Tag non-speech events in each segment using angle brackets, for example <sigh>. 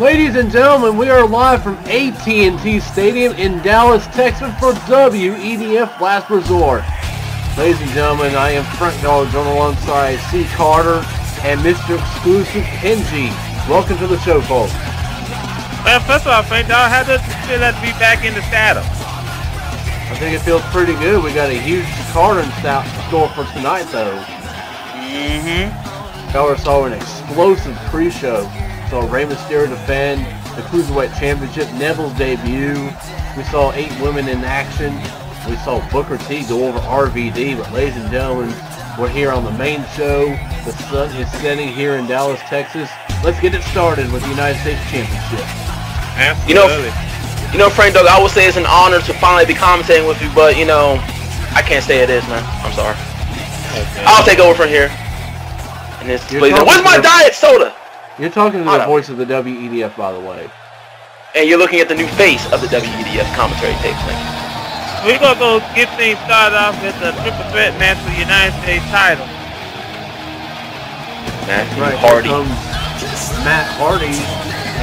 Ladies and gentlemen, we are live from AT&T Stadium in Dallas, Texas for WEDF Last Resort. Ladies and gentlemen, I am Frank Dollar John alongside C. Carter and Mr. Exclusive Kenji. Welcome to the show, folks. Well, first of all, Frank Dollar, how does it feel to be back in the saddle? I think it feels pretty good. We got a huge Carter in store for tonight, though. Mm-hmm. Dollar saw an explosive pre-show saw Rey Mysterio defend the Cruiserweight Championship, Neville's debut. We saw eight women in action. We saw Booker T go over RVD. But ladies and gentlemen, we're here on the main show. The sun is setting here in Dallas, Texas. Let's get it started with the United States Championship. Absolutely. You know, you know, Frank Doug, I would say it's an honor to finally be commentating with you, but you know, I can't say it is, man. I'm sorry. Okay. I'll take over from here. And this, You're please, talking where's my diet soda? You're talking to the up. voice of the WEDF, by the way. And you're looking at the new face of the WEDF commentary tape thing. We're going to go get things started off with the triple threat match for the United States title. Matthew Right, Hardy. Matt Hardy.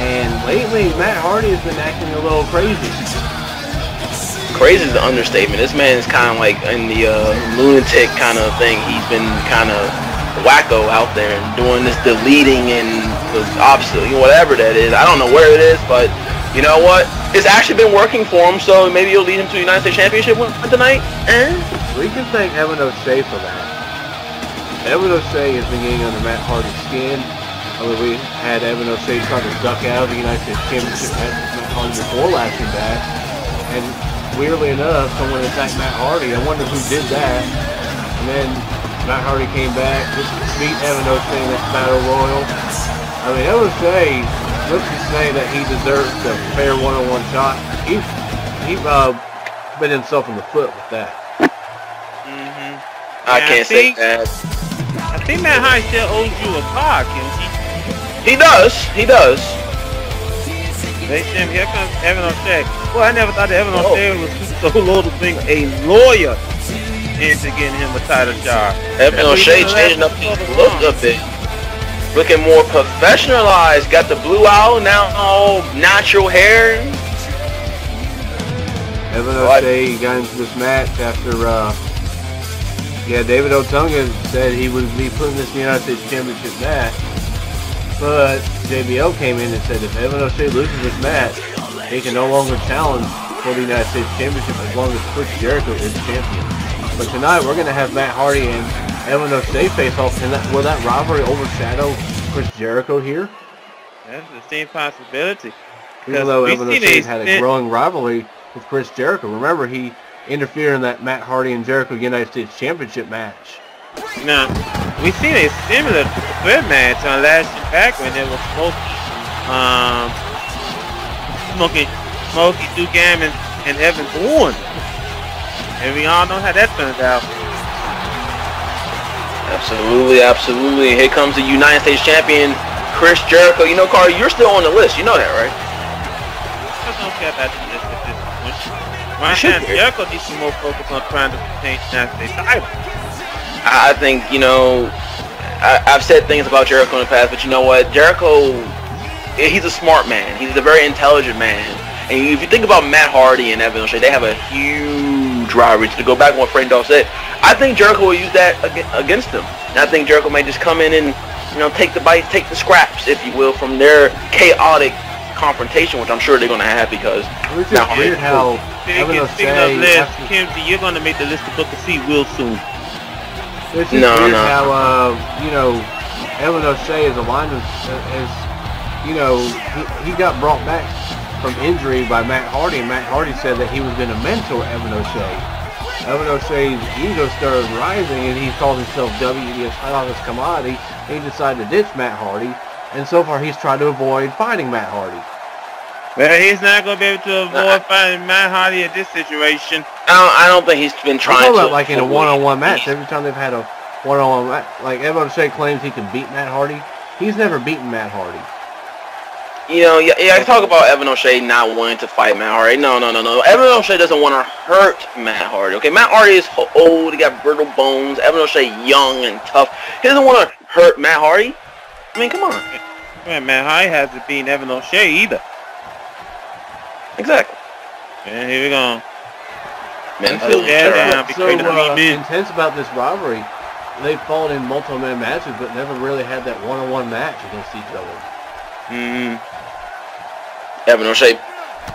And lately, Matt Hardy has been acting a little crazy. Crazy is the understatement. This man is kind of like in the uh, lunatic kind of thing. He's been kind of wacko out there and doing this deleting and the know, whatever that is. I don't know where it is, but you know what? It's actually been working for him, so maybe it'll lead him to the United States Championship tonight. Eh? We can thank Evan O'Shea for that. Evan O'Shea has been getting under Matt Hardy's skin. Mean, we had Evan O'Shea try to duck out of the United States Championship match with Matt Hardy before lashing back. And weirdly enough, someone attacked Matt Hardy. I wonder who did that. And then Matt Hardy came back, just beat Evan O'Shea in this battle royal. I mean, Evan O'Shea, let's just say that he deserves a fair one-on-one shot. He, he uh, bit himself in the foot with that. Mm-hmm. I can't say think- that. I think Matt high still owes you a car, Kenji. He does. He does. Hey, Jim, here comes Evan O'Shea. Well, I never thought that Evan Oh. O'Shea was so low to bring a lawyer into getting him a title job. Evan That's O'Shea changing up his look months. a bit. Looking more professionalized. Got the blue owl now all natural hair. Evan? O'Shea got into this match after, uh, yeah, David Otunga said he would be putting this in the United States Championship match. But JBL came in and said if Evan O'Shea loses this match, he can no longer challenge for the United States Championship as long as Chris Jericho is champion. But tonight we're going to have Matt Hardy and Evan O'Shea face off. And that, will that rivalry overshadow Chris Jericho here? That's the same possibility. Even though Evan O'Shea had a growing rivalry with Chris Jericho. Remember, he interfered in that Matt Hardy and Jericho United States Championship match. Now, we've seen a similar threat match on last year back when it was Smokey, um, Smokey, Smokey Dugan and, and Evan Bourne. And we all know how that turned out. Absolutely, absolutely. Here comes the United States champion, Chris Jericho. You know, Carl, you're still on the list. You know that, right? I don't care about the list at this point. Right should now, be. Jericho needs to more focus on trying to retain the United States title. I think, you know, I, I've said things about Jericho in the past, but you know what? Jericho, he's a smart man. He's a very intelligent man. And if you think about Matt Hardy and Evan O'Shea, they have a huge rivalry. To go back on what Frank Dawg said, I think Jericho will use that against them. And I think Jericho may just come in and, you know, take the bites, take the scraps, if you will, from their chaotic confrontation, which I'm sure they're going to have because It was Matt just Hardy- weird how Evan Speaking, speaking of O'Shea, list, Kimsey, you're going to make the list of Booker C real soon. it's just No, weird no. how, uh, you know, Evan O'Shea is aligned with, as, you know, he, he got brought back from injury by Matt Hardy, and Matt Hardy said that he was going to mentor Evan O'Shea. Evan O'Shea's ego started rising, and he called himself WED's high office commodity. He decided to ditch Matt Hardy, and so far he's tried to avoid fighting Matt Hardy. Well, he's not going to be able to Nah. avoid fighting Matt Hardy in this situation. I don't, I don't think he's been trying talking to about like in a one-on-one match. Every time they've had a one-on-one match, like Evan O'Shea claims he can beat Matt Hardy. He's never beaten Matt Hardy. You know, yeah, yeah, I talk about Evan O'Shea not wanting to fight Matt Hardy. No, no, no, no. Evan O'Shea doesn't want to hurt Matt Hardy. Okay, Matt Hardy is old. He got brittle bones. Evan O'Shea young and tough. He doesn't want to hurt Matt Hardy. I mean, come on. Yeah, man, Hardy hasn't beaten Evan O'Shea either. Exactly. And here we go. Man, That's Yeah, what's so uh, intense about this rivalry. They've fought in multi-man matches, but never really had that one-on-one match against each other. Mm. Evan O'Shea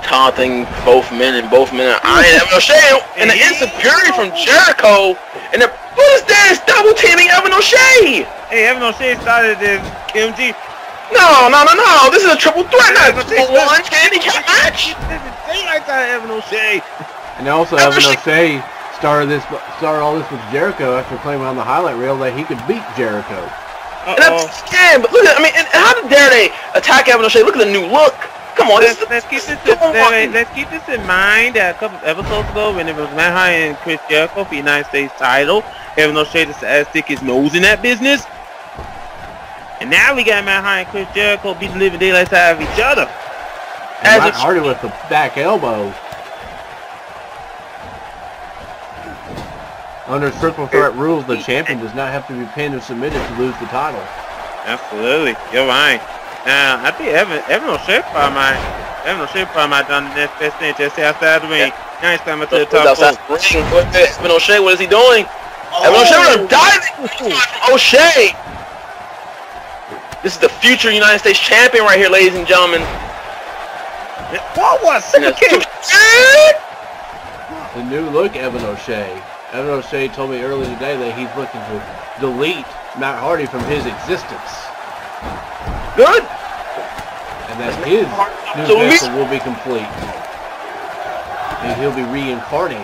taunting both men and both men are eyeing Evan O'Shea and the insecurity from Jericho and the what is this double teaming Evan O'Shea? Hey, Evan O'Shea started this Kenji. No, no, no, no. This is a triple threat, not a But they- one handicap match. They like that Evan O'Shea. And also, Evan Evan O'Shea- O'Shea started this, started all this with Jericho after claiming on the highlight reel that he could beat Jericho. And Uh-oh. that's scam, but look at I mean and how dare they attack Evan O'Shea? Look at the new look. Come on, Let's, let's keep this. Come on. Let's, let's keep this in mind. That a couple of episodes ago, when it was Matt Hardy and Chris Jericho for the United States title, having no decided to stick his nose in that business. And now we got Matt Hardy and Chris Jericho beating the living daylights out of each other. As And Matt Hardy with the back elbow. Under triple threat rules, the champion does not have to be pinned or submitted to lose the title. Absolutely, you're right. Now I think Evan Evan O'Shea probably might Evan O'Shea probably might done the next best thing just outside the ring. Now he's coming to the top outside rope. the ring. What is Evan O'Shea, what is he doing? Oh. Evan O'Shea with a diving O'Shea. This is the future United States champion right here, ladies and gentlemen. What was And super kick? The new look, Evan O'Shea. Evan O'Shea told me earlier today that he's looking to delete Matt Hardy from his existence. Good. And that his new So vessel will be complete. And he'll be reincarnated.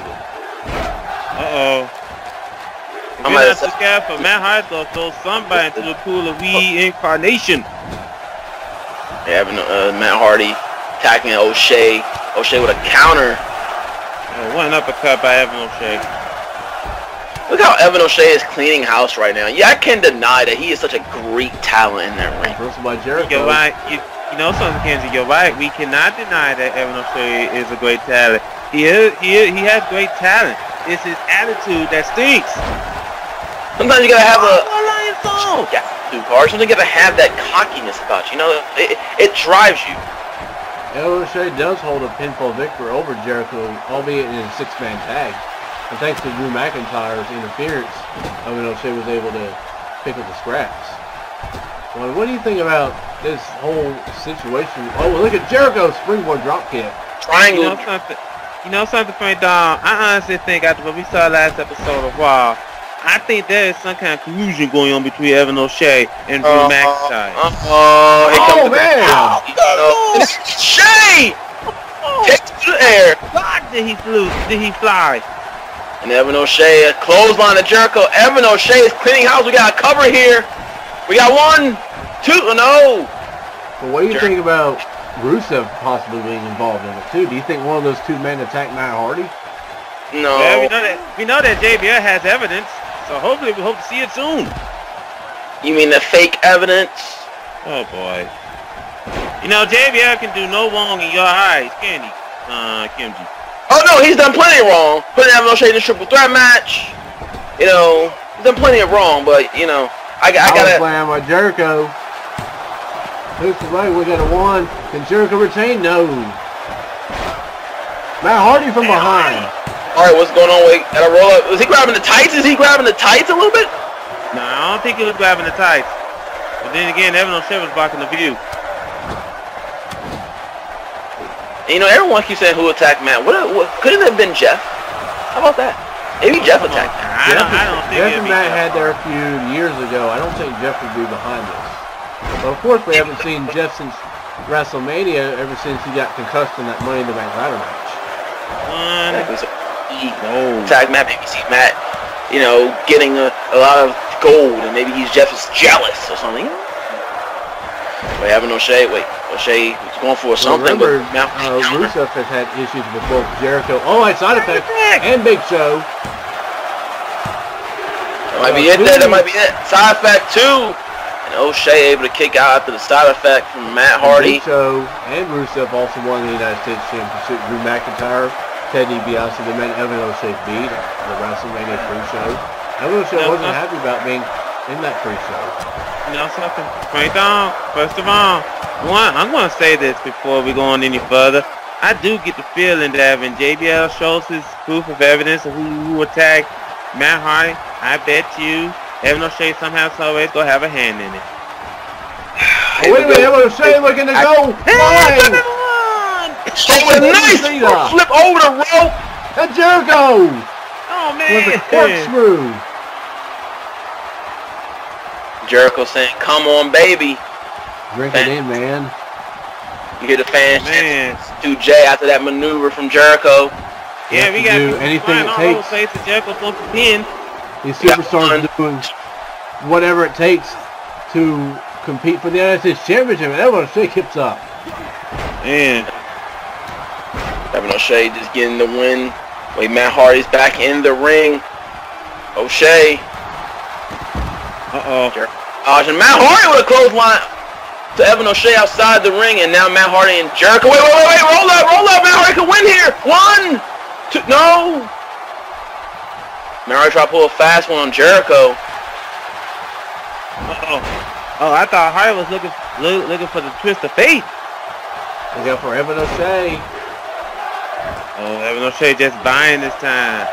Uh-oh. If I'm you're at not a- too careful, Matt Hardy will throw somebody into the pool of reincarnation. Yeah, Evan, uh, Matt Hardy attacking O'Shea. O'Shea with a counter. Oh, one uppercut by Evan O'Shea. Look how Evan O'Shea is cleaning house right now. Yeah, I can't deny that he is such a great talent in that ring. Wrestled by Jericho. You're right. You, you know something, Kenzie. You're right. We cannot deny that Evan O'Shea is a great talent. He is, he is, he has great talent. It's his attitude that stinks. Sometimes you gotta have a Lion Song. yeah, too hard. Sometimes you gotta have that cockiness about you. You know, it, it drives you. Evan O'Shea does hold a pinfall victory over Jericho, albeit in a six-man tag. And thanks to Drew McIntyre's interference, Evan O'Shea was able to pick up the scraps. Well, what do you think about this whole situation? Oh, look at Jericho's springboard dropkick. You Triangle. know something? You know something, Frank Dom? I honestly think after what we saw last episode of Raw, I think there is some kind of collusion going on between Evan O'Shea and Drew Uh, McIntyre. uh, uh, here Oh, comes the- man. Ow, no. And it's Shay to the air. God, did he flew? Did he fly? And Evan O'Shea, a clothesline to Jericho. Evan O'Shea is cleaning house. We got a cover here. We got one, two, oh, no. But what do you Jer- think about Rusev possibly being involved in it too? Do you think one of those two men attacked Matt Hardy? No. Well, we know that we know that JBL has evidence, so hopefully we hope to see it soon. You mean the fake evidence? Oh boy. You know JBL can do no wrong in your eyes, can he? Uh, Kenji. Oh no, he's done plenty wrong. Putting Evan O'Shea in a triple threat match. You know, he's done plenty of wrong, but you know, I, I I was gotta. playing my Jericho. Who's the right? We got a one. Can Jericho retain? No. Matt Hardy from behind. All right, what's going on? Wait, got a roll up. Is he grabbing the tights? Is he grabbing the tights a little bit? No, I don't think he was grabbing the tights. But then again, Evan O'Shea was blocking the view. And, you know, everyone keeps saying who attacked Matt. What, what? Couldn't it have been Jeff? How about that? Maybe Jeff attacked. Matt. I don't, I don't think Jeff and Matt Jeff. had their feud years ago. I don't think Jeff would be behind this. But of course, we haven't seen Jeff since WrestleMania, ever since he got concussed in that Money in the Bank ladder match. One. Exactly. So No. attacked Matt. Maybe see Matt, you know, getting a, a lot of gold, and maybe he's Jeff is jealous or something. Wait, having O'Shea. Wait, O'Shea was going for something, Remember, but Matt uh, Rusev has had issues with both Jericho. Oh, and side effect and Big Show. That might be it. There. That might be it. Side effect two. And O'Shea able to kick out after the side effect from Matt Hardy. Big Show and Rusev also won the United States Championship. Drew McIntyre, Ted DiBiase, the men Evan O'Shea beat the WrestleMania pre-show. Evan O'Shea No, wasn't no. happy about being in that pre-show. You know something? Frank Dong, first of all, one, I'm going to say this before we go on any further. I do get the feeling that when JBL shows his proof of evidence of who, who attacked Matt Hardy, I bet you Evan O'Shea somehow, someway is going to have a hand in it. Oh, <sighs> wait a minute, Evan O'Shea looking to go. Oh, with a nice flip over the rope. And Jericho. Oh, man. With a corkscrew. Jericho saying, come on, baby. Drink it in, man. You hear the fans Man. to Jay after that maneuver from Jericho. Yeah, have we to got do people anything flying it all takes. over the place to Jericho from the pin. These superstars are doing whatever it takes to compete for the United States Championship. And Evan O'Shea keeps up. Man. Evan O'Shea just getting the win. Wait, Matt Hardy's back in the ring. O'Shea. Uh-oh. Dodge and Matt Hardy with a clothesline to Evan O'Shea outside the ring, and now Matt Hardy and Jericho. Wait, wait, wait, wait! Roll up, roll up! Matt Hardy can win here. One, two, no. Matt Hardy tried to pull a fast one on Jericho. Uh-oh. Oh, I thought Hardy was looking look, looking for the twist of fate. Look out for Evan O'Shea. Oh, Evan O'Shea just buying this time.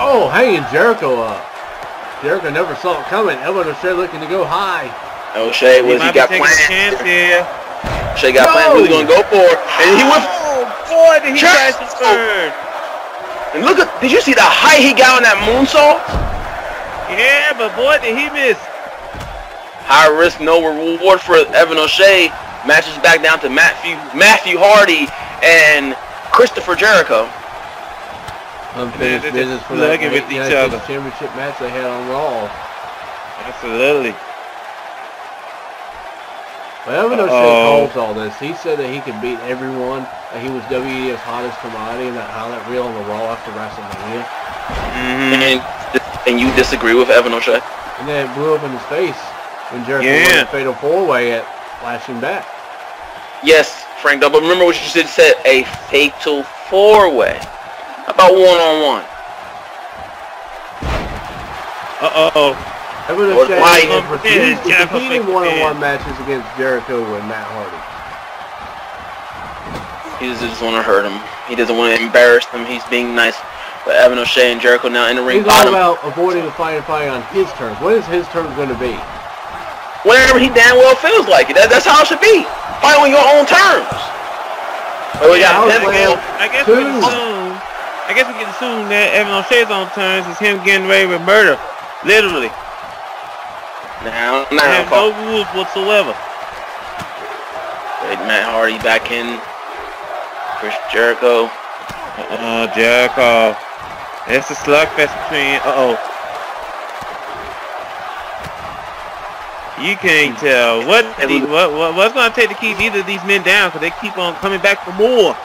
Oh, hanging Jericho up. Jericho never saw it coming. Evan O'Shea looking to go high. Oh, O'Shea, what he has he might got be taking a chance planned? here. O'Shea got planned. Really gonna go for and he went. Oh, boy, did he Jericho! catch his turn. And look at, did you see the height he got on that moonsault? Yeah, but boy, did he miss. High risk, no reward for Evan O'Shea. Matches back down to Matthew Matthew Hardy and Christopher Jericho. Unfinished they're business for that with each United other. Championship match they had on Raw. Absolutely. But Evan O'Shea Uh-oh. calls all this. He said that he could beat everyone. That he was WWE's hottest commodity in that highlight reel on the Raw after WrestleMania. Mm-hmm. And and you disagree with Evan O'Shea? And then it blew up in his face when Jericho Yeah. won the Fatal 4-Way at Lashing Back. Yes, Frank. But remember what you said. Said a fatal four way. How about one on one? Uh-oh. Evan Or O'Shea why- has refused to Yeah, compete in one-on-one matches against Jericho and Matt Hardy. He just doesn't want to hurt him. He doesn't want to embarrass him. He's being nice. But Evan O'Shea and Jericho now in the ring He's all about avoiding the fighting fight on his terms. What is his terms going to be? Whenever he damn well feels like it. That, that's how it should be. Fight on your own terms. But we Yeah, I got was Pentagon. I guess we can Two. Um, I guess we can assume that Evan O'Shea's on turns is him getting ready with murder. Literally. Now, now, have no rules whatsoever. Wait, Matt Hardy back in. Chris Jericho. Uh, Jericho. It's a slugfest between. Uh oh. You can't tell what what, what what's gonna take to keep either of these men down because they keep on coming back for more.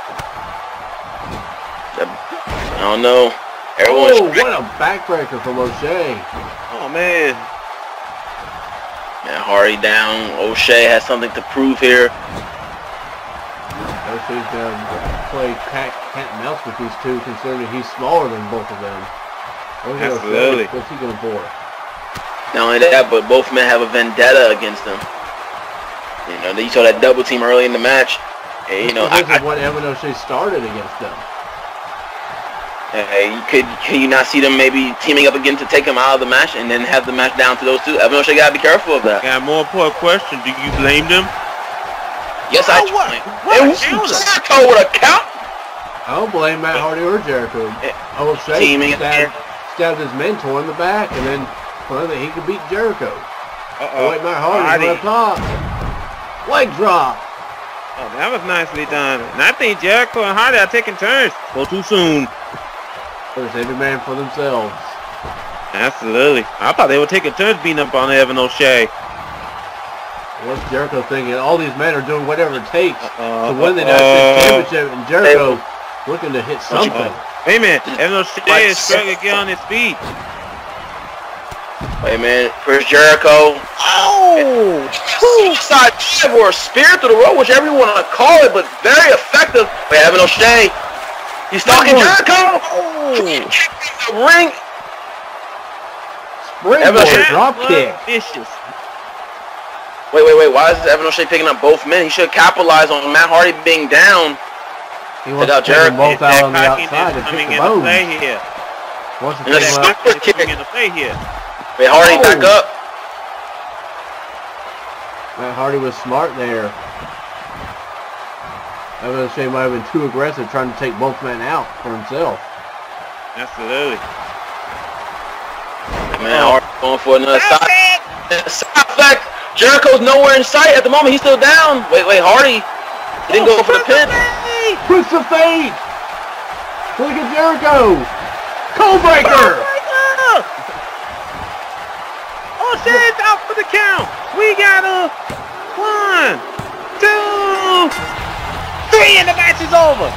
I don't know. Everyone's Oh, what a backbreaker from O'Shea. Oh man. Matt Hardy down. O'Shea has something to prove here. O'Shea's going um, to play cat, cat and mouse with these two, considering he's smaller than both of them. Absolutely. What's he going to for? Not only that, but both men have a vendetta against them. You know, you saw that double team early in the match. And, you know, I, this is what Evan O'Shea started against them. Hey, could can you not see them maybe teaming up again to take him out of the match and then have the match down to those two? Evan O'Shea gotta be careful of that. Got a more important question. Do you blame them? Yes, I. What? And What a counter. Jericho with a count. I don't blame Matt Hardy or Jericho. O'Shea Teaming stabbed, again. stabbed his mentor in the back and then found that he could beat Jericho. Uh Oh, wait, Matt Hardy Hardy. went up top. Leg drop. Oh, that was nicely done. And I think Jericho and Hardy are taking turns. Go too soon. There's every man for themselves. Absolutely. I thought they were taking turns beating up on Evan O'Shea. What's Jericho thinking? All these men are doing whatever it takes Uh, to win the uh, United Championship, and Jericho looking to hit something. Wait a minute. Evan O'Shea is struggling to get on his feet. Wait a minute, Chris Jericho. Oh! Side jab or a spear through the rope, whichever you want to call it, but very effective. Wait, Evan O'Shea. He's stalking Oh. Jericho. Oh! The ring. Springboard Shea drop was kick. Vicious. Wait, wait, wait. Why is Evan O'Shea picking up both men? He should capitalize on Matt Hardy being down. He wants out to take them Jericho. both out on the outside cockiness and coming pick the into play here. Wants to And a take them That out. Super cockiness kick. coming into play here. Wait, Hardy Oh. back up. Matt Hardy was smart there. Evan O'Shea might have been too aggressive trying to take both men out for himself. Absolutely. Man, Oh. Hardy going for another That's side. it. Side flex. Jericho's nowhere in sight at the moment. He's still down. Wait, wait, Hardy. He didn't go oh, for the pin. Hey! Twist of fate! Look at Jericho! Codebreaker! Oh, oh shit, out for the count. We got a one, two, three, and the match is over.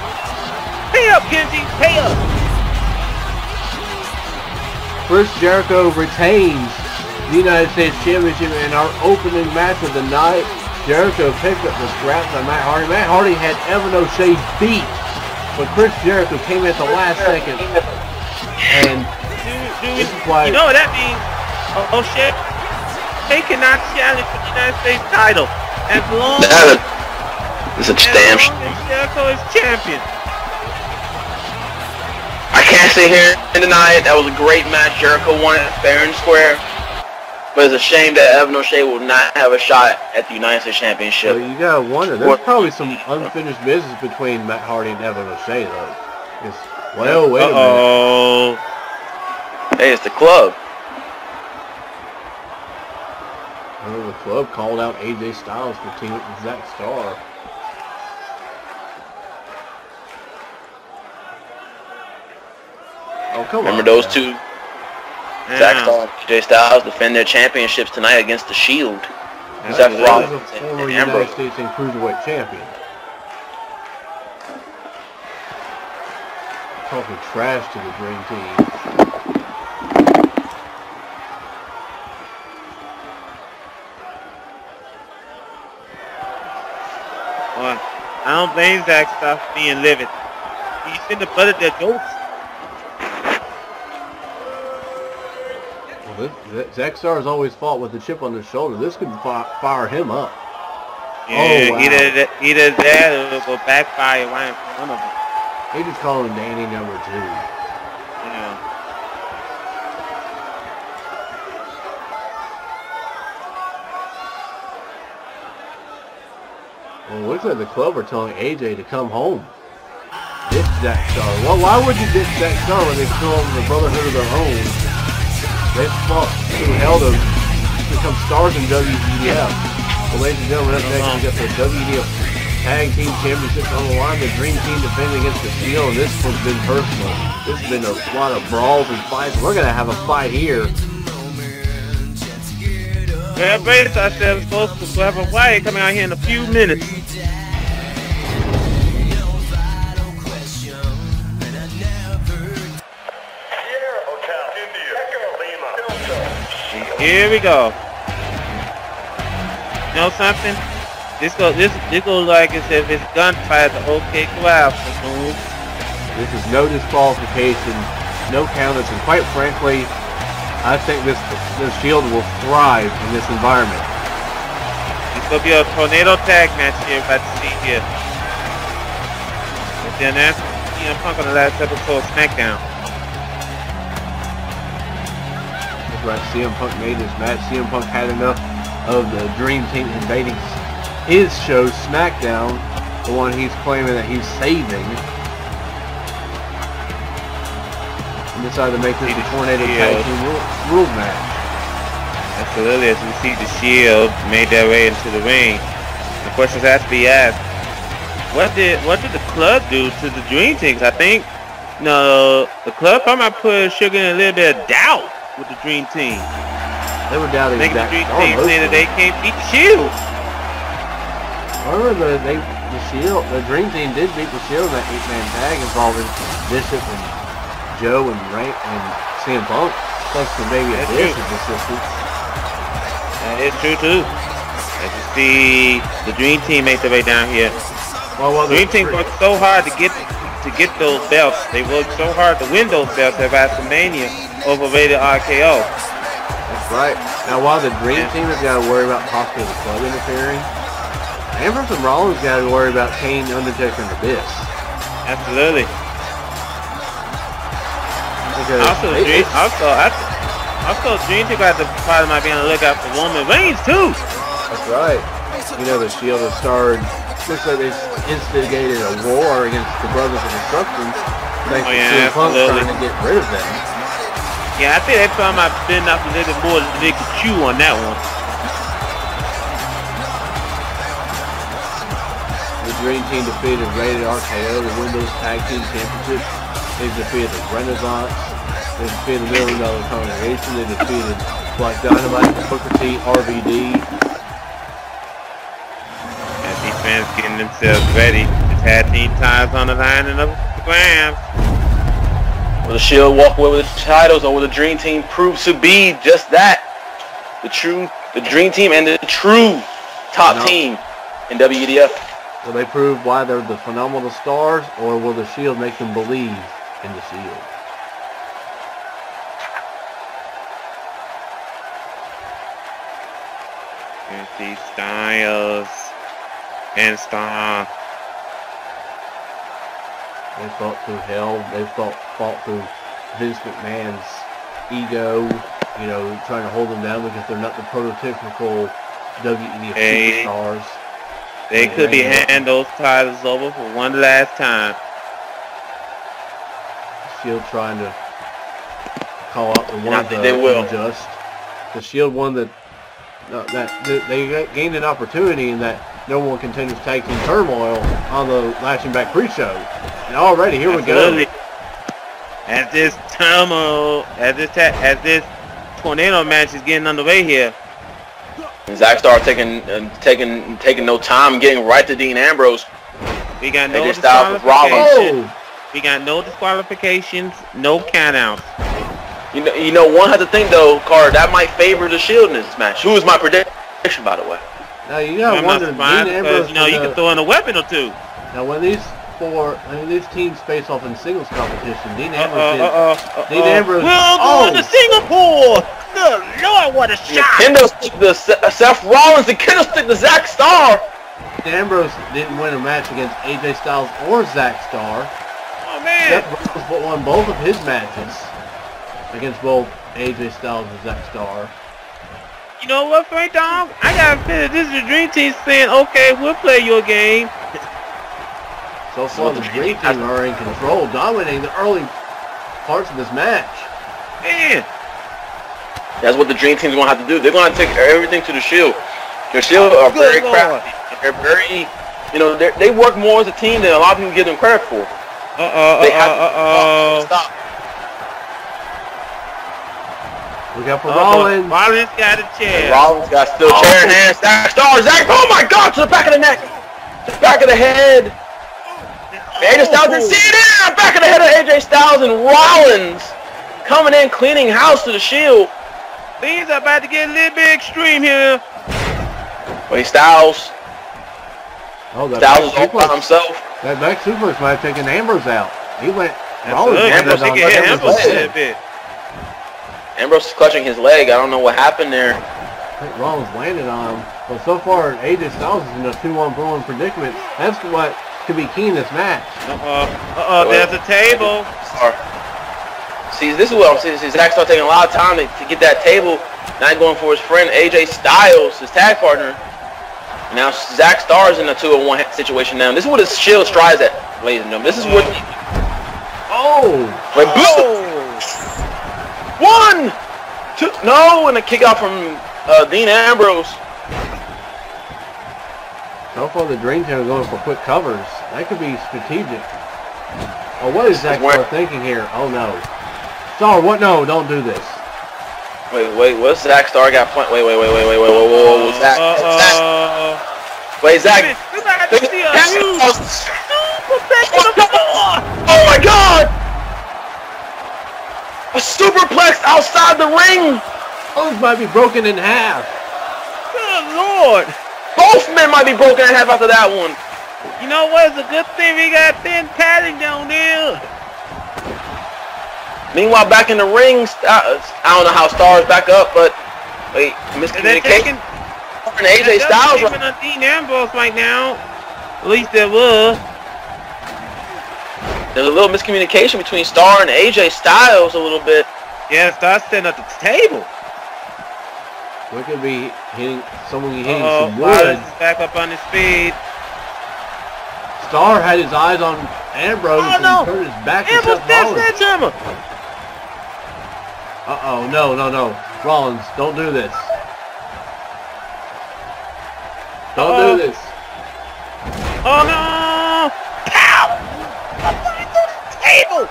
Pay up, Kenji. Pay up. Chris Jericho retains the United States Championship in our opening match of the night. Jericho picked up the scraps on Matt Hardy. Matt Hardy had Evan O'Shea beat, but Chris Jericho came at the last second and Do, do This is why- you know what that means? Shit. They cannot challenge for the United States title as long That is a as, damn. long sh- as Jericho is champion. I can't sit here and deny it. That was a great match. Jericho won it fair and square. But it's a shame that Evan O'Shea will not have a shot at the United States Championship. so you gotta wonder. There's What- probably some unfinished business between Matt Hardy and Evan O'Shea though. It's, well, wait a minute. Uh-oh. Hey, it's the club. Oh, the club called out AJ Styles for teaming with Zack Starr. Oh, come Remember on. those man. two? Yeah. Zack Starr and AJ Styles defend their championships tonight against the Shield. That Seth was Rollins a and- former and United Ambrose. States and Cruiserweight champion. Talking trash to the Dream Team. Boy, I don't blame Zack Starr for being livid. He's in the butt of their jokes. Well, this, this, Zack Starr has always fought with a chip on his shoulder. This could fire him up. Yeah, Oh, wow. either th- either that or it will backfire right in front of him. They just call him Danny number two. You know. Well, it looks like the club are telling AJ to come home. Ditch Zack Starr. Well, why would you ditch Zack Starr when they still have the Brotherhood of their own? They fought through hell to become stars in WEDF. Well, ladies and gentlemen, up next we got the WEDF Tag Team Championships on the line. The Dream Team defending against the Shield, and this one's been personal. This has been a lot of brawls and fights. We're going to have a fight here. Yeah, I said. because supposed to have a fight coming out here in a few minutes. Here we go. You know something? This go this this go like as if it's gunfire the OK. Boom. This is no disqualification, no counters, and quite frankly, I think this this Shield will thrive in this environment. It's gonna be a tornado tag match here, about to see here. And then after CM Punk on the last episode of SmackDown. Right, CM Punk made this match. CM Punk had enough of the Dream Team invading his show, SmackDown, the one he's claiming that he's saving. And decided to make this a Tornado Tag Team rule, rule match. Absolutely, as we see the Shield made their way into the ring. The questions have to be asked. What did what did the club do to the Dream Teams? I think no, the club probably might put Sugar in a little bit of doubt with the Dream Team. They were doubting Making the Zack Dream Team saying that they can't beat the Shield. Remember the they the Shield the Dream Team did beat the Shield in that eight man tag involving Bishop and Joe and Rank and CM Punk. Thanks to maybe a Bishop's assistance. That is true too. As you see, the Dream Team make their way down here. Well, well, Dream Team worked so hard to get to get those belts. They worked so hard to win those belts at WrestleMania over Rated RKO. That's right. Now, while the Dream. Team has got to worry about possibly the club interfering, Ambrose and Rollins got to worry about Kane, Undertaker, and Abyss. Absolutely. Because Also, Dream, also, I, also Dream Team got the probably might be on the lookout for Roman Reigns too. That's right. You know, the Shield has started, looks like they instigated a war against the Brothers of Destruction. Thanks Oh, to yeah, CM Punk absolutely. trying to get rid of them. Yeah, I think they probably might been up a little bit more than they could chew on that one. The Dream Team defeated Rated RKO to win those tag team Championship. They defeated the Renaissance. They defeated the Million Dollar Congregation. They defeated Black Dynamite, Booker T, RVD. As fans getting themselves ready. The tag team ties on the line and up the grams. Will the Shield walk away with the titles, or will the Dream Team prove to be just that? The true, the Dream Team and the true top No. team in WEDF. Will they prove why they're the phenomenal stars, or will the Shield make them believe in the Shield? And these Styles and Star. They fought through hell. They fought fought through Vince McMahon's ego. You know, trying to hold them down because they're not the prototypical WEDF Hey. superstars. They Yeah, could be handing those titles over for one last time. Shield trying to call out the I think that they will. unjust. The Shield no, that that they gained an opportunity in that no one continues tag team turmoil on the Lashing Back pre-show. And already here we go. As this turmoil, as this ta- as this tornado match is getting underway here. And Zack Star taking uh, taking taking no time, getting right to Dean Ambrose. We got no AJ Styles with Rollins. disqualifications. Oh, We got no disqualifications, no countouts. You know, you know, one has to think though, Carter, that might favor the Shield in this match. Who is my prediction, by the way? Now you gotta I'm not wonder, surprised Dean Ambrose you know you a- can throw in a weapon or two. Now, when these four, when these teams face off in singles competition, Dean Uh Ambrose oh, did. uh oh, uh Dean. Ambrose- We're oh. going to Singapore. Good Lord, what a shot! Kendo stick the Seth Rollins and Kendo stick the Zack Star. Dean Ambrose didn't win a match against AJ Styles or Zack Star. Oh man! Seth Rollins won both of his matches against both AJ Styles and Zack Starr. You know what, Frank Dog? I got a feeling this is the Dream Team saying, okay, we'll play your game. <laughs> So far, the Dream Team <laughs> are in control, dominating the early parts of this match. Man, That's what the Dream Team's gonna have to do. They're gonna take everything to the Shield. The Shield are very Lord. crafty. They're very, you know, they're- work more as a team than a lot of people give them credit for. uh-oh, They have uh-oh, uh-oh. stop. Look out for Uh-oh. Rollins. Rollins got a chair. Rollins got still oh. chair in hand. Zack Star, Zack, oh my God, to the back of the neck, to the back of the head. AJ Styles didn't see it in. Back of the head of AJ Styles and Rollins coming in, cleaning house to the Shield. Things are about to get a little bit extreme here. Wait, Styles, Oh, that Styles back is all by himself. that back suplex might have taken Ambrose out. He went. Absolutely. Rollins landed Ambrose, he on can hit Ambrose Ambrose a head. little bit. Ambrose is clutching his leg. I don't know what happened there. I think Rollins landed on him. But so far, AJ Styles is in a 2-1 1 predicament. That's what could be key in this match. Uh-oh, uh-oh, there's a table. Star. See, this is what I'm saying. See, Zack Star taking a lot of time to, to get that table. Not going for his friend AJ Styles, his tag partner. Now Zack Star is in a two-on-one situation now. This is what his shield strives at, ladies and gentlemen. This is what. Oh! oh. Wait, boom! One, two, no, and a kick out from uh, Dean Ambrose. So far, the Dream Team are going for quick covers. That could be strategic. Oh, what is Zack Where- Star thinking here? Oh, no. Star, what? No, don't do this. Wait, wait, what's Zack Star got? Point? Wait, wait, wait, wait, wait, wait, wait, whoa, whoa, Zack, Zack, Uh-oh. wait, Zack. We about to see a huge superplex on. Oh my God! A superplex outside the ring. Those might be broken in half. Good Lord. Both men might be broken in half after that one. You know what? It's a good thing we got thin padding down there. Meanwhile, back in the ring, uh, I don't know how Stars back up, but wait, And they're miscommunication. taking And AJ Styles. even on Dean Ambrose right now. At least there was. There's a little miscommunication between Star and AJ Styles a little bit. Yeah, start setting at the table. We could be hitting someone hitting Uh-oh, some Rollins wood. is back up on his feet. Star had his eyes on Ambrose Oh, and no. turned his back to Ambrose Seth steps Rollins. Uh-oh, no, no, no. Rollins, don't do this. Don't Uh-oh. do this. Oh no! Table.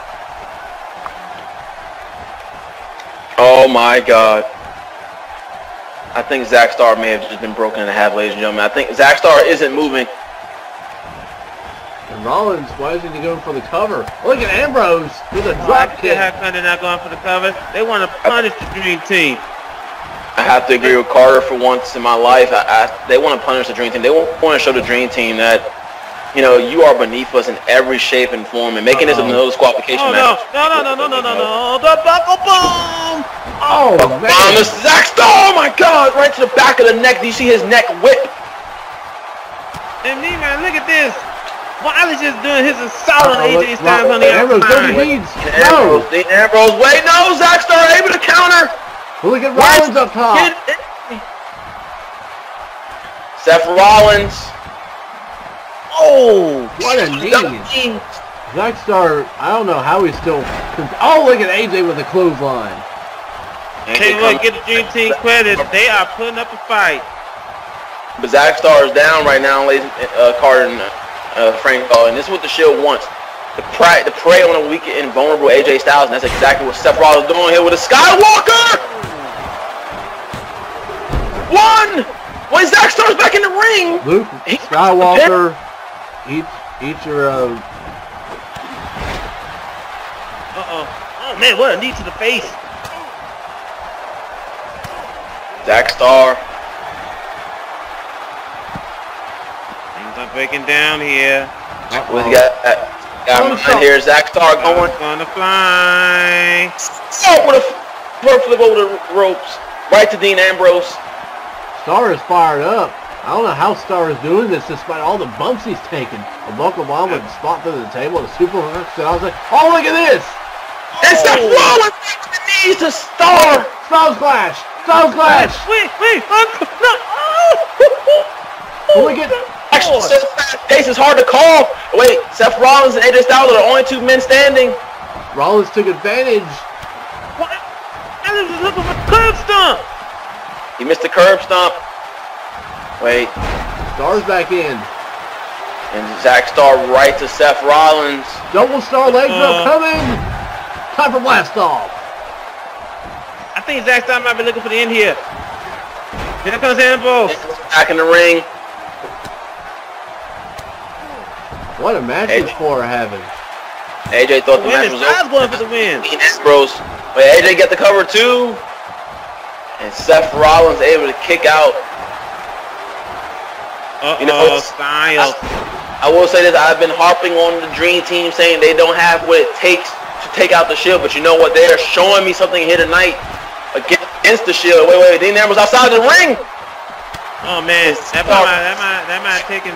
Oh my God. I think Zack Star may have just been broken in half, ladies and gentlemen. I think Zack Star isn't moving. And Rollins, why isn't he going for the cover? Look at Ambrose with a Why drop did kick. how come they're not going for the cover? They want to punish the Dream Team. I have to agree with Carter for once in my life. I, I, they want to punish the Dream Team. They want to show the Dream Team that, you know, you are beneath us in every shape and form, and making this Uh-oh. another disqualification Oh no! match. No no no no no no no! The buckle bomb! Oh, Um, man. this Zack Star, oh my God, right to the back of the neck. Do you see his neck whip? And me man, look at this. Wiley's just doing his assault on Uh-oh, AJ Styles on the outside. he No. Ambrose, Dean Ambrose, wait, no, Zack Star able to counter. Look at Rollins up top. Get it. Seth Rollins. Oh! What a knee. Knee. Zack Star, I don't know how he's still... Oh, look at AJ with a clothesline. Tell you what, get the Dream Team credit. They are putting up a fight. But Zack Star is down right now, ladies, uh, Carter and uh, Frank Ball, and this is what the Shield wants. The prey, the prey on a weak and vulnerable AJ Styles, and that's exactly what Seth Rollins is doing here with a Skywalker. One. Wait, Zack Star's back in the ring. Luke Skywalker, <laughs> each, each your... Uh, Uh-oh. Oh man, what a knee to the face. Zack Star. Things are breaking down here. What he got? Uh, got him behind here. Zack Star going. Gonna fly. Oh, what a f- flip over the ropes. Right to Dean Ambrose. Star is fired up. I don't know how Star is doing this despite all the bumps he's taken. A buckle bomb with a spot through the table, a super hook. So I was like, oh, look at this. And Seth Rollins with the knees to Star. Styles Clash. Styles Clash. Wait, wait, uncle, no. Oh, look at... Actually, Seth pace is hard to call. Wait, Seth Rollins and AJ Styles are the only two men standing. Rollins took advantage. What? I was just looking for curb stomp. He missed the curb stomp. Wait, Star's back in. and Zack Star right to Seth Rollins. Double Star leg Uh. drop coming. Time for blast off. I think Zack Star might be looking for the end here. Here comes Ambrose. Back in the ring. What a match Hey. these four are having. AJ thought the match Women, was Styles over. going for the win. Dean Ambrose. Wait, AJ get the cover too. And Seth Rollins able to kick out. Uh-oh, You know, Styles. I will say this, I've been harping on the Dream Team saying they don't have what it takes to take out the Shield, but you know what? They're showing me something here tonight against the Shield. Wait, wait, Dean Ambrose outside the ring. Oh man, that might, that might, that might taking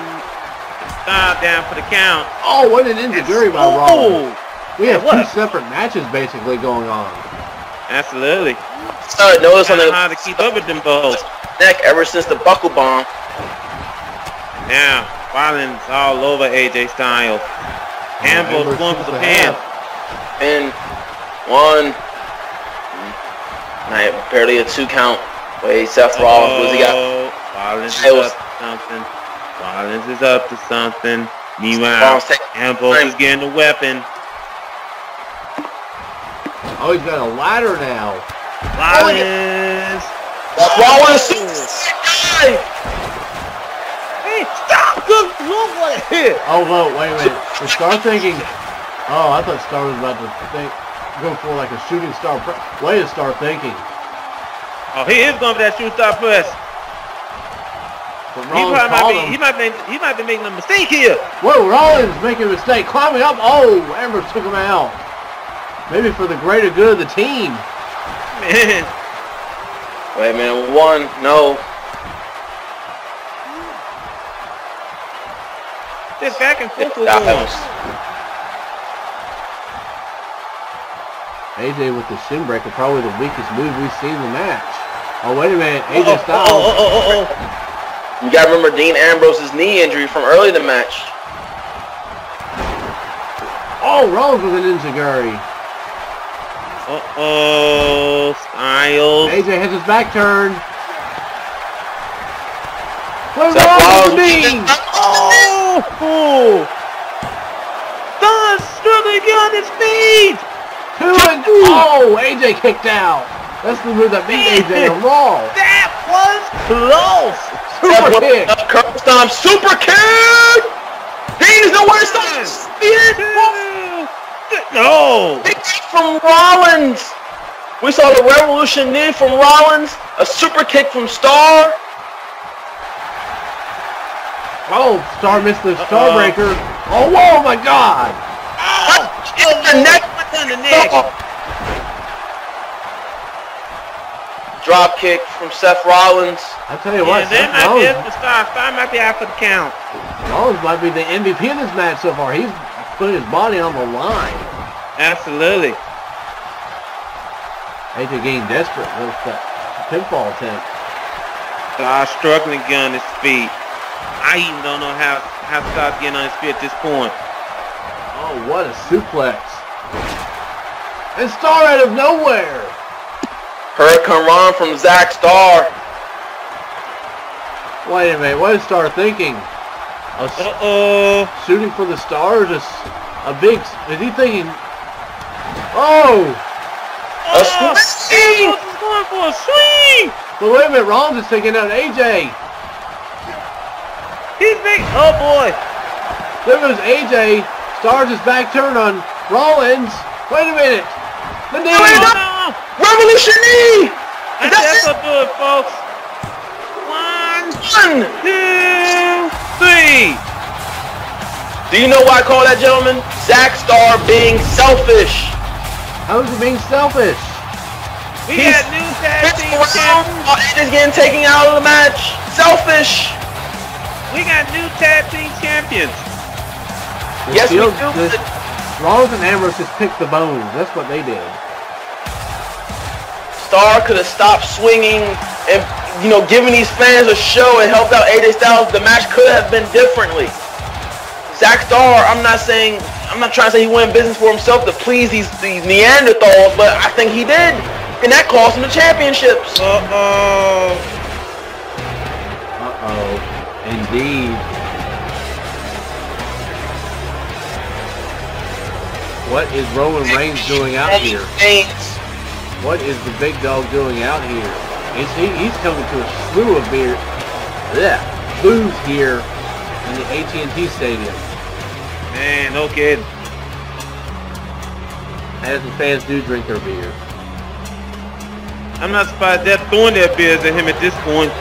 Styles down for the count. Oh, what an injury by Rollins. Oh, We have what two separate matches basically going on. absolutely. Started noticing Kind on to keep up with them both. the neck ever since the buckle bomb. Now, violence all over AJ Styles. Ambrose Ambrose going for the pin. half. Pin. One. Night, barely a two count. Wait, Seth Rollins, what's he got? Oh, Rollins is up to something. Rollins is up to something. Meanwhile, Rollins Ambrose time. is getting the weapon. Oh, he's got a ladder now. Rollins. Rollins oh. guy. Hey, stop! Good look what a hit. Oh, no, wait a minute. Was Star thinking... Oh, I thought Star was about to think, go for like a shooting star. Pre- Way to start thinking. Oh, he is going for that shooting star press. But He Rollins probably might be, he might be, he might be making a mistake here. Whoa, Rollins making a mistake, climbing up. Oh, Ambrose took him out. Maybe for the greater good of the team. Man, Wait a minute. One. No. This back and forth was That AJ with the shin breaker, probably the weakest move we've seen in the match. Oh, wait a minute. AJ Oh, Styles. oh, oh, oh, oh, oh. You gotta remember Dean Ambrose's knee injury from early in the match. Oh, Rollins with an enzuigiri. Uh-oh, Styles. AJ has his back turned. What Seth Rollins Rollins- mean? Oh! Oh. Styles struggling on his feet. Two and oh, oh AJ kicked out. That's the move that beat AJ on Raw. That was close. Super kick. Curb stomp. Super kick! Dean is nowhere to stop. Spear. No. Big kick from Rollins. We saw the revolution knee from Rollins. A super kick from Star. Oh, Star missed the Uh-oh. Starbreaker. Oh, whoa, my God. Ah! Oh, In the neck. What's on the neck? Drop kick from Seth Rollins. I tell you Yeah, what, that Seth might be it Rollins, for Star. Star might be out for the count. Rollins might be the MVP of this match so far. He's putting his body on the line. Absolutely. AJ getting desperate with that pinfall attempt. Star struggling on his feet. I even don't know how how Star's getting on his feet at this point. Oh, what a suplex. And Star out of nowhere. Hurricane Ron from Zack Star. Wait a minute, what is Star thinking? A s- Uh-oh. shooting for the stars? A, s- a big, is he thinking, oh, A Oh, swing. Ambrose is going for a swing. but wait a minute, Rollins is taking out AJ. He's big. Oh boy. There goes AJ. Stars his back turn on Rollins. Wait a minute. The knee. Wait, Oh, no. no. Revolution knee. And That's that's it. do it, folks. One, One. two, three. Do you know why I call that gentleman? Zack Star being selfish. How is he being selfish? We He's got new tag team around champions. AJ's getting taken out of the match. Selfish. We got new tag team champions. The Yes, we Shield- do. the- Rollins and Ambrose just picked the bones. That's what they did. Star could have stopped swinging and, you know, giving these fans a show and helped out AJ Styles. The match could have been differently. Zack Star, I'm not saying, I'm not trying to say he went in business for himself to please these, these Neanderthals, but I think he did. And that cost him the championships. Uh-oh. Uh-oh. Indeed. What is Roman Reigns doing out here? What is the big dog doing out here? Is he, he's coming to a slew of beer, yeah, booze here in the AT&T Stadium, Man, no kidding. as the fans do drink their beer. I'm not surprised they're throwing their beers at him at this point.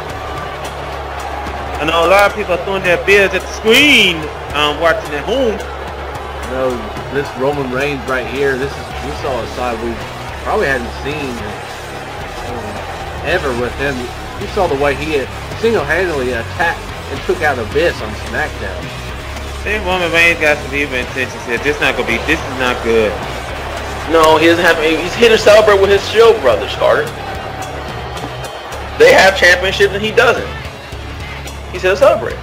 I know a lot of people are throwing their beers at the screen um, watching at home. You know, this Roman Reigns right here, this is we saw a side we probably hadn't seen um, ever with him. You saw the way he had single-handedly attacked and took out Abyss on SmackDown. Then Roman Reigns got some evil intentions here. This not gonna be. This is not good. No, he doesn't have. He's here to celebrate with his Shield brothers, Carter. They have championships and he doesn't. He's here to celebrate.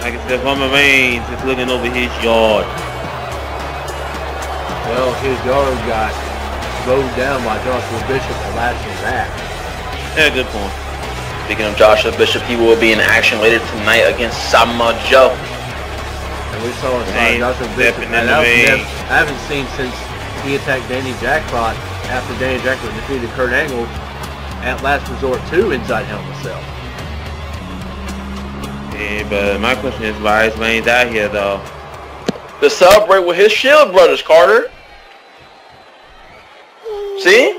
Like I said, Roman Reigns is looking over his yard. Well, his yard got mowed down by Joshua Bishop the last match. Yeah, good point. Speaking of Joshua Bishop, he will be in action later tonight against Samoa Joe. And we saw a side Reigns Joshua Bishop stepping in the I, was ring. nev- I haven't seen since he attacked Danny Jackpot after Danny Jackpot defeated Kurt Angle at Last Resort 2 inside Hell in a Cell. Yeah, but my question is, why is Reigns out here though? to celebrate with his Shield brothers, Carter. See?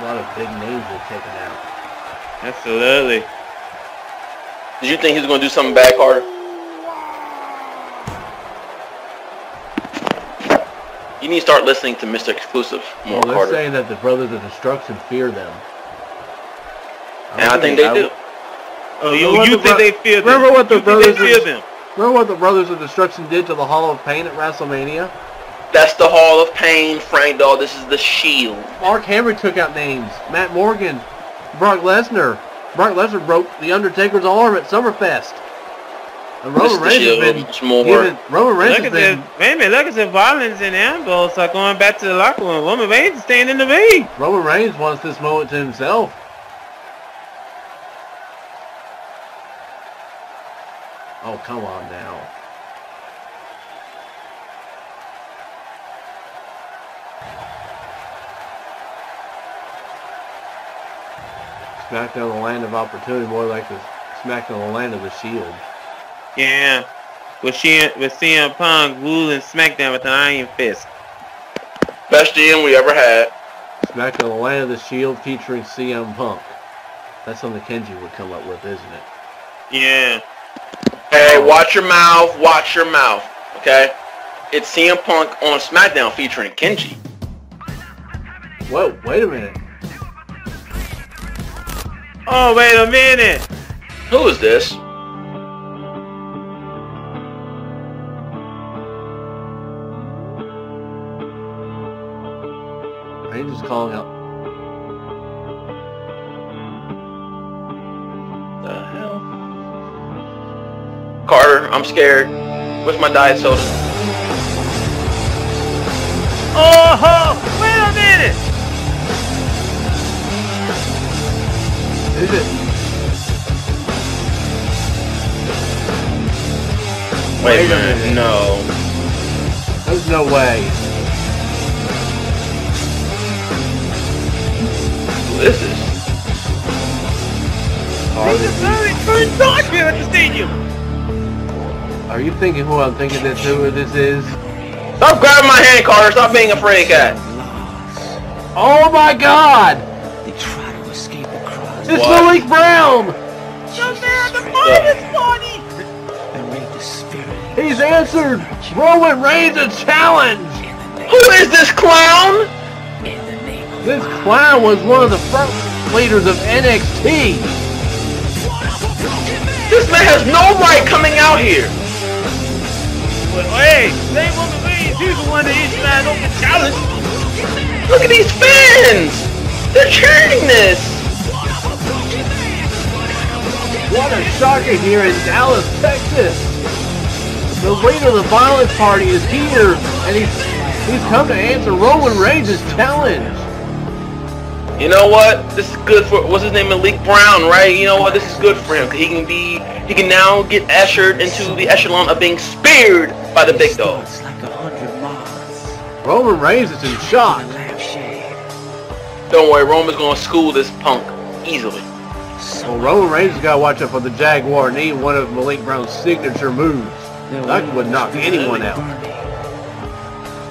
A lot of big names were taken out. Absolutely. Did you think he was going to do something back harder? You need to start listening to Mr. Exclusive more, Well, they're Carter. saying that the Brothers of Destruction fear them. and I think they do. Oh, uh, you, you the think they fear them? remember what the you brothers they fear is- them? Remember what the Brothers of Destruction did to the Hall of Pain at WrestleMania? That's the Hall of Pain, Frank Dom. This is the Shield. Mark Henry took out names. Matt Morgan, Brock Lesnar. Brock Lesnar broke The Undertaker's arm at Summerfest. And Roman Reigns has Shield. been Small given. Roman Reigns Look has at this. been Wait a minute. Look at the violence and Ambrose are going back to the locker room. Roman Reigns is staying in the ring. Roman Reigns wants this moment to himself. Oh, come on now. SmackDown, the land of opportunity, more like the SmackDown, the land of the Shield. Yeah. With, she, with CM Punk ruling SmackDown with an iron fist. Best GM we ever had. SmackDown, the land of the Shield, featuring CM Punk. That's something Kenji would come up with, isn't it? Yeah. Hey, watch your mouth. Watch your mouth. Okay? It's CM Punk on SmackDown featuring Kenji. Whoa, wait a minute. Oh, wait a minute. Who is this? Are you just calling out? The hell? Carter, I'm scared. Where's my diet soda? Oh, wait a minute. Is it? Wait, Wait a a minute. minute. No. There's no way. Who is this? It's very very dark here at the stadium. Are you thinking who I'm thinking this who this is? Stop grabbing my hand, Carter. Stop being afraid, cat. Oh my god! It's What? Malik Brown! The man, the finest party. and read the spirit He's answered Roman Reigns' challenge! in the Who is this clown? in the name of This clown was one of the first leaders of NXT! This man has no right coming out here. But hey, same Roman Reigns. He's the one that issued that open challenge. Look at these fans. They're cheering this. What a shocker here in Dallas, Texas! The leader of the Violence Party is here, and he's he's come to answer Roman Reigns' challenge! You know what? This is good for what's his name, Malik Brown, right? You know what? This is good for him. He can be, he can now get ushered into the echelon of being speared by the big dog. It's like a hundred moths. Roman Reigns is in shock. Lampshade. Don't worry, Roman's gonna school this punk easily. Well, Roman Reigns has got to watch out for the Jaguar knee, one of Malik Brown's signature moves. That would knock anyone out. Burning.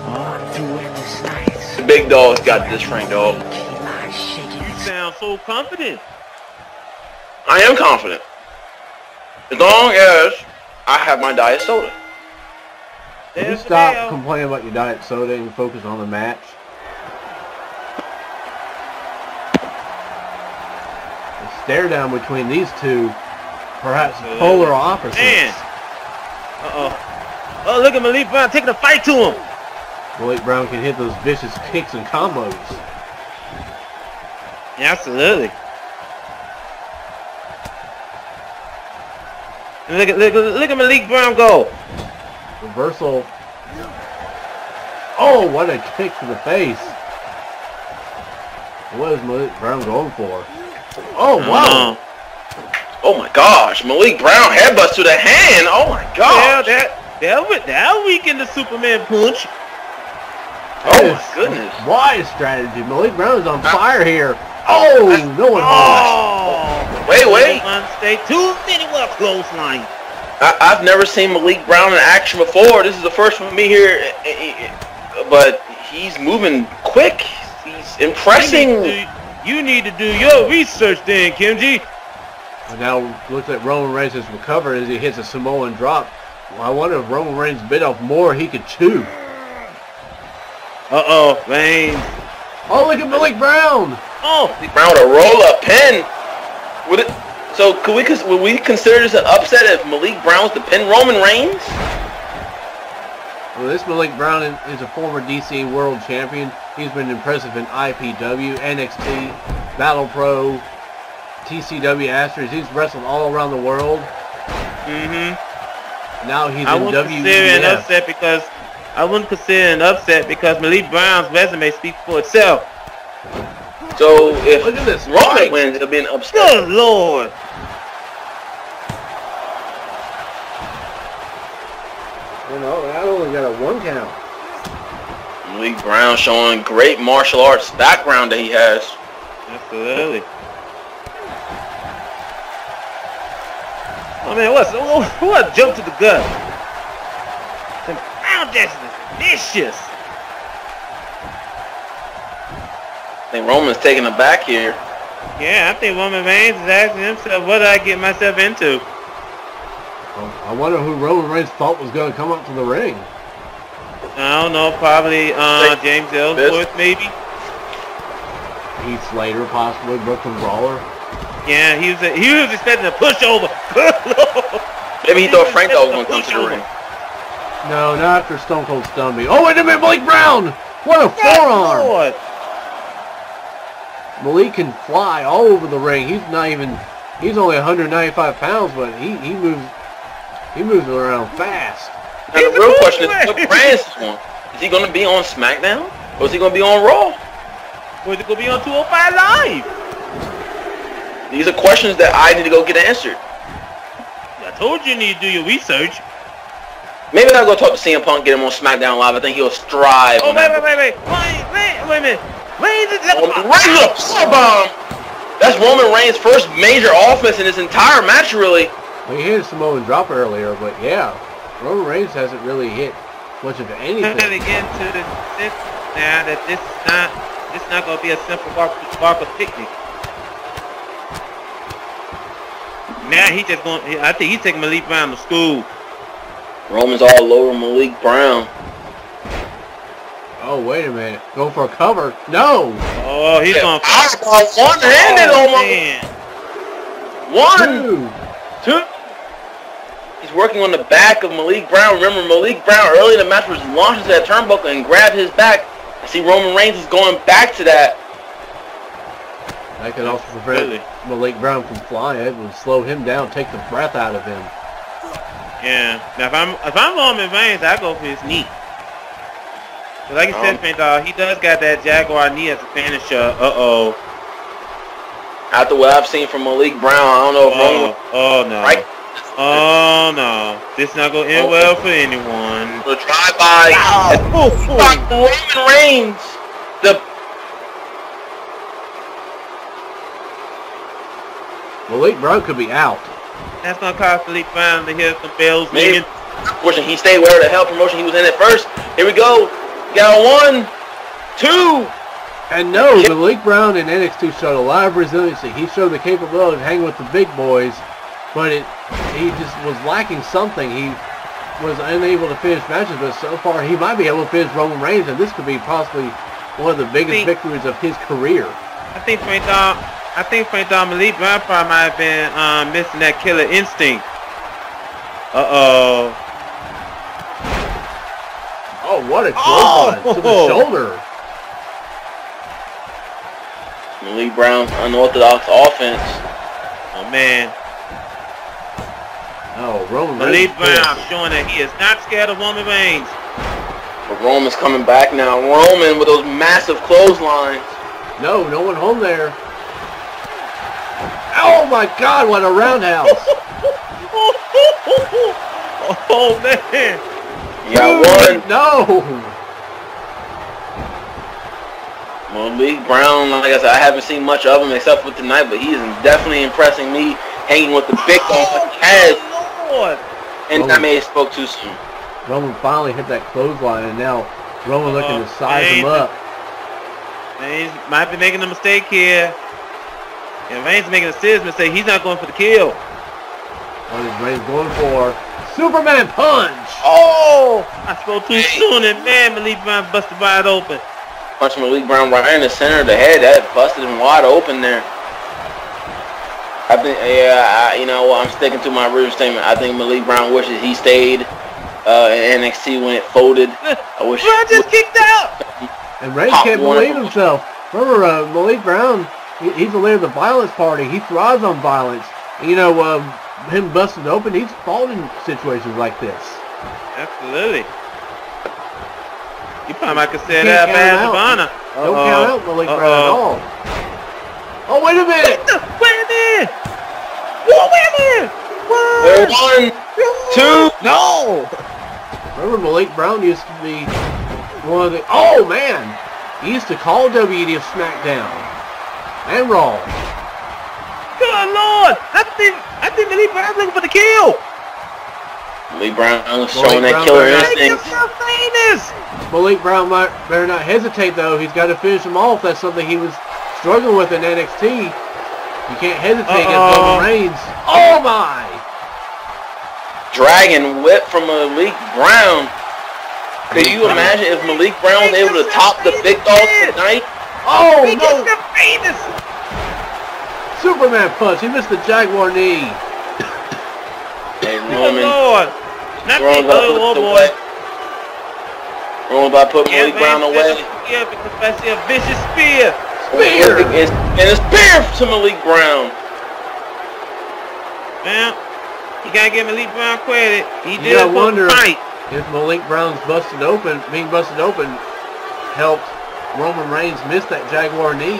On through endless nights. The big dog's got this, Frank dog. You lies shaking his Sounds so confident. I am confident. As long as I have my diet soda. Can you stop complaining about your diet soda and focus on the match? Stare down between these two, perhaps polar opposites. Man. Uh-oh. Oh, look at Malik Brown taking a fight to him. Malik Brown can hit those vicious kicks and combos. Yeah, absolutely. And look at look, at- look at Malik Brown go. Reversal. Oh, what a kick to the face. What is Malik Brown going for? Oh, wow. Uh, Oh my gosh, Malik Brown headbutts to the hand. Oh my yeah, gosh. that that would that weakened the Superman punch. Oh my goodness. Wise strategy. Malik Brown is on fire here. Oh, no one Oh! Wait, wait. One stay too many well clothesline. I, I've never seen Malik Brown in action before. This is the first for me here, eh, eh, eh, but he's moving quick. He's You impressing. Need, to, you need to do your research then, Kenji. And now looks like Roman Reigns has recovered as he hits a Samoan drop. Well, I wonder if Roman Reigns bit off more he could chew. Uh-oh, Reigns. Oh, look at Malik Brown. Oh, Malik Brown with a roll-up pin. Would it? So could we would we consider this an upset if Malik Brown's the pin Roman Reigns? Well, this Malik Brown is is a former DC World Champion. He's been impressive in IPW, NXT, Battle Pro, TCW Astros. He's wrestled all around the world. mm-hmm. Now he's I in wouldn't consider an upset because I wouldn't consider an upset because Malik Brown's resume speaks for itself. So if Look at this Roman fight. wins, it'll be an upset. Good lord. You know, I only got a one count. Malik Brown showing great martial arts background that he has. Absolutely. Oh man, what's what, what jump to the gut? The Brown just vicious. I think Roman's taking it back here. Yeah, I think Roman Reigns is asking himself, what did I get myself into? Well, I wonder who Roman Reigns thought was going to come up to the ring. I don't know, probably uh, James Ellsworth maybe. Heath Slater, possibly Brooklyn Brawler. Yeah, he was he was expecting a pushover. <laughs> Maybe he thought Franco was going to come to the ring. No, not after Stone Cold stunned me. Oh, wait a minute, Malik Brown! What a Good forearm! lord. Malik can fly all over the ring. He's not even, he's only 195 pounds, but he, he moves, he moves around fast. Now the real question is, what brand is this one? Is he going to be on SmackDown? Or is he going to be on Raw? Or is it gonna be on 205 Live? These are questions that I need to go get answered. I told you you need to do your research. Maybe I'll go talk to CM Punk, get him on SmackDown Live. I think he'll strive. Oh wait, wait, wait, wait, wait, wait, wait a minute. Reigns is Reigns with a powerbomb. That's Roman Reigns' first major offense in his entire match, really. Well, he hit a Samoan drop earlier, but yeah, Roman Reigns hasn't really hit much of Trying to anything. get into the this now that this is not this not gonna be a simple walk walk of picnic. Now he just going. I think he's taking Malik Brown to school. Roman's all over Malik Brown. Oh, wait a minute. Go for a cover? No! Oh, he's going. For, Powerbomb one-handed oh, almost. man. One, Two! two. He's working on the back of Malik Brown. Remember, Malik Brown early in the match was launched into that turnbuckle and grabbed his back. I see Roman Reigns is going back to that. That could also prevent Really? Malik Brown from flying. It would slow him down, take the breath out of him. Yeah. Now if I'm if I'm Roman Reigns, I go for his knee. But like I said, Um, man, dog, he does got that Jaguar knee as a finisher. Uh oh. After what I've seen from Malik Brown, I don't know if Roman Oh, oh no. right. Oh no. This not gonna end Oh. well for anyone. The drive-by. Oh, oh. Fuck Roman Reigns. The Malik Brown could be out. That's gonna cause Philippe Brown to hear some bells Maybe. ringing. Unfortunately, he stayed where the hell promotion he was in at first. Here we go. Got a one, two. And no, Malik Brown in NXT showed a lot of resiliency. He showed the capability of hanging with the big boys, but it he just was lacking something. He was unable to finish matches, but so far he might be able to finish Roman Reigns, and this could be possibly one of the biggest See- victories of his career. I think Frank Dom, I think Frank Dom Malik Brown probably might have been um, missing that killer instinct. Uh oh. Oh, what a Oh! to the <laughs> shoulder. Malik Brown, unorthodox offense. Oh man. Oh, Roman Malik Reigns. Brown showing that he is not scared of Roman Reigns. But Roman's coming back now. Roman with those massive clotheslines. No, no one home there. Oh my God! What a roundhouse! <laughs> oh man. You got one. No. Malik Brown, like I said, I haven't seen much of him except for tonight, but he is definitely impressing me, hanging with the big dogs like he has. Lord. And Oh. I may have spoke too soon. Roman finally hit that clothesline, and now Roman looking Oh, to size him man. up. Reigns might be making a mistake here. And Reigns making a serious mistake. He's not going for the kill. What is Reigns going for? Superman punch! Oh! I spoke too soon, and man, Malik Brown busted wide open. Punch Malik Brown right in the center of the head. That busted him wide open there. I think, yeah, I, you know, I'm sticking to my original statement. I think Malik Brown wishes he stayed uh, in NXT when it folded. I <laughs> wish. Brown just kicked out. And Ray Pop can't one. believe himself. Remember, uh, Malik Brown, he, he's the leader of the violence party. He thrives on violence. You know, um, him busting open, he's fought in situations like this. Absolutely. You probably might consider Can't that a count him badge of out. honor. Don't Uh-oh. count out Malik Brown at all. Oh, wait a minute! Wait a minute! Whoa, wait a minute! Well, What? one, two. No! Remember, Malik Brown used to be one of the... Oh, man! He used to call WED SmackDown. And Raw. Good lord! I think I think Malik Brown's looking for the kill. Malik Brown Malik showing that Brown killer instinct. Malik Brown might better not hesitate though. He's got to finish him off. That's something he was struggling with in NXT. You can't hesitate against Uh-oh. Roman Reigns. Oh my! Dragon whip from Malik Brown. Could you imagine if Malik Brown was able to top the big dogs tonight? Oh Make no! yourself famous. Superman punch. He missed the Jaguar knee. Hey, Good Roman. lord. Not the about to oh, put oh boy. away. Roman's about to put Yeah, Malik Brown away. Yeah, because I see a vicious spear. Spear! And and a spear to Malik Brown. Man, you gotta give Malik Brown credit. He did gotta wonder- the fight. If Malik Brown's busted open, being busted open, helped Roman Reigns miss that Jaguar knee.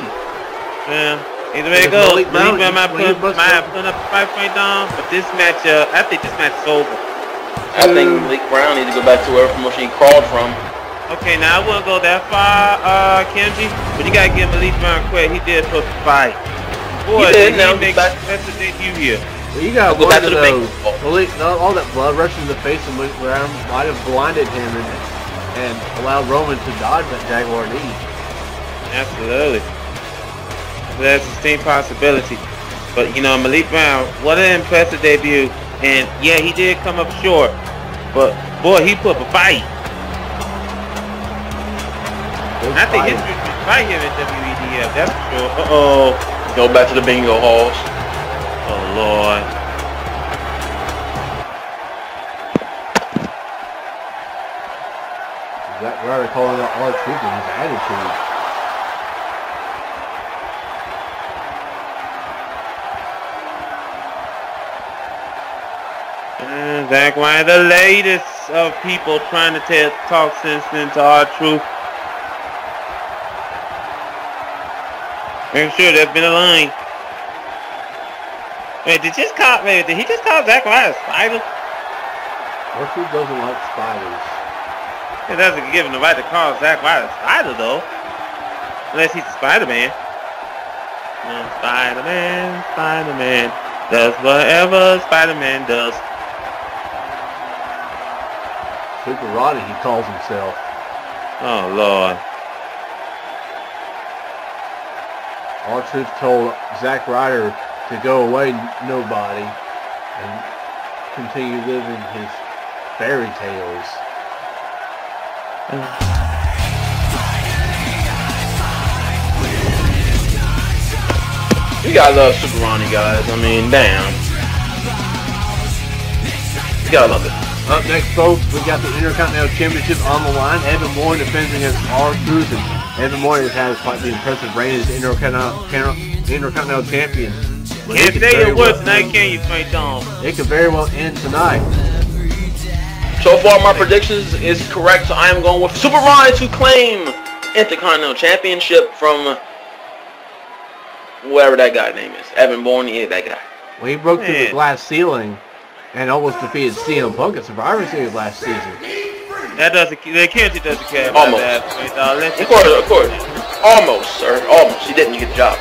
Yeah. Either way it goes, Malik Malik Brown, Brown might put, might have put up a fight right down, but this match, uh, I think this match is over. I think Malik Brown needs to go back to whatever promotion he crawled from. Okay, now I wouldn't go that far, uh, Kenji, but you gotta give Malik Brown credit. He did put the fight. Boy, He did, did now he make back- that's a debut here. Well, you gotta Go back wonder to the though. Malik, all all that blood rushing to the face of Malik Brown might have blinded him and, and allowed Roman to dodge that Jaguar knee. Absolutely. That's a same possibility. But you know, Malik Brown, what an impressive debut. And yeah, he did come up short. But boy, he put up a fight. Big I think fight. history should fight here in WEDF, that's for sure. Uh-oh. Go back to the bingo halls. Oh, Lord. Zack Ryder calling out R Truth and his attitude. Uh, Zack Ryder, the latest of people trying to tell, talk sense into R Truth. Make sure there's been a line. Wait, did just call? Wait, did he just call Zack Ryder a spider? Truth doesn't like spiders. It doesn't give him the right to call Zack Ryder a spider, though. Unless he's Spider-Man. Uh, Spider-Man, Spider-Man does whatever Spider-Man does. Super Ronnie, he calls himself. Oh, Lord. R Truth told Zack Ryder to go away, nobody, and continue living his fairy tales. You gotta love Super Ronnie, guys. I mean, damn. You gotta love it. Up next, folks, we got the Intercontinental Championship on the line. Evan Bourne defends against R Truth, and Evan Bourne has had quite the impressive reign as Intercontinental, Intercontinental Champion. But it Can't could say very your well- tonight, can you, Frank Dom? It could very well end tonight. So far, my predictions is correct. So I am going with Super Ronnie to claim Intercontinental Championship from whatever that guy name is. Evan Bourne, yeah, that guy. Well, he broke through the glass ceiling and almost defeated CM Punk at Survivor Series last season. That doesn't. The Kenji doesn't care about Almost. that. Wait, uh, let's Of course, of course. Almost, sir. Almost. She didn't get the job.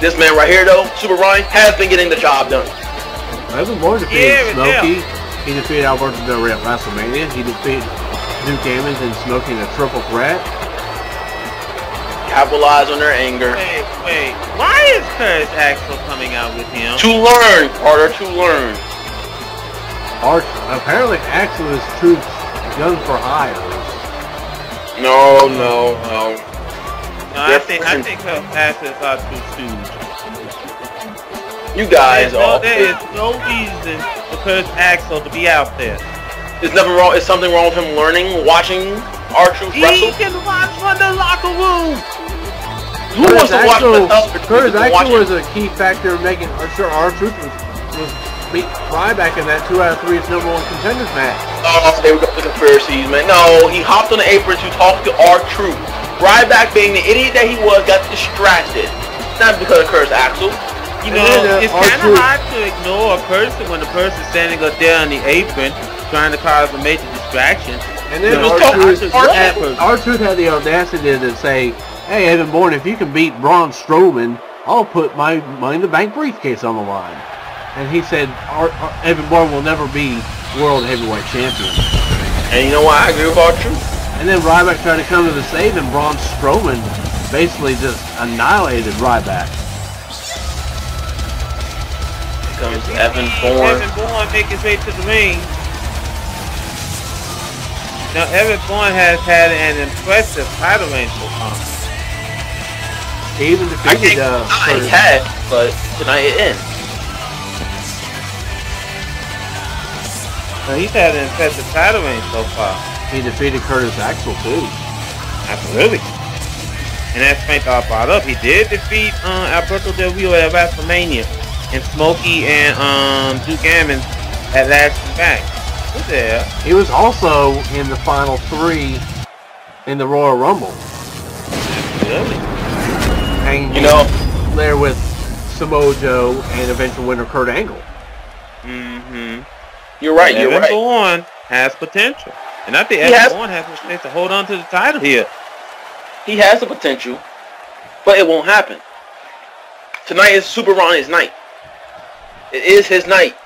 This man right here, though, Super Ryan, has been getting the job done. Evan Bourne defeated Yeah, but Smokey. He defeated Alberto Del Rio at WrestleMania. He defeated Duke Ammons and Smokey in a triple threat. Capitalize on their anger. Wait, wait. Why is Curtis Axel coming out with him? To learn, Carter, to learn. Arch, apparently Axel is Truth's gun for hire. No, no, no. No, I think I think her passes are too stooge. You guys There's no, all. there is no reason for Curtis Axel to be out there. There's nothing wrong. Is something wrong with him learning, watching R Truth He wrestle? can watch from the locker room. Who wants to watch the other Curtis people Axel was a key factor in making sure R Truth was, was beat Ryback in that two out of three is number one contenders match. Oh, they were the conspiracies, man. No, he hopped on the apron to talk to R Truth. Ryback, being the idiot that he was, got distracted. Not because of Curtis Axel. You know, then, uh, it's kind of hard to ignore a person when the person's standing up there on the apron trying to cause a major distraction. And then Yeah, our talk- Truth, our- had- R Truth had the audacity to say, "Hey, Evan Bourne, if you can beat Braun Strowman, I'll put my Money in the Bank briefcase on the line." And he said, our, our, "Evan Bourne will never be world heavyweight champion." And you know why I agree with R Truth? And then Ryback tried to come to the save, and Braun Strowman basically just annihilated Ryback. Comes Evan Bourne. Evan Bourne make his way to the ring. Now, Evan Bourne has had an impressive title reign so far. He even defeated. I defeated think uh, I Curtis- had, but tonight it ends. Now, he's had an impressive title reign so far. he defeated Curtis Axel too. Absolutely. And as Frank thought brought up, he did defeat uh, Alberto Del Rio at WrestleMania, and Smokey and um, Duke Ammons at Lashing Back. Who's there? He was also in the final three in the Royal Rumble, Really? hanging You know, there with Samoa Joe and eventual winner Kurt Angle. Mm-hmm. You're right. You're Evan right. Bourne has potential. And I think He Evan has- Bourne has a chance to hold on to the title here. He has the potential, but it won't happen. Tonight is Super Ronnie's night. It is his night.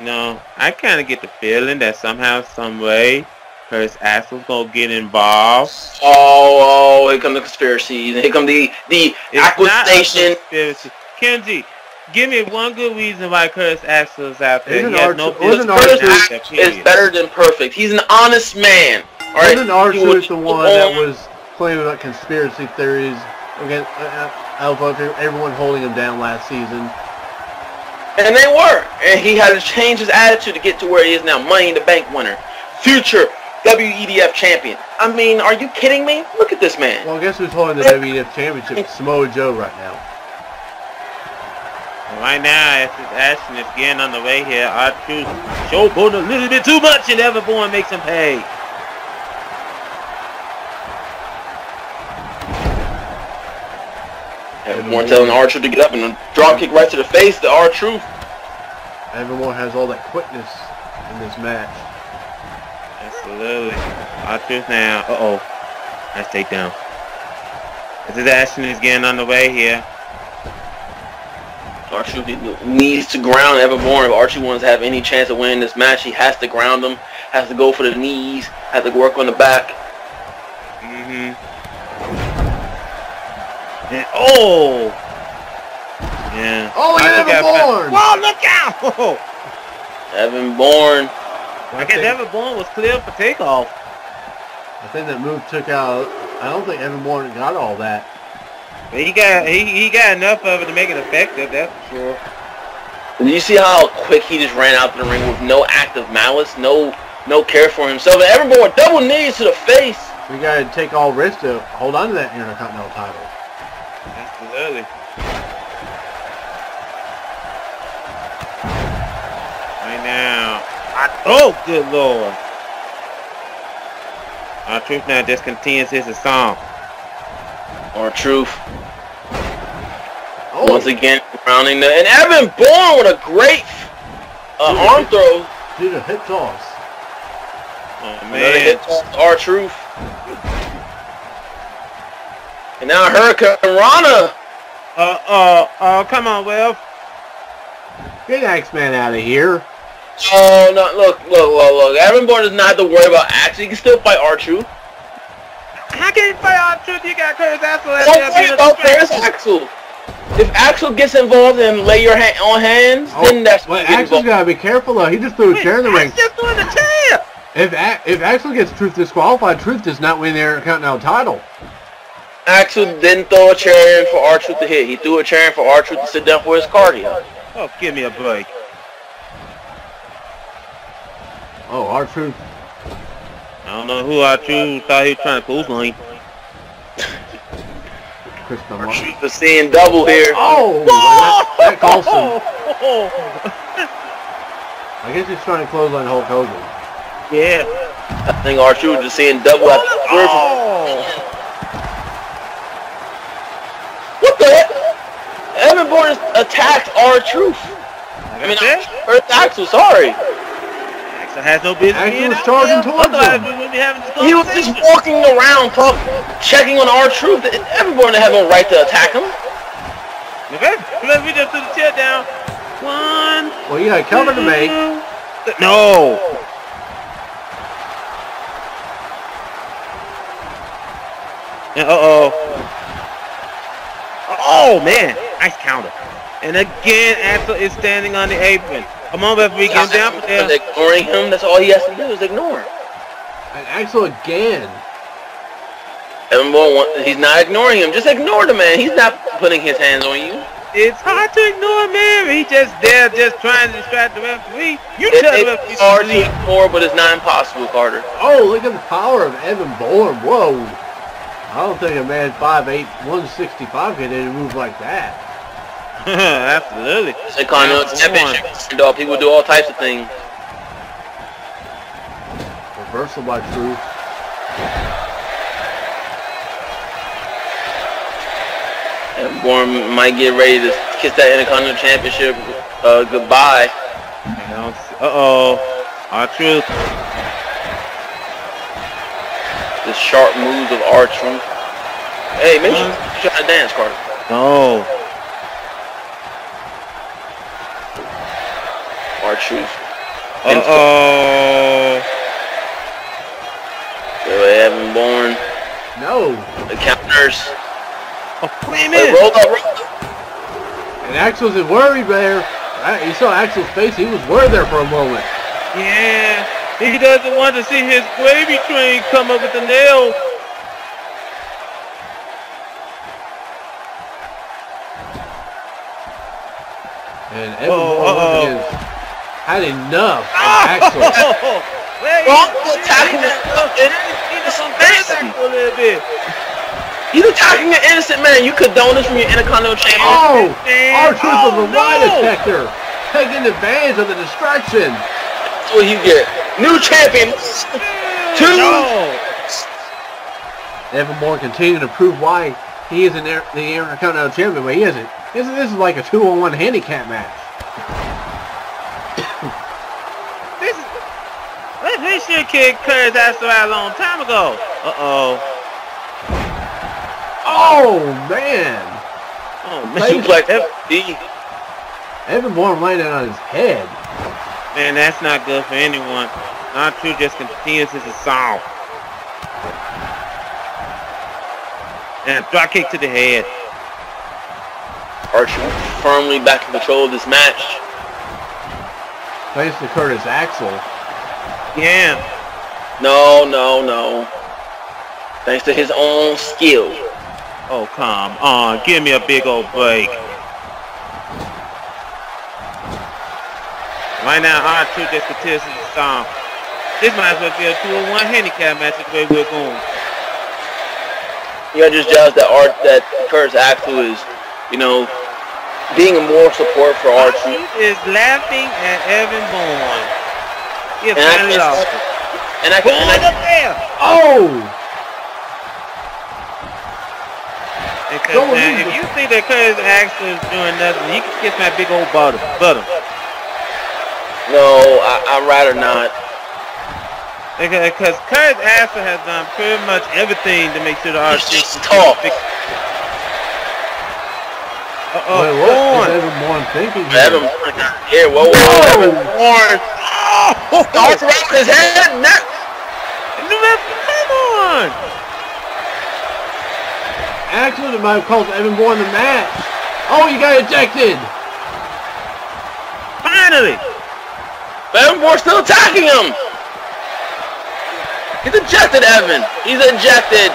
No, I kind of get the feeling that somehow, some way, Curtis Axel's gonna get involved. Oh, oh, here come the conspiracies. Here come the the It's not a acquisition. conspiracy. Kenji, give me one good reason why Curtis Axel's out there. Isn't He has our- no isn't business our- Curtis being Axel there, is better than perfect. He's an honest man. All right. Wasn't our He was Truth the one that was claiming about conspiracy theories against uh, uh, everyone holding him down last season? And they were. And he had to change his attitude to get to where he is now. Money in the Bank winner. Future WEDF champion. I mean, are you kidding me? Look at this man. Well, guess who's holding the WWF Championship? Samoa Joe right now. Right now, as this action is getting on the way here, R Truth showboating a little bit too much, and Evan Bourne makes him pay. Everyone telling Archer to get up and a drop kick right to the face. The R Truth. Everyone has all that quickness in this match. Absolutely. R Truth now. Uh-oh. Nice takedown. As this action is getting on the way here, R Truth needs to ground Evan Bourne. If Archie wants to have any chance of winning this match, he has to ground him. Has to go for the knees. Has to work on the back. Mm-hmm. And, oh! Yeah. Oh, look at Evan Bourne! Whoa, look out! <laughs> Whoa. Evan Bourne. I guess Evan Bourne was clear for takeoff. I think that move took out. I don't think Evan Bourne got all that. But he got he, he got enough of it to make it effective, that's for sure. Did you see how quick he just ran out to the ring with no act of malice, no no care for himself? And Evan Bourne double knees to the face. We gotta take all risks to hold on to that Intercontinental title. Absolutely. Right now. I, oh, good lord. R Truth now just continues his song. Or truth. Oh, Once again, rounding the and Evan Bourne with a great uh, arm throw Did a hip toss. Oh Another man. hit R Truth. And now Hurricane Rana. Uh, uh, uh, come on, Will. Get X-Man out of here. Oh no! Look, look, look, look. Evan Bourne does not have to worry about action. He can still fight R Truth. How can you fight R Truth? You got Curtis Axel out Don't there worry being a about threat. Paris Axel. If Axel gets involved and lay your hand on hands, oh, then that's Well, when you get Axel's involved. got to be careful though. He just threw a chair in the ring. He's just threw the chair. If A- if Axel gets Truth disqualified, Truth does not win the Intercontinental title. Axel didn't throw a chair in for R Truth to hit. He threw a chair in for R Truth to sit down for his cardio. Oh, give me a break. Oh, R Truth. I don't know who R Truth thought he was trying to pull line. <laughs> Chris R Benoit. Truth is seeing double here. Oh, oh, oh that, that cost him. Oh, I guess he's trying to close on Hulk Hogan. yeah. I think R Truth is seeing double after swerve. Oh. What the heck? Evan Bourne attacked R Truth. Like I mean, said, Earth Axel, sorry. Axel has no business Axel being was out charging there. towards Otherwise, him. we wouldn't be having this He was just walking around, talk, checking on our Truth. Evan Bourne didn't have no right to attack him. Okay, let me just threw the chair down. One. Well, you had a cover to make. No. Uh-oh. Oh, man. Nice counter. And again, Axel is standing on the apron. Come on, referee, get him down from Is there. ignoring him. That's all he has to do is ignore him. And Axel again. Evan Bourne—he's not ignoring him. Just ignore the man. He's not putting his hands on you. It's hard to ignore, man. He just there, just trying to distract the referee. You It- tell the referee it's hard to leave. to ignore, but it's not impossible, Carter. Oh, look at the power of Evan Bourne. Whoa. I don't think a man 5'8", 165 can do a move like that. <laughs> Absolutely. They call him That's championship. Dog, people do all types of things. Reversal by Truth. And Bourne might get ready to kiss that Intercontinental Championship uh, goodbye. Uh-oh. R Truth. The sharp moves of R Truth. Hey, maybe you should try to dance, Carter. No. R Truth. Uh-oh. Evan Bourne. No. The counters. Oh, wait a Hey, minute. roll up, roll up. And Axel's worried there. Uh, You saw Axel's face. He was worried there for a moment. Yeah. He doesn't want to see his gravy train come up with the nail. And Evan Oh, uh-oh. again had enough of! Axel. Oh, wait, <laughs> Well, he's- attacking he's- the- he's- he's on Curtis Axel a little bit. He's attacking an innocent man. You condone this from your Intercontinental Champion. Oh! Man. Our truth Oh, was a lie no. detector. Taking advantage of the distraction. That's what you get. New champion. Two. No. Evan Bourne continuing to prove why he is an Inter- the Intercontinental Champion, but he isn't. This is, this is like a two-on-one handicap match. This is... They, they should kick Curtis Axel out a long time ago. Uh-oh. Oh, man. Oh, man. Suplex. <laughs> D. Evan Bourne landed on his head. Man, that's not good for anyone. Not true, just continues his assault. And drop kick to the head. Archer firmly back in control of this match. Thanks to Curtis Axel. Yeah. No, no, no. Thanks to his own skill. Oh, come on. Give me a big old break. Right now, R2 just continues his assault. Um, this might as well be a 2-1 handicap match the way we're going. You're just jealous that Art that Curtis Axel is, you know, being a more support for R2 R2. is laughing at Evan Bourne. He has And I finally can- lost. And I can, and I, up there! Oh! Because Don't man, if you think that Curtis Axel is doing nothing, he can kiss my big old bottom. Bottom. No, I, I'd rather not. Because Kurt Astor has done pretty much everything to make sure the He's RC just tough. Uh-oh, uh, Wait, what is Bourne. Evan Bourne thinking here? Evan Bourne got here. Whoa, whoa, Evan Bourne. Arms around his head. Not, Come on! Actually, it might have cost Evan Bourne the match. Oh, you got ejected. Finally! Evan Bourne's still attacking him. He's ejected, Evan. He's ejected.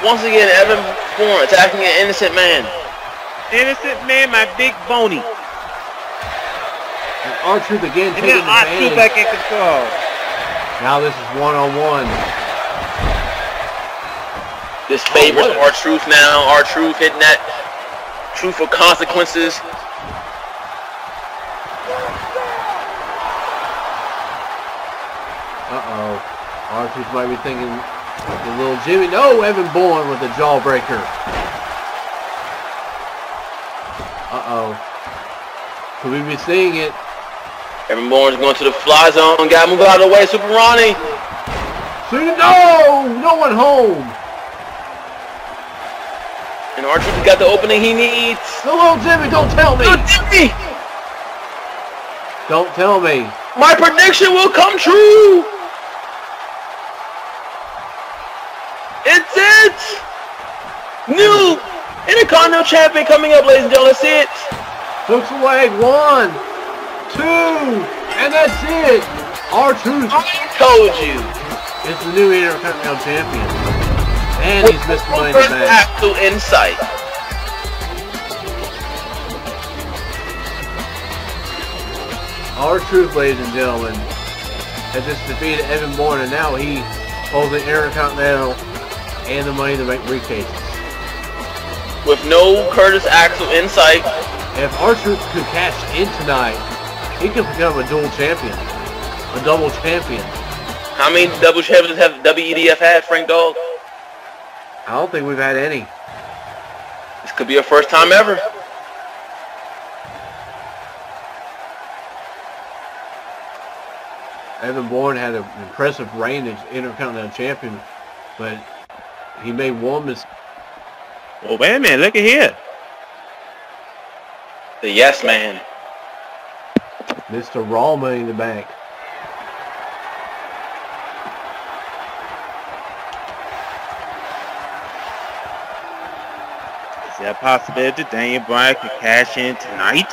Once again, Evan Bourne attacking an innocent man. Innocent man, my big bony. And R-Truth again And taking then I two advantage. back in control. Now this is one-on-one. This favors oh, what? R-Truth now. R-Truth hitting that truth of consequences. Uh-oh. R-Truth might be thinking the little Jimmy. No, Evan Bourne with the jawbreaker. Uh-oh. Could we be seeing it? Evan Bourne's going to the fly zone. Got to move out of the way. Super Ronnie. No! No one home! And truth has got the opening he needs. Hello, Jimmy, don't tell me! Good Jimmy. Don't tell me. My prediction will come true. It's it. New Intercontinental Champion coming up, ladies and gentlemen. Let's see it. A leg. One, two, and that's it. R-Truth I told you. is the new Intercontinental Champion. And he's Mr. Money in the Bank. actual insight. R-Truth, ladies and gentlemen, has just defeated Evan Bourne, and now he holds the Intercontinental and the Money in the Bank briefcases. With no Curtis Axel insight, If R-Truth could cash in tonight, he could become a dual champion. A double champion. how many double champions have WEDF had, Frank Dom? I don't think we've had any. This could be a first time ever. Evan Bourne had an impressive reign as Intercontinental Champion, but he made one mistake. Well, wait a minute, look at here. The yes man. Mr. Raw Money in the Bank. Is there a possibility Daniel Bryan could cash in tonight?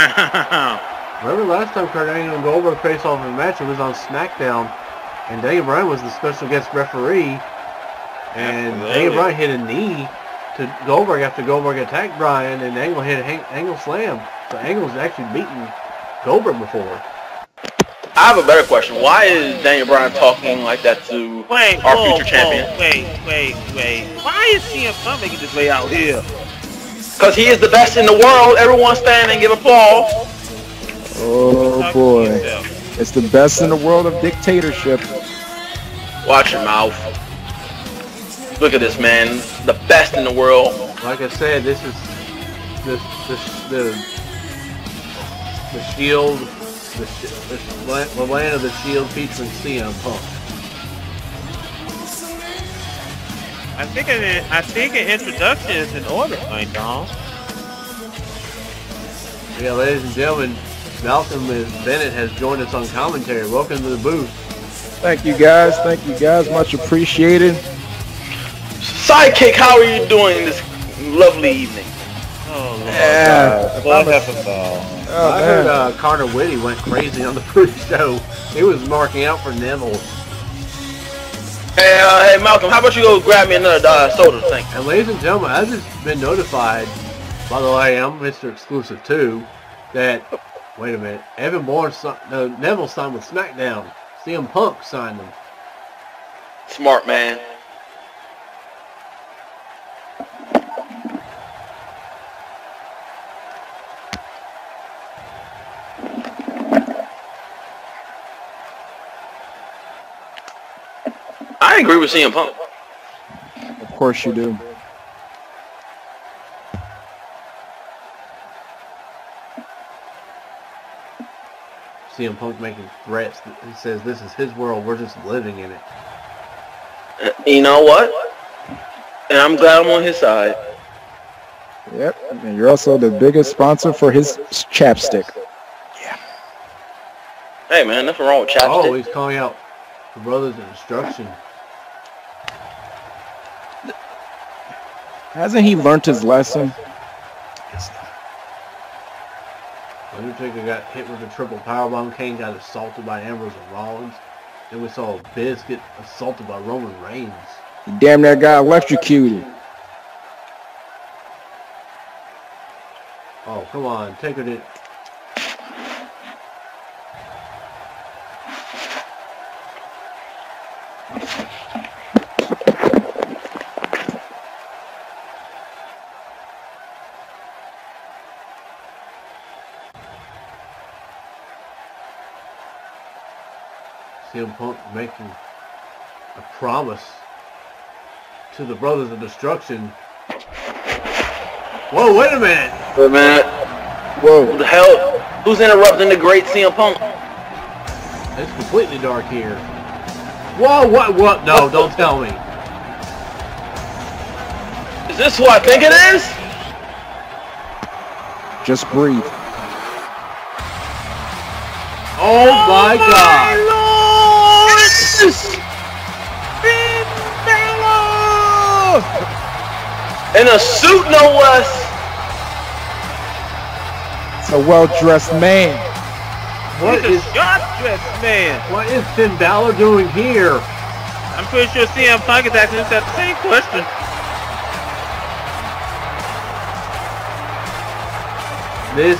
Wow. Remember last time Kurt Angle and Goldberg faced off in a match, it was on SmackDown, and Daniel Bryan was the special guest referee, and Absolutely. Daniel Bryan hit a knee to Goldberg after Goldberg attacked Bryan, and Angle hit a hang- Angle slam. So Angle's actually beaten Goldberg before. I have a better question. Why is Daniel Bryan talking like that to Wait, our whoa, future champion? whoa, wait, wait, wait. Why is CM Punk making this way out here? Because he is the best in the world. Everyone stand and give applause. Oh boy. It's the best in the world of dictatorship. Watch your mouth. Look at this man. The best in the world. Like I said, this is the the the, the Shield, the, sh- the, the land of the Shield featuring CM Punk. I think an, I think an introduction is in order, Frank Dom. Yeah, ladies and gentlemen, Malcolm Bennett has joined us on commentary. Welcome to the booth. Thank you guys. Thank you guys. Much appreciated. Sidekick, how are you doing this lovely evening? Oh, Lord. Yeah. What episode? Oh I heard man. uh, Connor Whitty went crazy on the <laughs> pre-show. He was marking out for Neville. Hey, uh, hey, Malcolm, how about you go grab me another uh, soda? Thank you. And ladies and gentlemen, I've just been notified, by the way, I'm Mr. Exclusive too, that, wait a minute, Evan Bourne, no, Neville signed with SmackDown. CM Punk signed them. Smart man. I agree with CM Punk. Of course you do. CM Punk making threats. He says this is his world. We're just living in it. Uh, You know what? And I'm glad I'm on his side. Yep. And you're also the biggest sponsor for his chapstick. Yeah. Hey man, nothing wrong with chapstick. Oh, he's calling out the Brothers of Hasn't he learned his lesson? Yes. Undertaker got hit with a triple powerbomb. Kane got assaulted by Ambrose and Rollins. Then we saw Biz get assaulted by Roman Reigns. He damn that guy electrocuted. Oh, come on. Taker did. CM Punk making a promise to the Brothers of Destruction. Whoa, wait a minute! Wait a minute. Who Whoa. the hell? Who's interrupting the great CM Punk? It's completely dark here. Whoa, what, what? No, don't tell me. Is this who I think it is? Just breathe. Oh my oh god! Yes! In a suit, no less. It's a well-dressed man. What He's a sharp-dressed man. what is Finn Balor doing here? I'm pretty sure CM Punk is asking himself the same question. This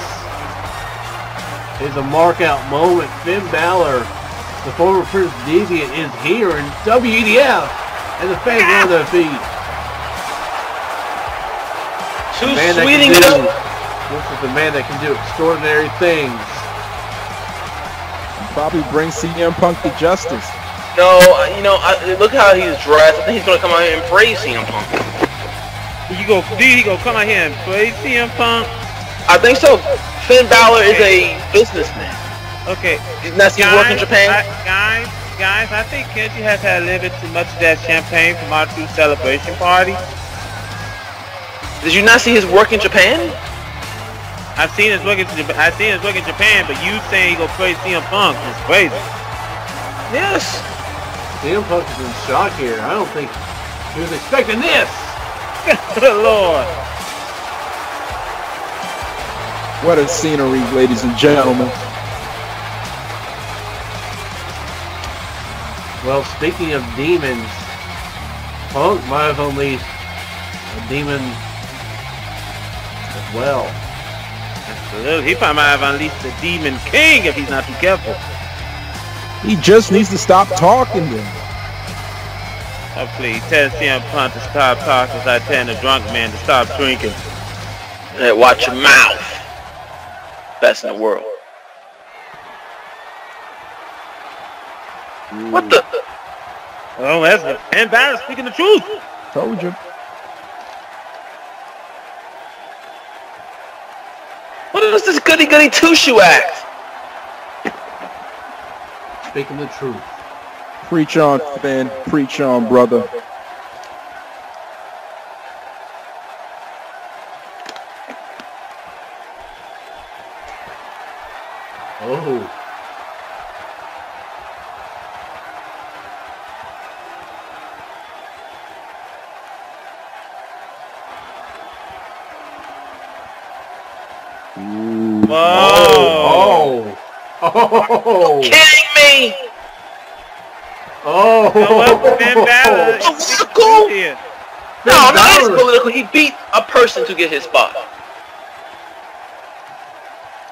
is a mark out moment. Finn Balor, the former Prince Devitt, is here in WEDF, and the fans are on their feet. Two Man that sweeting can do, milk. this is the man that can do extraordinary things. Probably bring CM Punk to justice. No, uh, you know, I, look how he's dressed. I think he's gonna come out here and praise CM Punk. You go, dude, he go come out here and praise CM Punk. I think so. Finn Balor is a businessman. Okay, That's his work in Japan. I, guys, guys, I think Kenji has had a little bit too much of that champagne from our two celebration party. Did you not see his work in Japan? I've seen his work in Japan. I've seen his work in Japan, but you saying he go play CM Punk is crazy. Yes. CM Punk is in shock here. I don't think he was expecting this. <laughs> Good lord. What a scenery, ladies and gentlemen. Well, speaking of demons, Punk might have unleashed a demon as well. Absolutely. He probably might have unleashed the Demon King if he's not too careful. He just needs to stop talking to oh, him. Hopefully, he tells CM Punk to stop talking, so I tell the drunk man to stop drinking. Hey, watch your mouth. Best in the world. What the? Oh, that's the and Barrett speaking the truth. Told you. What is this goody goody two shoe act? Speaking the truth. Preach on, Finn. Preach on, brother. Oh. Whoa. Oh. Oh. Kidding me? Oh. So oh, what, Finn Balor Political? here. No, no, it's Balor. political. He beat a person to get his spot.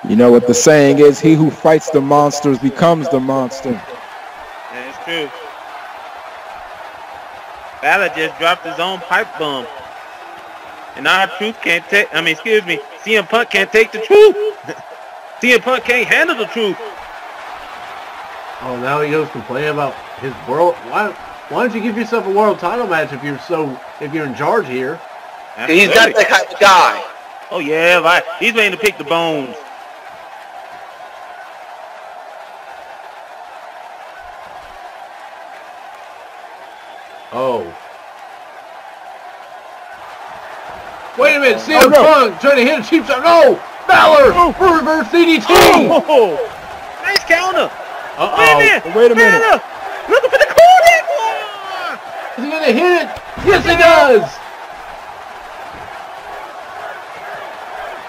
You know what the saying is? He who fights the monsters becomes the monster. That's true. Balor just dropped his own pipe bomb. And our truth can't take, I mean, excuse me, CM Punk can't take the truth. <laughs> CM Punk can't handle the truth. Oh, now he goes complaining about his world. Why? Why don't you give yourself a world title match if you're so if you're in charge here? He's not Absolutely. that kind of guy. Oh yeah, right. He's waiting to pick the bones. Oh. Wait a minute, CM Oh, no. Punk trying to hit a cheap shot. No! Balor for reverse DDT! Oh, nice counter. Wait a minute. Wait a minute. Balor, Looking for the corner. Is he gonna hit it? Yes, he does!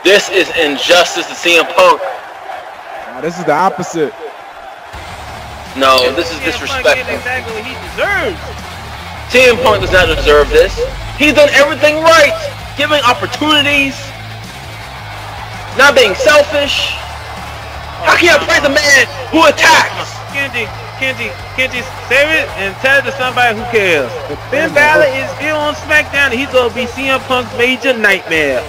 This is injustice to CM Punk. Now, this is the opposite. No, this is CM Punk getting disrespectful. exactly what he deserves. CM Punk does not deserve this. He's done everything right, giving opportunities, not being selfish. How can you praise a man who attacks? Kenji, Kenji, Kenji, save it and tell it to somebody who cares. Finn Balor is still on SmackDown and he's gonna be CM Punk's major nightmare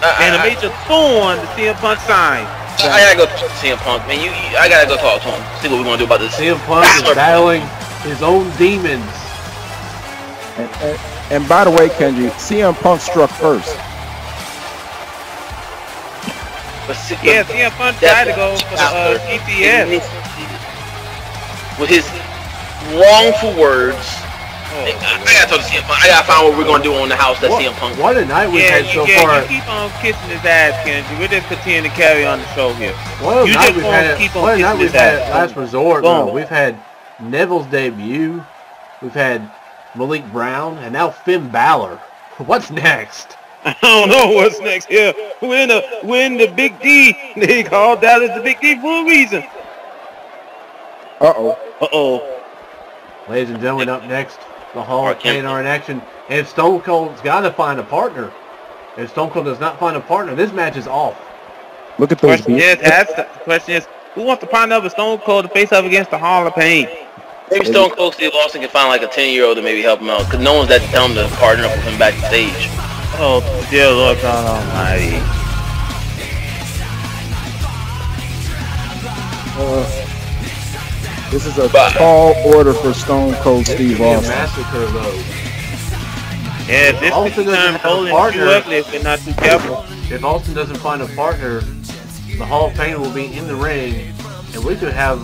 uh, and a I, major thorn to CM Punk sign. I, I gotta go talk to CM Punk, man. You, you, I gotta go talk to him. See what we're gonna do about this. CM Punk is Balor. <laughs> battling his own demons. And, and, and by the way, Kenji, CM Punk struck first. But see- Yeah, CM Punk tried to go for the uh, Balor. GTS. With his wrongful words. Oh, I, I gotta talk to CM Punk. I gotta find what we're gonna do on the house that What, CM Punk. what a night we've Yeah, had you, so yeah, far. you keep on kissing his ass, Kenji. We're just continuing to carry on the show here. What a you night just we've had. keep on What a night we've had ass. last resort. Boom. though. We've had Neville's debut. We've had Malik Brown, and now Finn Balor. <laughs> What's next? I don't know what's next here. We're the we're the Big D. <laughs> They call Dallas the Big D for a reason. Uh-oh. Uh oh. Ladies and gentlemen, up next, the Hall of Mark Fame are in action. And Stone Cold's got to find a partner. If Stone Cold does not find a partner, this match is off. Look at those Question beats. is, ask the question is, who wants to partner up with Stone Cold to face up against the Hall of Pain? Maybe Stone Cold Steve Austin can find like a 10 year old to maybe help him out. Cause no one's that dumb to partner up with him backstage. Oh, dear Lord God Almighty. Uh, this is a But- tall order for Stone Cold This Steve could be a Austin. massacre, though. Yeah, this Austin could doesn't turn have a partner. too ugly if we're not too careful. If Austin doesn't find a partner, the Hall of Fame will be in the ring, and we could have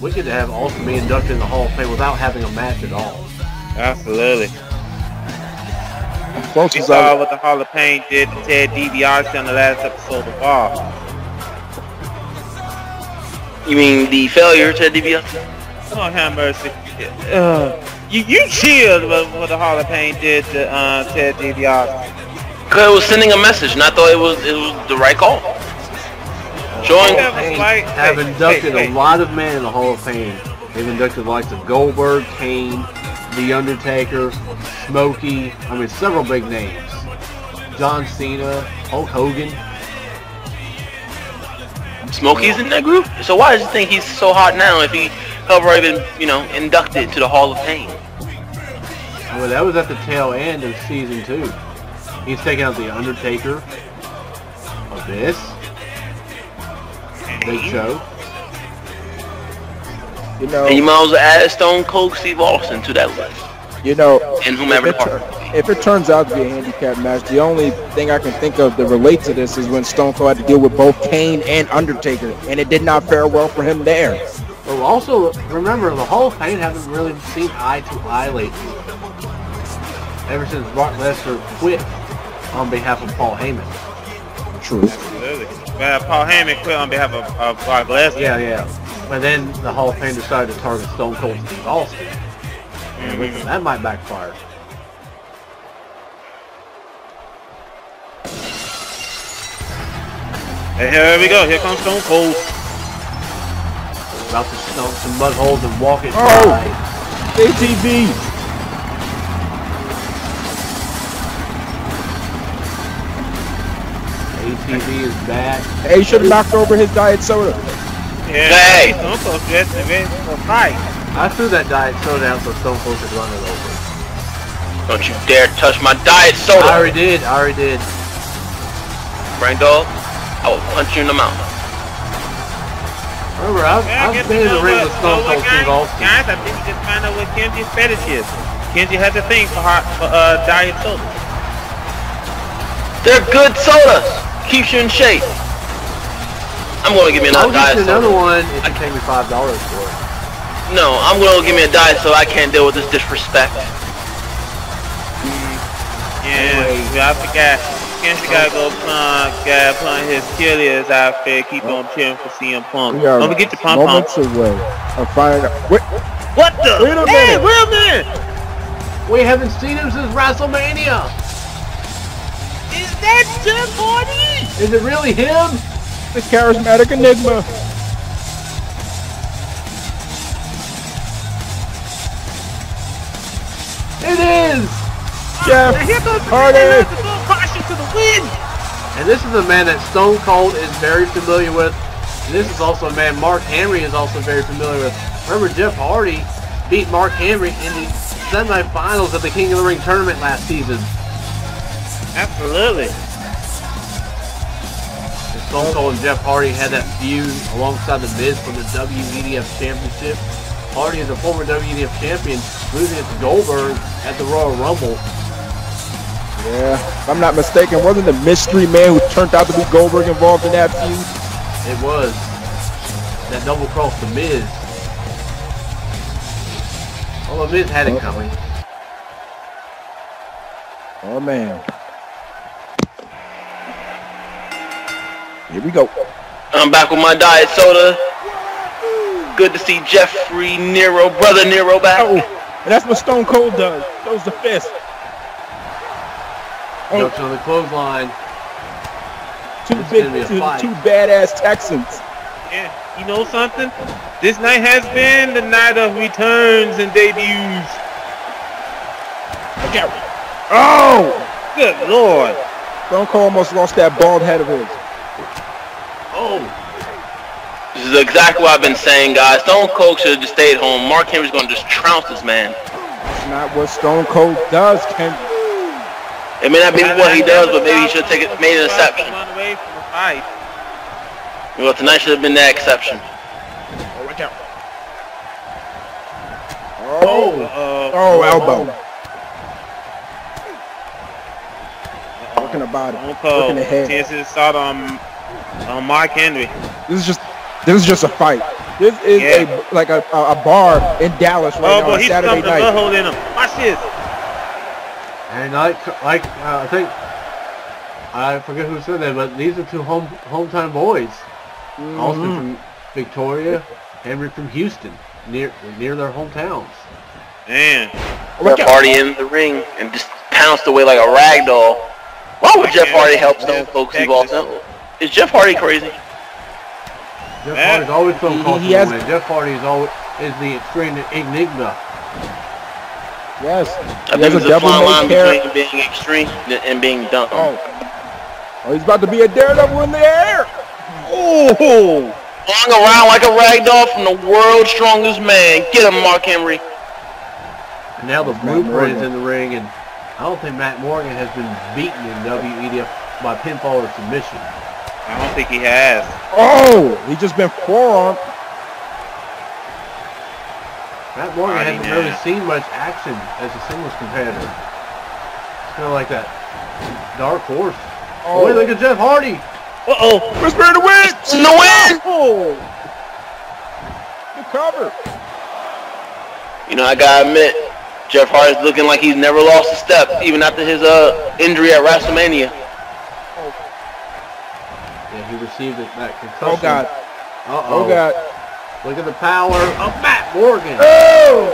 we could have Austin be inducted in the Hall of Fame without having a match at all. Absolutely. Close We saw I, what the Hall of Pain did to Ted DiBiase on the last episode of Raw. You mean the failure Ted DiBiase? Oh, have mercy. Uh, you you cheered what, what the Hall of Pain did to uh, Ted DiBiase. Cause it was sending a message, and I thought it was it was the right call. Showing Yeah. Fame Like- have hey, inducted hey, a lot of men in the Hall of Fame. They've inducted the likes of Goldberg, Kane, The Undertaker, Smokey. I mean, several big names. John Cena, Hulk Hogan. Smokey's in that group. So why does you think he's so hot now if he have even you know inducted to the Hall of Fame? Well, that was at the tail end of season two. He's taking out The Undertaker, Abyss, Big Show. you know, And you might as well add Stone Cold Steve Austin to that list, you know, and whomever if it, tur- if it turns out to be a handicap match, the only thing I can think of that relate to this is when Stone Cold had to deal with both Kane and Undertaker, and it did not fare well for him there. But also, remember, the Hall of Fame haven't really seen eye to eye lately. Ever since Brock Lesnar quit on behalf of Paul Heyman. True. Absolutely. Well, Paul Heyman quit on behalf of, of Brock Lesnar. Yeah, yeah. But then the Hall of Fame decided to target Stone Cold Steve Austin. And Mhm. that might backfire. And here we go. Here comes Stone Cold. About to stomp some mud holes and walk it Oh. by. ATV. ATV is back. Hey, he should have knocked over his diet soda. Yeah. Hey. Stone Cold dressed and ready for a fight. I threw that diet soda down so Stone Cold could run it over. Don't you dare touch my diet soda! I already did. I already did. Frank Dom. I will punch you in the mouth. Remember, I've, Yeah, I've been in the ring with Stone Cold Steve Austin. Guys, I think you just find out what Kenji's fetish is. Kenji has a thing for hot for uh, diet soda. They're good sodas. Keeps you in shape. I'm gonna give me I'll another get diet you another soda. one if you pay me five dollars for it. No, I'm gonna give me a diet so I can't deal with this disrespect. Mm, yeah, Anyway. yeah, I forgot. Kenji gotta go oh. put, gotta put on his cheerleaders outfit, keep on cheering for CM Punk. We are Don't forget your pump pump. moments away of uh, finding out. Wait, What the? Wait a Hey, wait a minute! We haven't seen him since WrestleMania. Is that Jeff Hardy? Is it really him? the charismatic enigma. It is. Jeff And here the Hardy. man to go caution to the wind. And this is a man that Stone Cold is very familiar with. And this is also a man Mark Henry is also very familiar with. Remember, Jeff Hardy beat Mark Henry in the semifinals of the King of the Ring tournament last season. Absolutely. And Stone Cold and Jeff Hardy had that feud alongside The Miz for the WEDF Championship. Hardy is a former WEDF champion, losing it to Goldberg at the Royal Rumble. Yeah, if I'm not mistaken, wasn't the mystery man who turned out to be Goldberg involved in that feud? It was that double cross The Miz. Well, The Miz had it oh. coming. Oh man. Here we go. I'm back with my diet soda. Good to see Jeffrey Nero, brother Nero back. Oh, and that's what Stone Cold does. Throws the fist. Oh, Jumps on the clothesline. two It's big, gonna be two, two badass Texans. Yeah, you know something? This night has been the night of returns and debuts. Look out. Oh! oh! Good lord. Stone Cold almost lost that bald head of his. Oh, This is exactly what I've been saying, guys. Stone Cold should have just stayed home. Mark Henry's gonna just trounce this man. That's not what Stone Cold does, Ken. It may not be what he does, but maybe he should take it, made an exception. Run a fight. Well, tonight should have been that exception. Oh, watch out. oh, Uh, Oh, elbow. Working the body. Stone Working Cold. the head. Chances start on on Mark Henry. This is just this is just a fight. This is Yeah. a like a, a, a bar in Dallas right Oh, now but on he's Saturday stuffing a night. hole in him. Watch this. and like, like uh, I think I forget who said that, but these are two home hometown boys. Austin Mhm. from Victoria, Henry from Houston, near near their hometowns. Man. Watch Jeff. Hardy in the ring and just pounced away like a rag doll. Why would Jeff Hardy help Stone Cold Steve Austin? Is Jeff Hardy crazy? Jeff Man. Hardy's always so He- he- he has- Jeff Hardy is always is the extreme enigma. Yes. I He think there's a devil fine line care. between being extreme and being dumb. Oh. Oh, he's about to be a daredevil in the air. Oh! Flying around like a rag doll from the world's strongest man. Get him, Mark Henry. And now the Matt blueprint is in the ring, and I don't think Matt Morgan has been beaten in WEDF by pinfall or submission. I don't think he has. Oh, he just been forearmed. Matt Morgan Body hasn't now. really seen much action as a singles competitor. It's kind of like that dark horse. Oh, wait, look at Jeff Hardy. Uh-oh. Whisper in the wind. In the wind! Oh, good cover. You know, I gotta admit, Jeff Hardy's looking like he's never lost a step, even after his uh injury at WrestleMania. Yeah, he received it, that oh, concussion. Oh God. Uh-oh. Oh God. Look at the power of Matt Morgan. Oh.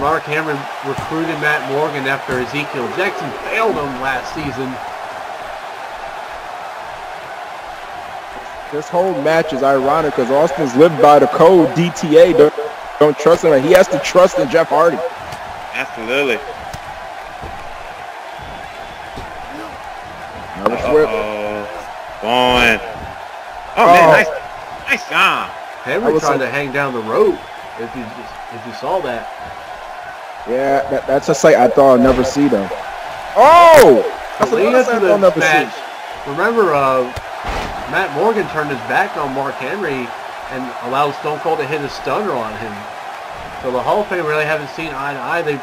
Mark Henry recruited Matt Morgan after Ezekiel Jackson failed him last season. This whole match is ironic because Austin's lived by the code DTA. Don't, don't trust him. He has to trust in Jeff Hardy. Absolutely. Irish. Uh-oh. Going. Oh, Oh. man, nice. Nice job. Henry That was tried some- to hang down the rope. If you if you saw that, Yeah, that, that's a sight I thought I'd never see though. Oh! That's leading another into sight I'll never match, see. remember uh, Matt Morgan turned his back on Mark Henry and allowed Stone Cold to hit a stunner on him. So the Hall of Fame really haven't seen eye to eye. They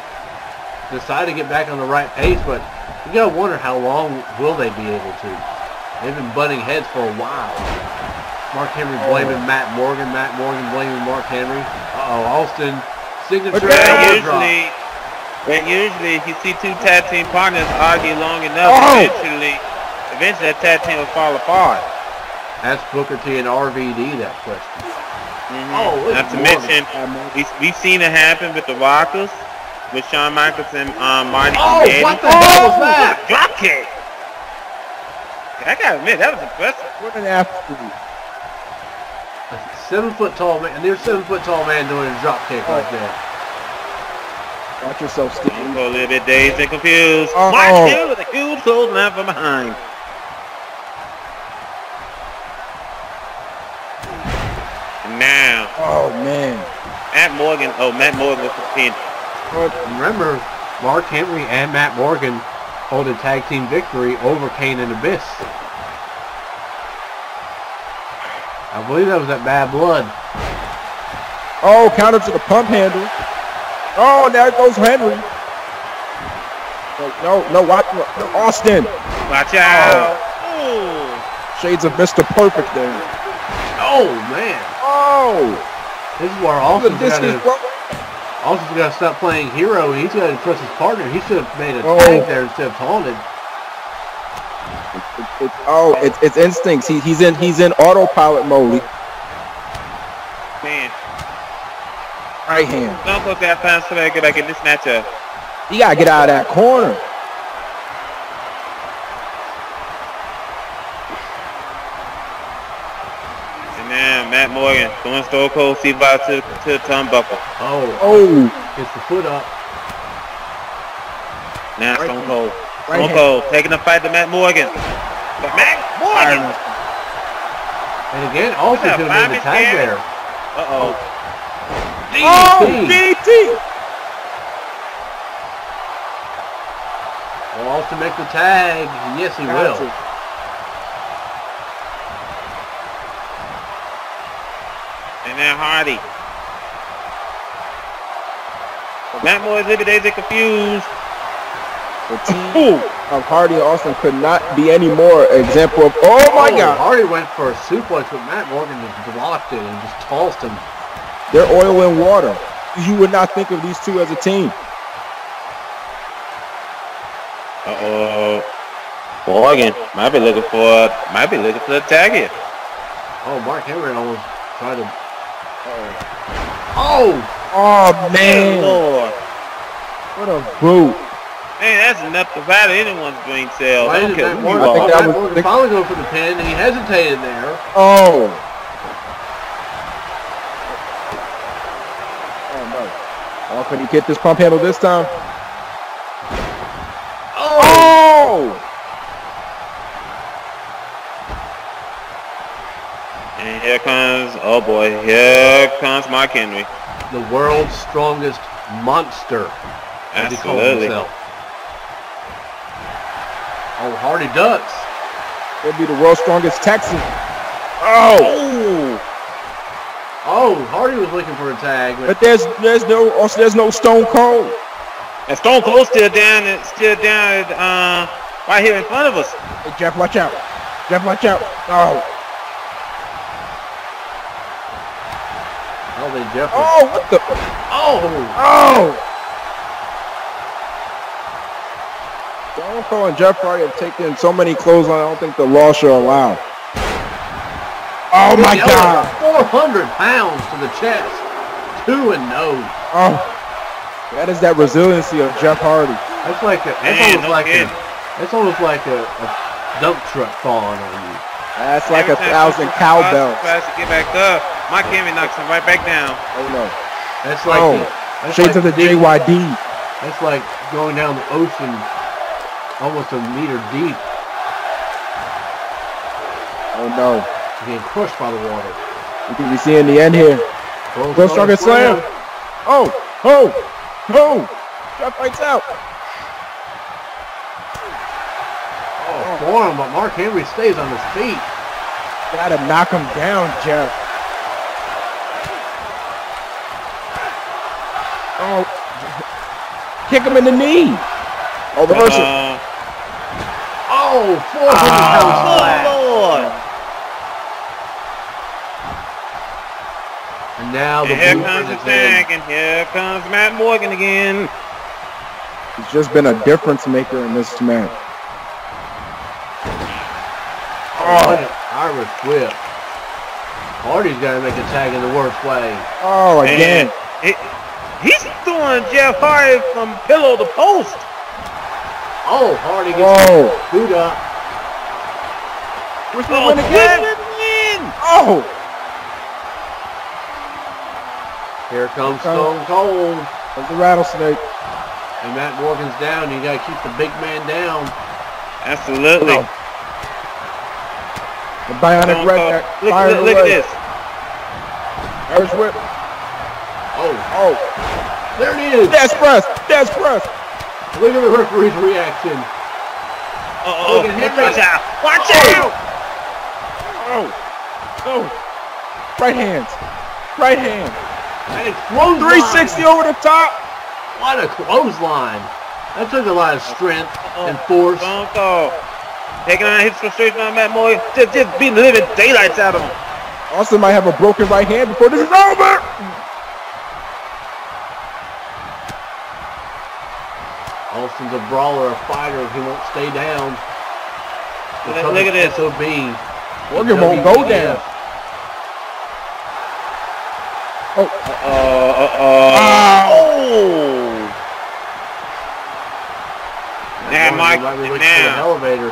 decided to get back on the right pace, but you gotta wonder how long will they be able to. They've been butting heads for a while. Mark Henry blaming Matt Morgan, Matt Morgan blaming Mark Henry. Uh-oh, Austin, signature elbow drop. usually, if you see two tag team partners argue long enough, Oh! eventually, eventually that tag team will fall apart. That's Booker T and RVD, that question. Mhm. Oh, Not to mention, we we've seen it happen with the Rockers, with Shawn Michaels and um, Marty Oh, Jannetty. what the hell was that? Drop kick. I gotta admit, that was impressive. What an athlete. A seven foot tall man, a near seven foot tall man doing a drop kick like that. Watch yourself, Steve. Go a little bit dazed and confused. Uh-oh. Mark Henry with a huge clothesline from behind. Now, Oh man. Matt Morgan. Oh, Matt Morgan was the pin. Remember, Mark Henry and Matt Morgan hold a tag team victory over Kane and Abyss. I believe that was that bad blood. Oh, counter to the pump handle. Oh, there goes Henry. No, no, watch no, Austin. Watch out. Ooh. Shades of Mr. Perfect there. Oh man, Oh, this is where look Austin's at this. got is to Austin's got to stop playing hero. and He's got to trust his partner. He should have made a Oh. tag there instead of taunted. It, it, oh, it's it's instincts. He, he's in he's in autopilot mode. Man, Right hand. don't look that fast so I get back in this matchup. He gotta get out of that corner. And now Matt Morgan going Stone Cold Steve Austin to, to the turnbuckle. Oh, Oh, gets the foot up. Now Right Stone. Cold. Right Stone hand. Cold taking the fight to Matt Morgan. But Matt Morgan. And again, Austin Yeah, could have made the tag there. Uh-oh. oh, oh DDT. DDT. Will Austin make the tag? Yes, he will. Gotcha. Now Hardy. Matt Morgan's a bit daisy confused. The team um, of Hardy and Austin could not be any more example of. Oh my Oh, God! Hardy went for a suplex, but Matt Morgan just blocked it and just tossed him. They're oil and water. You would not think of these two as a team. Uh-oh. Morgan might be looking for might be looking for a tag here. Oh, Mark Henry almost tried to. Oh, Oh man, Lord. what a boot! Man, that's enough to rattle anyone's brain cells. why I don't did care you Morgan, I think are. that was- Morgan finally go for the pin, and he hesitated there. Oh. Oh no! Oh, could he get this pump handle this time? Oh! And here comes, oh boy, here comes Mark Henry. The world's strongest monster, as he calls Absolutely. himself. Oh, Hardy ducks. He'll be the world's strongest Texan. Oh! Oh! Oh, Hardy was looking for a tag, but But there's there's no also there's no Stone Cold. And Stone Cold still down, still down, uh, right here in front of us. Hey Jeff, watch out! Jeff, watch out! Oh! Oh, they Jeff. Oh! What the? Oh, Oh! Stone Cold and Jeff Hardy have taken so many clothes on. I don't think the law should allow. Oh my Yo, God! 400 pounds to the chest. Two and no. Oh! That is that resiliency of Jeff Hardy. That's like a, that's Man, almost no like a, kidding. that's almost like a, a dump truck falling on you. That's like Every a thousand cowbells. Tries to get back up. Mark Henry knocks him right back down. Oh no! That's oh, like Oh, the, that's Shades like, of the JYD. That's like going down the ocean almost a meter deep, Oh no! getting crushed by the water. We could be seeing the end here. Go, World's strongest slam. slam. Oh! Oh! Oh! Jeff fights out. Oh, forearm, but Mark Henry stays on his feet. Gotta knock him down, Jeff. Kick him in the knee. Oh, reversal. Uh, Oh, 400 pound oh, splash. Lord. And now the And here comes the is in. tag, and here comes Matt Morgan again. He's just been a difference maker in this match. Oh, Irish whip. Hardy's got to make a tag in the worst way. Oh, again. It, he's throwing Jeff Hardy from pillow to post. Oh, Hardy gets Whoa. boot up. Where's oh, the Oh, win again? Win. Oh. Here comes Okay. Stone Cold. There's the rattlesnake. And Matt Morgan's down. You got to keep the big man down. Absolutely. Oh. The bionic Stone redneck. Look, look, look at this. Irish whip. Oh, Oh. there it is. That's press. That's press. Look at the referee's reaction. Uh-oh. Look at him. Watch out. Watch Oh. out. Oh. Oh. Right hands. Right hand. And it's clothesline. 360 over the top. What a clothesline. That took a lot of strength and force. Stone Cold. Taking on his frustration on Matt Morgan. Just, just beating the living daylights out of him. Austin might have a broken right hand before this is over. Austin's a brawler, a fighter. He won't stay down. Look, look at this. SOB. Morgan won't go down. Oh, uh-oh. Uh-oh. Oh. Now, Mike, Might be looking for the now. elevator.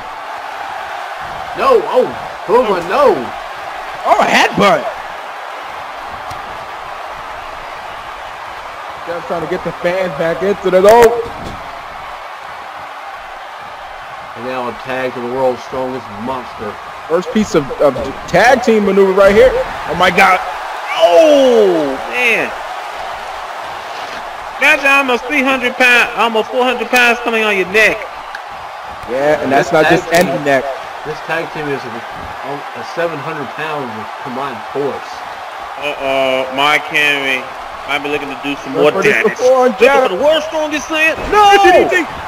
No, oh, clothesline, no. Oh, a headbutt. Just trying to get the fans back into the door. And now a tag to the world's strongest monster. First piece of, of tag team maneuver right here. Oh my God. Oh, man. Imagine almost 300 pounds, almost 400 pounds coming on your neck. Yeah, and that's not just any neck. This tag team is a, a 700 pounds of combined force. Uh-oh, Mark Henry might be looking to do some Look more for this damage. before on for the world's strongest man? DDT.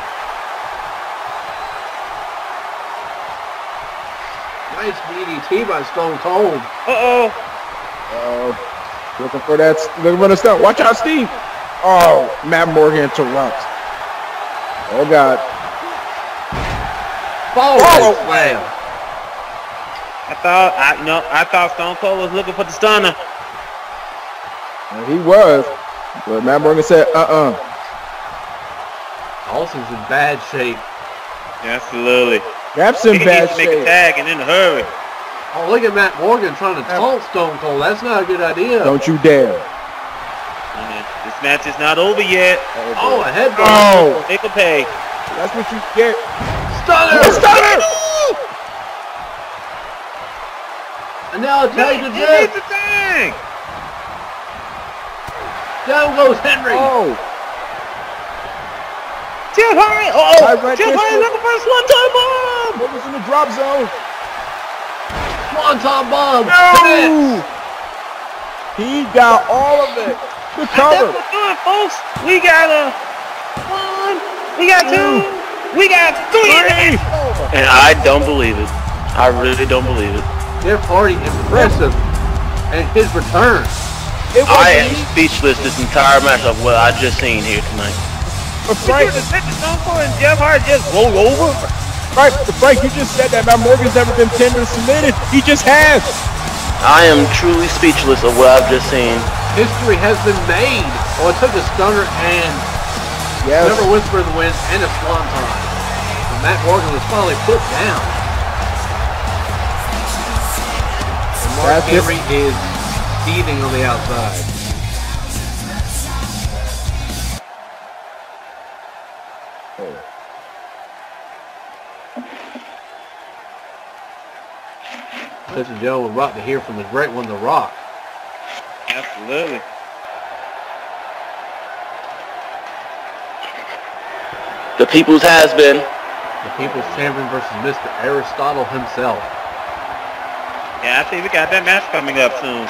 Nice DDT by Stone Cold. Uh-oh. Oh, looking for that. Looking for the stunt. Watch out, Steve. Oh, Matt Morgan interrupts. Oh God. Follow Oh. slam. I thought, I, you know, I thought Stone Cold was looking for the stunner. And he was, but Matt Morgan said, "Uh-uh." Austin's in bad shape. Absolutely. That's in he bad needs to make a tag and in a hurry. Oh, look at Matt Morgan trying to taunt Stone Cold. That's not a good idea. Don't you dare. This match is not over yet. Oh, oh a headbutt. Oh, Make a pay. that's what you get. Stunner! Stunner! And now a tag to He needs a tag. Down goes Henry. Oh, Jeff Hardy. Oh, I read Jeff this Hardy one. looking for a Swanton bomb. what was in the drop zone? Swanton bomb. No! He got all of it. The That's cover. what we're doing, folks. We got a one. We got two. We got three. Three. And I don't believe it. I really don't believe it. Jeff Hardy impressive. And his return. I am speechless this entire match of what I just seen here tonight. But We Frank, the Stone Cold and Jeff Hardy just roll over. Frank, Frank, you just said that Matt Morgan's never been tender submitted. He just has. I am truly speechless of what I've just seen. History has been made. Oh, it took a stunner and Yes. Never Whisper the Wind and a Swanton. And Matt Morgan was finally put down. And Mark That's. Henry is seething on the outside. Ladies and gentlemen, we're about to hear from the great one, The Rock. Absolutely. The people's has been. The People's Champion versus Mr. Aristotle himself. Yeah, I think we got that match coming up soon.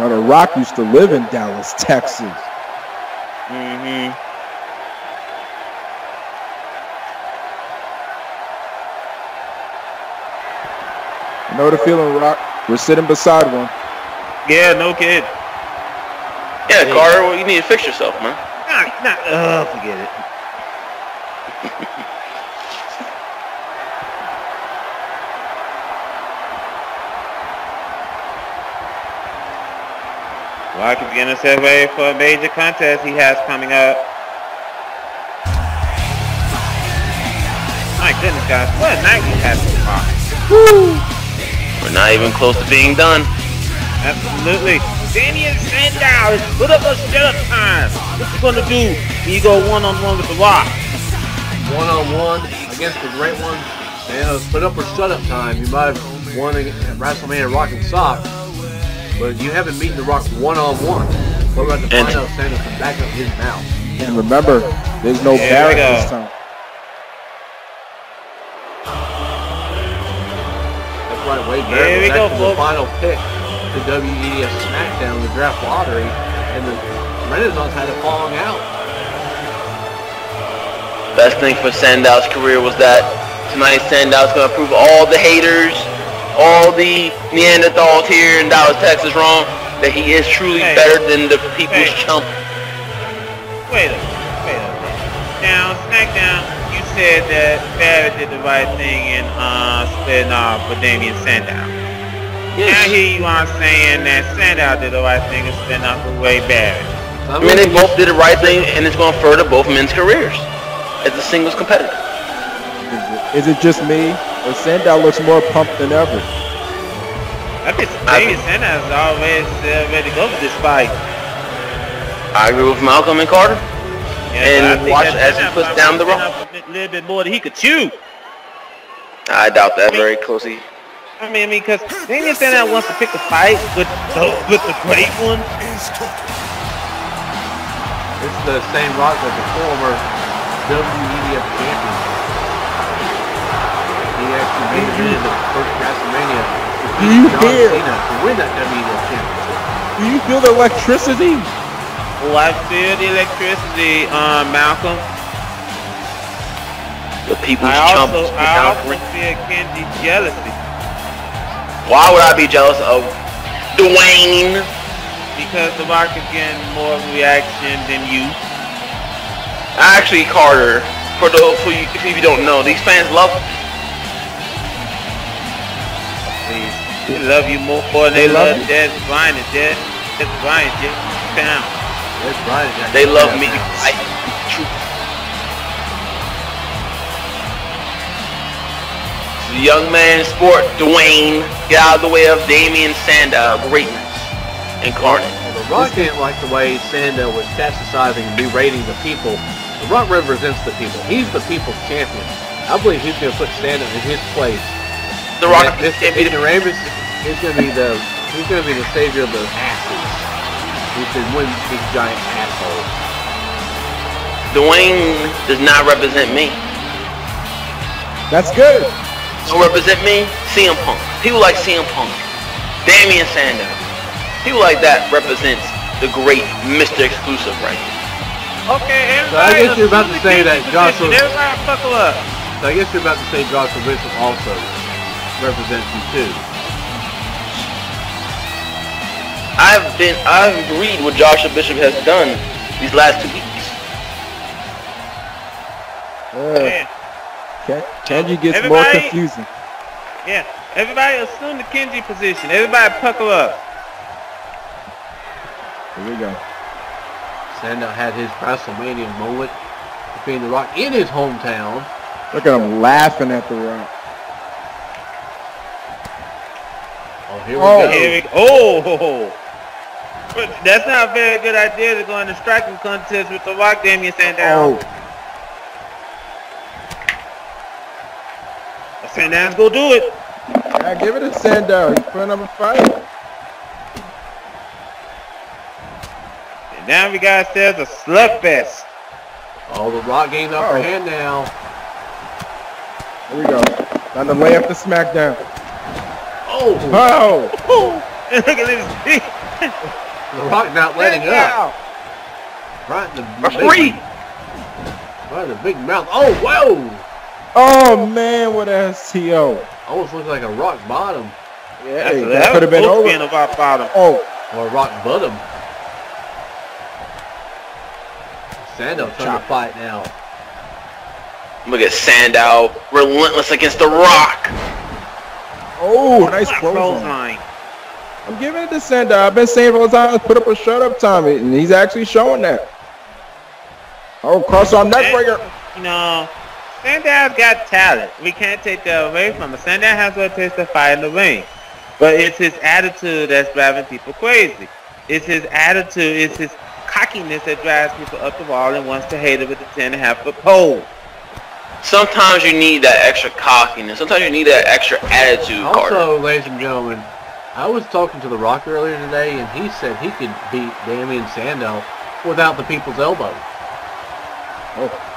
Now, The Rock used to live in Dallas, Texas. Mm-hmm. You know the feeling, Rock? We're sitting beside one. Yeah, no kid. Yeah, Carter, well, you need to fix yourself, man. Nah, nah, uh, forget it. Rock is getting himself ready for a major contest he has coming up. My goodness, guys, what a night we had so far. We're not even close to being done. Absolutely. Damien Sandow has put up a shut up time. What you gonna do when you go one on one with the Rock? One on one against the great one. And uh, put up or shut up time. You might have won at WrestleMania Rock and Sock, but you haven't beaten the Rock one on one. We're about to And- find out Santa can back up his mouth. And remember, there's no Here we this time. That's right, Wade Here Barrett we was go, actually the final pick to WEDF SmackDown the draft lottery, and the Renaissance had it falling out. Best thing for Sandow's career was that tonight Sandow's going to prove all the haters, all the Neanderthals here in Dallas, Texas wrong, that he is truly Hey. better than the people's Hey. chump. Wait a wait a minute. Now, SmackDown, you said that Barrett did the right thing in uh, splitting off with Damien Sandow. Now here you are saying that Sandow did the right thing in splitting off with Wade Barrett. I mean, they both did the right thing, and it's going to further both men's careers as a singles competitor. Is it just me? Or Sandow looks more pumped than ever? I think I- Damien Sandow is always uh, ready to go for this fight. I agree with Malcolm and Carter. Yeah, And but I think watch as he puts down the rope. Up A little bit more than he could chew. I doubt that very closely. I mean, I mean, because Damien Sandow wants to pick a fight with the, with the great one. It's the same Rock as the former WEDF champion. He actually made it in the first WrestleMania to you beat John hear? Cena to win that WEDF championship. Do you feel the electricity? Oh, I feel the electricity, uh, Malcolm. The people's I chump. also, I also feel Kenji jealousy Why would I be jealous of Dwayne? because The Rock is getting more reaction than you. Actually, Carter, for those who you, if you don't know, these fans love They love you more than They they, love love you. Dez Bryant and Des, Dez Bryant, Des Pound. That's right. Jack. They love me. I, true. The young man sport, Dwayne, get out of the way of Damien Sandow, greatness incarnate. The Rock didn't like the way Sandow was chastising and berating the people. The Rock represents the people. He's the people's champion. I believe he's going to put Sandow in his place. The Rock And this can't be the Ignoramus is going to be the he's going to be the savior of the asses. He said one big giant asshole. Dwayne does not represent me. That's good. Don't represent me, CM Punk. People like CM Punk. Damien Sandow. People like that represents the great Mr. Exclusive right here. Okay, So I guess you're about to say the that Kenji Joshua- position. Everybody buckle up. So I guess you're about to say Joshua Bishop also represents you too. I've been I've agreed what Joshua Bishop has done these last two weeks. Uh, Man, Ken- Kenji gets more confusing. yeah. Everybody assume the Kenji position. Everybody buckle up. Here we go. Sandow had his WrestleMania moment defeating The Rock in his hometown. Look at him laughing at the rock. Oh, here we Oh. go. Here we. Oh, but <laughs> that's not a very good idea to go in the striking contest with the Rock, Damien Sandow. Oh, Sandow's go do it. yeah, give it to Sandow. He's putting up a fight. And now we got ourselves a slugfest. Oh, The Rock gained the upper Oh. hand now. Here we go. Time to lay up the SmackDown. Oh, Oh, <laughs> Look at this. He, The Rock not letting up. Right in the Referee. Big, right in the big mouth. Oh, whoa! Oh man, what a STO. Almost looks like a rock bottom Yeah, hey, that that could have been over. over. Being about bottom. Oh, or a rock bottom. Sandow trying Chop. to fight now. Look at Sandow, relentless against the Rock. oh, nice close. Clothesline. I'm giving it to Sandow. I've been saying all the time, put up a shut up time, and he's actually showing that. Oh, cross arm neck breaker. You know, Sandow's got talent. We can't take that away from him. Sandow has what it takes to fight in the ring. But it's his attitude that's driving people crazy. It's his attitude, it's his cockiness that drives people up the wall and wants to hate it with the 10 and a half foot pole. Sometimes you need that extra cockiness. Sometimes you need that extra attitude, Carter. Also, ladies and gentlemen, I was talking to The Rock earlier today, and he said he could beat Damien Sandow without the people's elbow. Oh.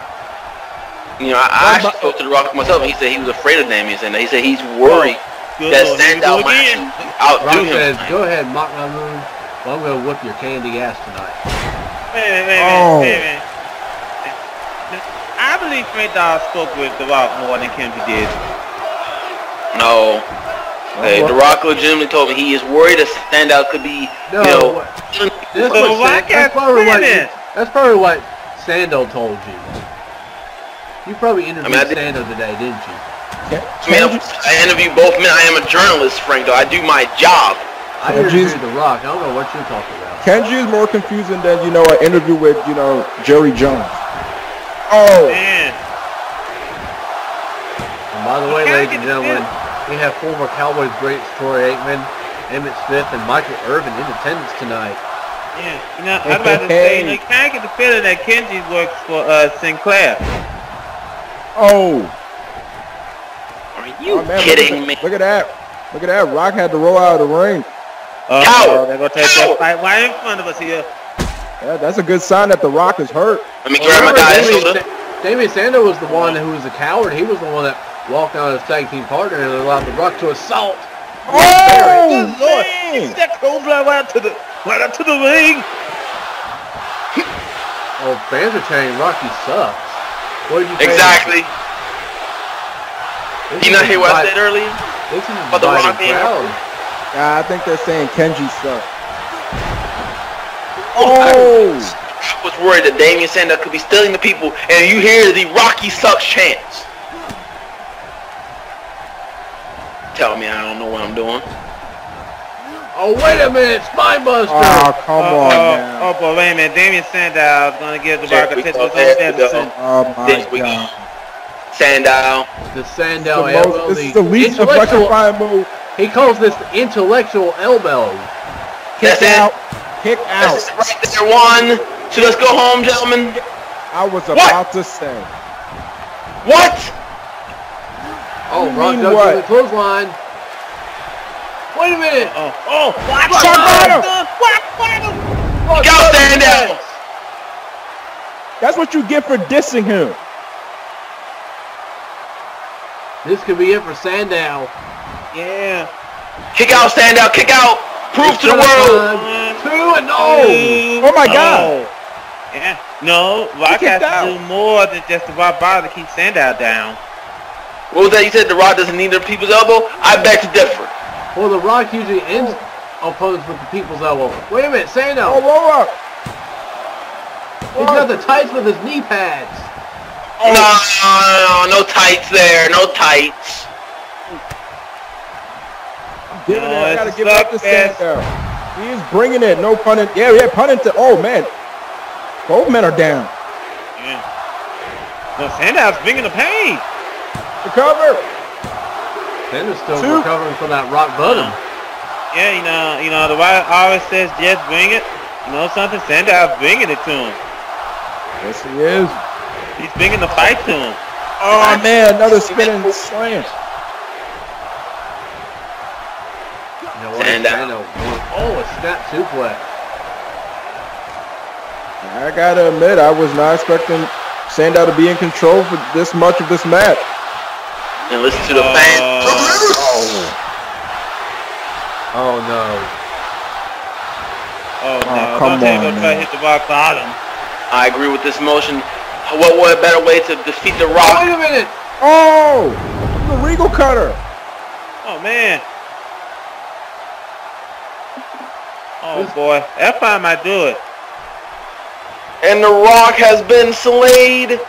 You know, I, I actually spoke to The Rock myself, and he said he was afraid of Damien Sandow. He said he's worried oh, Good that Lord, here Sandow might again. actually outdo Rock him. says, tonight. go ahead, mock my move. Well, I'm going to whoop your candy ass tonight. Wait a minute, wait a Oh. minute, wait a minute. I believe Frank Dom spoke with The Rock more than Kenji did. No. Hey, The Rock legitimately told me he is worried that Sandow could be, No, you know, what- killing That's, But what that's probably what finished. that's probably what Sandow told you. You probably interviewed I did- Sandow today, didn't you? I mean, I interview both men. I am a journalist, Frank, though. I do my job. I interviewed jeez. The Rock. I don't know what you're talking about. Kenji is more confusing than you know an interview with you know Jerry Jones. Oh, Man, And by the way, ladies and gentlemen, we have former Cowboys greats Troy Aikman, Emmitt Smith, and Michael Irvin in attendance tonight. yeah. You know, I'd rather say, you know, you can't get the feeling that Kenji works for uh, Sinclair. Oh, Are you oh man, kidding look me? at, Look at that. Look at that. Rock had to roll out of the ring. Uh, Coward. they're gonna take Coward. that fight right in front of us here. Yeah, that's a good sign that the Rock is hurt. Let me grab my Remember, diet Damian, soda. Sa- Damien Sandow was the one who was a coward. He was the one that walked on his tag team partner and allowed The Rock to assault. Oh, Good lord! man. That cold blood right up to the right up to the ring. Oh, fans are saying Rocky sucks. What did you say? Exactly. This You is not hear what I said earlier? This is About the divided Rock being. Yeah, I think they're saying Kenji sucks. Oh, I was worried that Damien Sandow could be stealing the people, and you hear the Rocky sucks chants. Tell me I don't know what I'm doing. Oh, wait a minute, Spinebuster! oh, come oh, on oh, now. oh, but wait a minute. Damien Sandow is gonna give the There Rock a we test go, of his there own we go. medicine. Oh my This we- god. Sandow. the The Sandow most- elbow. this is the least intellectual, move. he calls this the intellectual elbow. Kick That's it. out. Kick out. That's right there, one. So let's go home, gentlemen. I was What? about to say. What? Oh, You Rock mean what? the clothesline. Wait a minute! Oh, oh, watch Rock out! bottom. Rock bottom! Rock Go, does Sandow. That's what you get for dissing him. This could be it for Sandow. Yeah. Kick out, Sandow. Kick out. Prove to the world. One, two, and oh! Oh my God. Oh. Yeah. No, Rock He has kicked to do more than just the rock bottom to keep Sandow down. What was that? You said The Rock doesn't need the people's elbow? I beg to differ. Well, The Rock usually ends opponents with the people's elbow. Wait a minute, Oh, Sandow! roll up. He's got the tights with his knee pads. No, no, no, no tights there. No tights. Give it No, there. I gotta give up to suck fest. He is bringing it. No pun in. Yeah, yeah, pun into. Oh man, both men are down. Yeah. No, Sandow's bringing the pain. Recover. Sandow's still Two. recovering from that rock bottom. Yeah, you know, you know, the Rock always says just bring it. You know something? Sandow's bringing it to him. Yes, he is. He's bringing the fight to him. Oh man, another spinning slam. You know what? Sandow. Sandow. Oh, a snap suplex. I gotta admit, I was not expecting Sandow to be in control for this much of this match. And listen to the fans. Uh, Oh no. Oh, no. Oh, come Undertaker on, gonna try to man. hit the rock bottom. I agree with this motion. What what a better way to defeat the Oh, Rock? wait a minute. Oh, the Regal cutter. Oh, man. Oh, boy. That time might do it. And the Rock has been slayed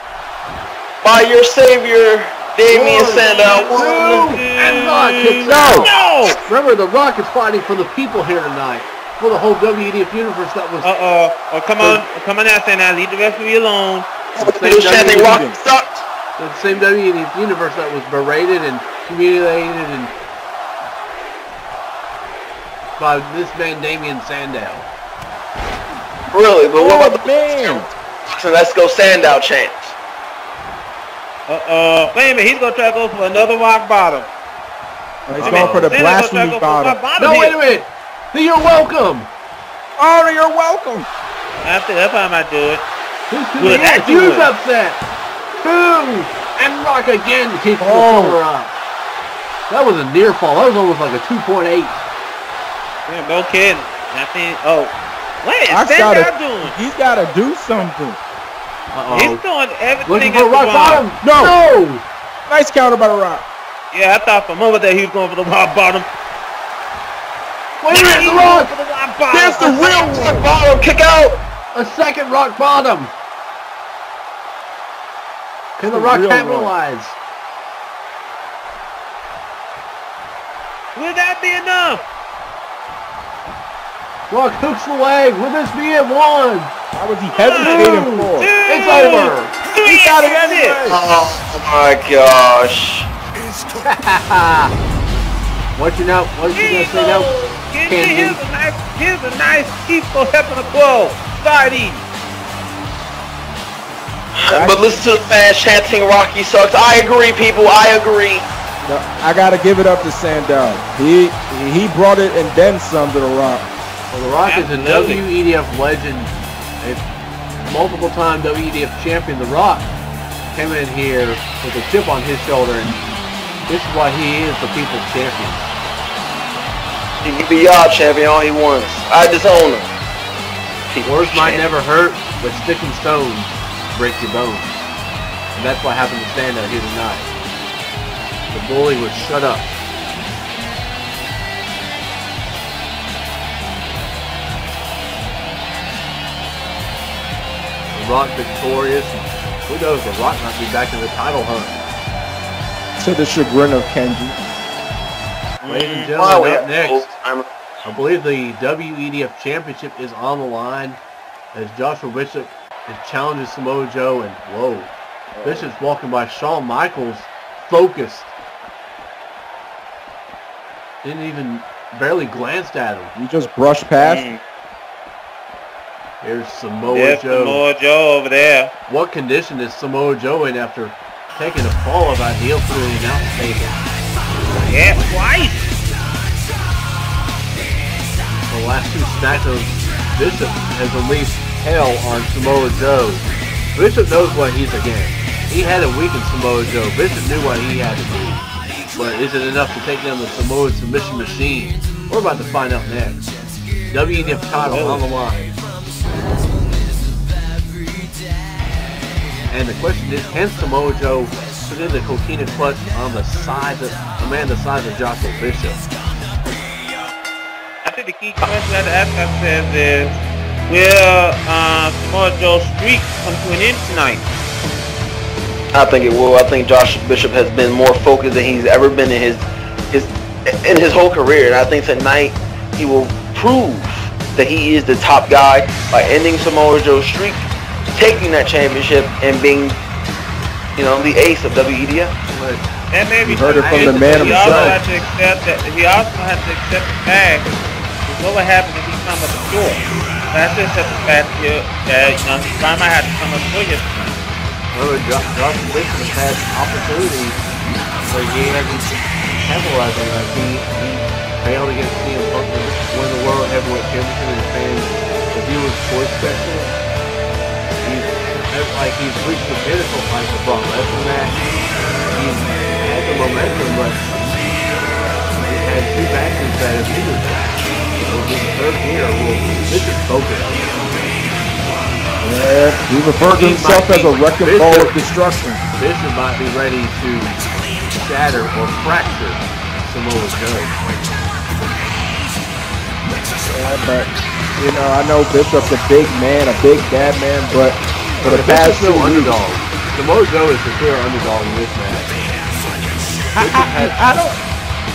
by your savior, Damien Sandow. Uh, and Rock kicks No. out. No! Remember, The Rock is fighting for the people here tonight. For the whole WEDF universe that was Uh-oh. Oh, come on. Oh, come on now, Sandow. Leave the referee alone. the He was same, chanting, WEDF, Rock sucked. the same WEDF universe that was berated and humiliated and by this man Damien Sandow. Really, but what about the man. So let's go Sandow chant? Uh-oh. Wait a minute. He's gonna try to go for another rock bottom. He's Uh-oh. going for the Sandow gonna blasphemy go for a rock bottom. bottom No, here. wait a minute. You're welcome. Oh, you're welcome. I think that time might do it. Who's to Good, the Who's upset? Boom. and Rock again keeps the Oh. cover up. That was a near fall. That was almost like a 2.8. Yeah, no kidding. I think. Oh, what is I Sandow gotta, doing? he's got to do something. Uh-oh. He's doing everything Looking at for the rock bottom. No. No. Nice counter by the Rock. Yeah, I thought for a moment that he was going for the rock bottom. Wait a Now minute. The rock. the rock bottom. There's the real rock bottom kick out. A second rock bottom. Can the The rock real capitalize? Will that be enough? Rock hooks the leg. Will this be it? One. Why was he hesitating for? Two. It's over. He got it That's anyway. Oh my gosh. <laughs> What you know? What you gonna you say now? go. Give me, Candy. here's a nice, here's a nice peaceful helping a blow. Start eating. But listen to the fans chanting Rocky sucks. I agree, people. I agree. No, I got to give it up to Sandow. He he brought it and then some to the Rock. Well, The Rock is a Absolutely. WEDF legend, a multiple-time WEDF champion. The Rock came in here with a chip on his shoulder, and this is why he is the people's champion. He can be y'all champion all he wants. I disown him. People Words might never hurt, but sticking stones break your bones. And that's what happened to stand out here tonight. The bully was shut up. Rock victorious. Who knows, The Rock might be back in the title hunt. To the chagrin of Kenji. Ladies and Wow, we gentlemen, up next. I believe the WEDF Championship is on the line as Joshua Bishop is challenging Samoa Joe and whoa. Bishop's walking by Shawn Michaels focused. Didn't even barely glanced at him. You just brushed past. Mm. Here's Samoa There's Joe. Samoa Joe over there. What condition is Samoa Joe in after taking a fall of about heel through the announce table? Yeah, twice. The last two SmackDowns, Bishop has unleashed hell on Samoa Joe. Bishop knows what he's against. He had to weaken Samoa Joe. Bishop knew what he had to do. But is it enough to take down the Samoa submission machine? We're about to find out next. WEF title on the line. And the question is, can Samoa Joe put in the coquina clutch on the size of a man the size of Joshua Bishop? I think the key question I have to ask ourselves is, will uh, Samoa Joe's streak come to an end tonight? I think it will. I think Josh Bishop has been more focused than he's ever been in his his in his whole career, and I think tonight he will prove that he is the top guy by ending Samoa Joe's streak, taking that championship, and being, you know, the ace of WEDF. But That may be You heard it from true. the man He also himself. has to accept that. He also has to accept the fact that what would happen if he come up short. So has to accept the fact that, that you know, he might have to come up short here tonight. Remember, Jo- Josh Bishop has had opportunities, but he hasn't capitalized on that. He, he failed against CM Punk to win the World Heavyweight Championship and fans, the viewers' choice special. He's like he's reached the pinnacle like the Brock Lesnar match. He's had the momentum, but he's had two matches that have hindered him. So his third year will Bishop spoke it. Yeah, he referred to himself as a wrecking ball of destruction. Bishop might be ready to shatter or fracture Samoa Joe. Yeah, but you know, I know Bishop's a big man, a big bad man, but for the But past two underdog. Samoa Joe is the clear underdog in this match. I, I, I don't,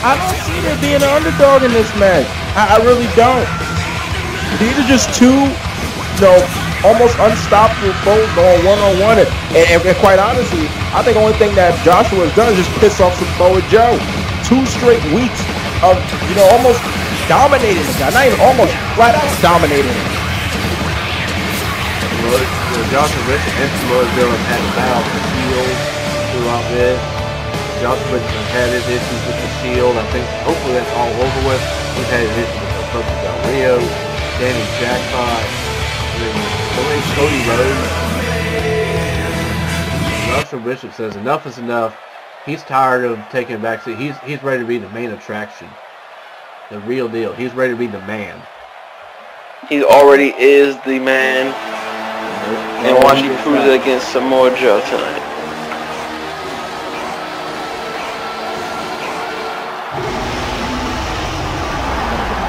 I don't see there being an underdog in this match. I, I really don't. These are just two, you know, almost unstoppable foes going one on one, and, and, and quite honestly, I think the only thing that Joshua has done is just piss off some Samoa Joe. Two straight weeks of, you know, almost dominating the guy. Not even almost, flat out dominating him. Bishop and Samoa Joe have had a battle the Shield throughout this. Bishop has had his issues with the Shield. I think hopefully that's all over with. He's had his issues with the Purple Del Rio, Danny Jackpot, somebody, Cody Rhodes. Joshua Bishop says enough is enough. He's tired of taking a backseat. He's he's ready to be the main attraction. The real deal. He's ready to be the man. He already is the man. And watch you prove it against Samoa Joe tonight.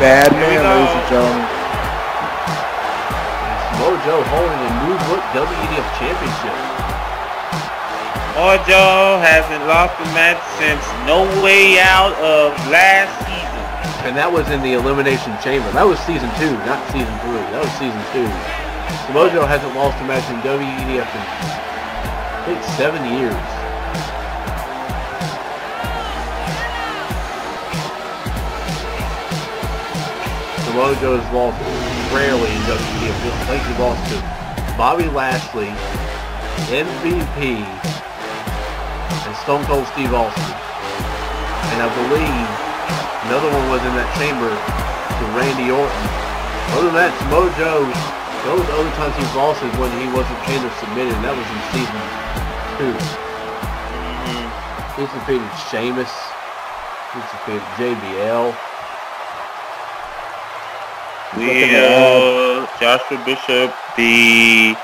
Bad Here we man, ladies and gentlemen. Samoa Joe holding the New Look WEDF Championship. Mojo hasn't lost a match since No Way Out of last season. And that was in the Elimination Chamber. That was season two, not season three. That was season two. Samoa Joe hasn't lost a match in WEDF in, I think, seven years. Samoa Joe has lost rarely in WEDF. I think he lost to Bobby Lashley, MVP, and Stone Cold Steve Austin. And I believe another one was in that chamber to Randy Orton. Other than that, Samoa Joe, those other times he's lost is when he wasn't pinned or submitted, and that was in season 2 He's defeated Sheamus. He's defeated JBL. Will Joshua Bishop be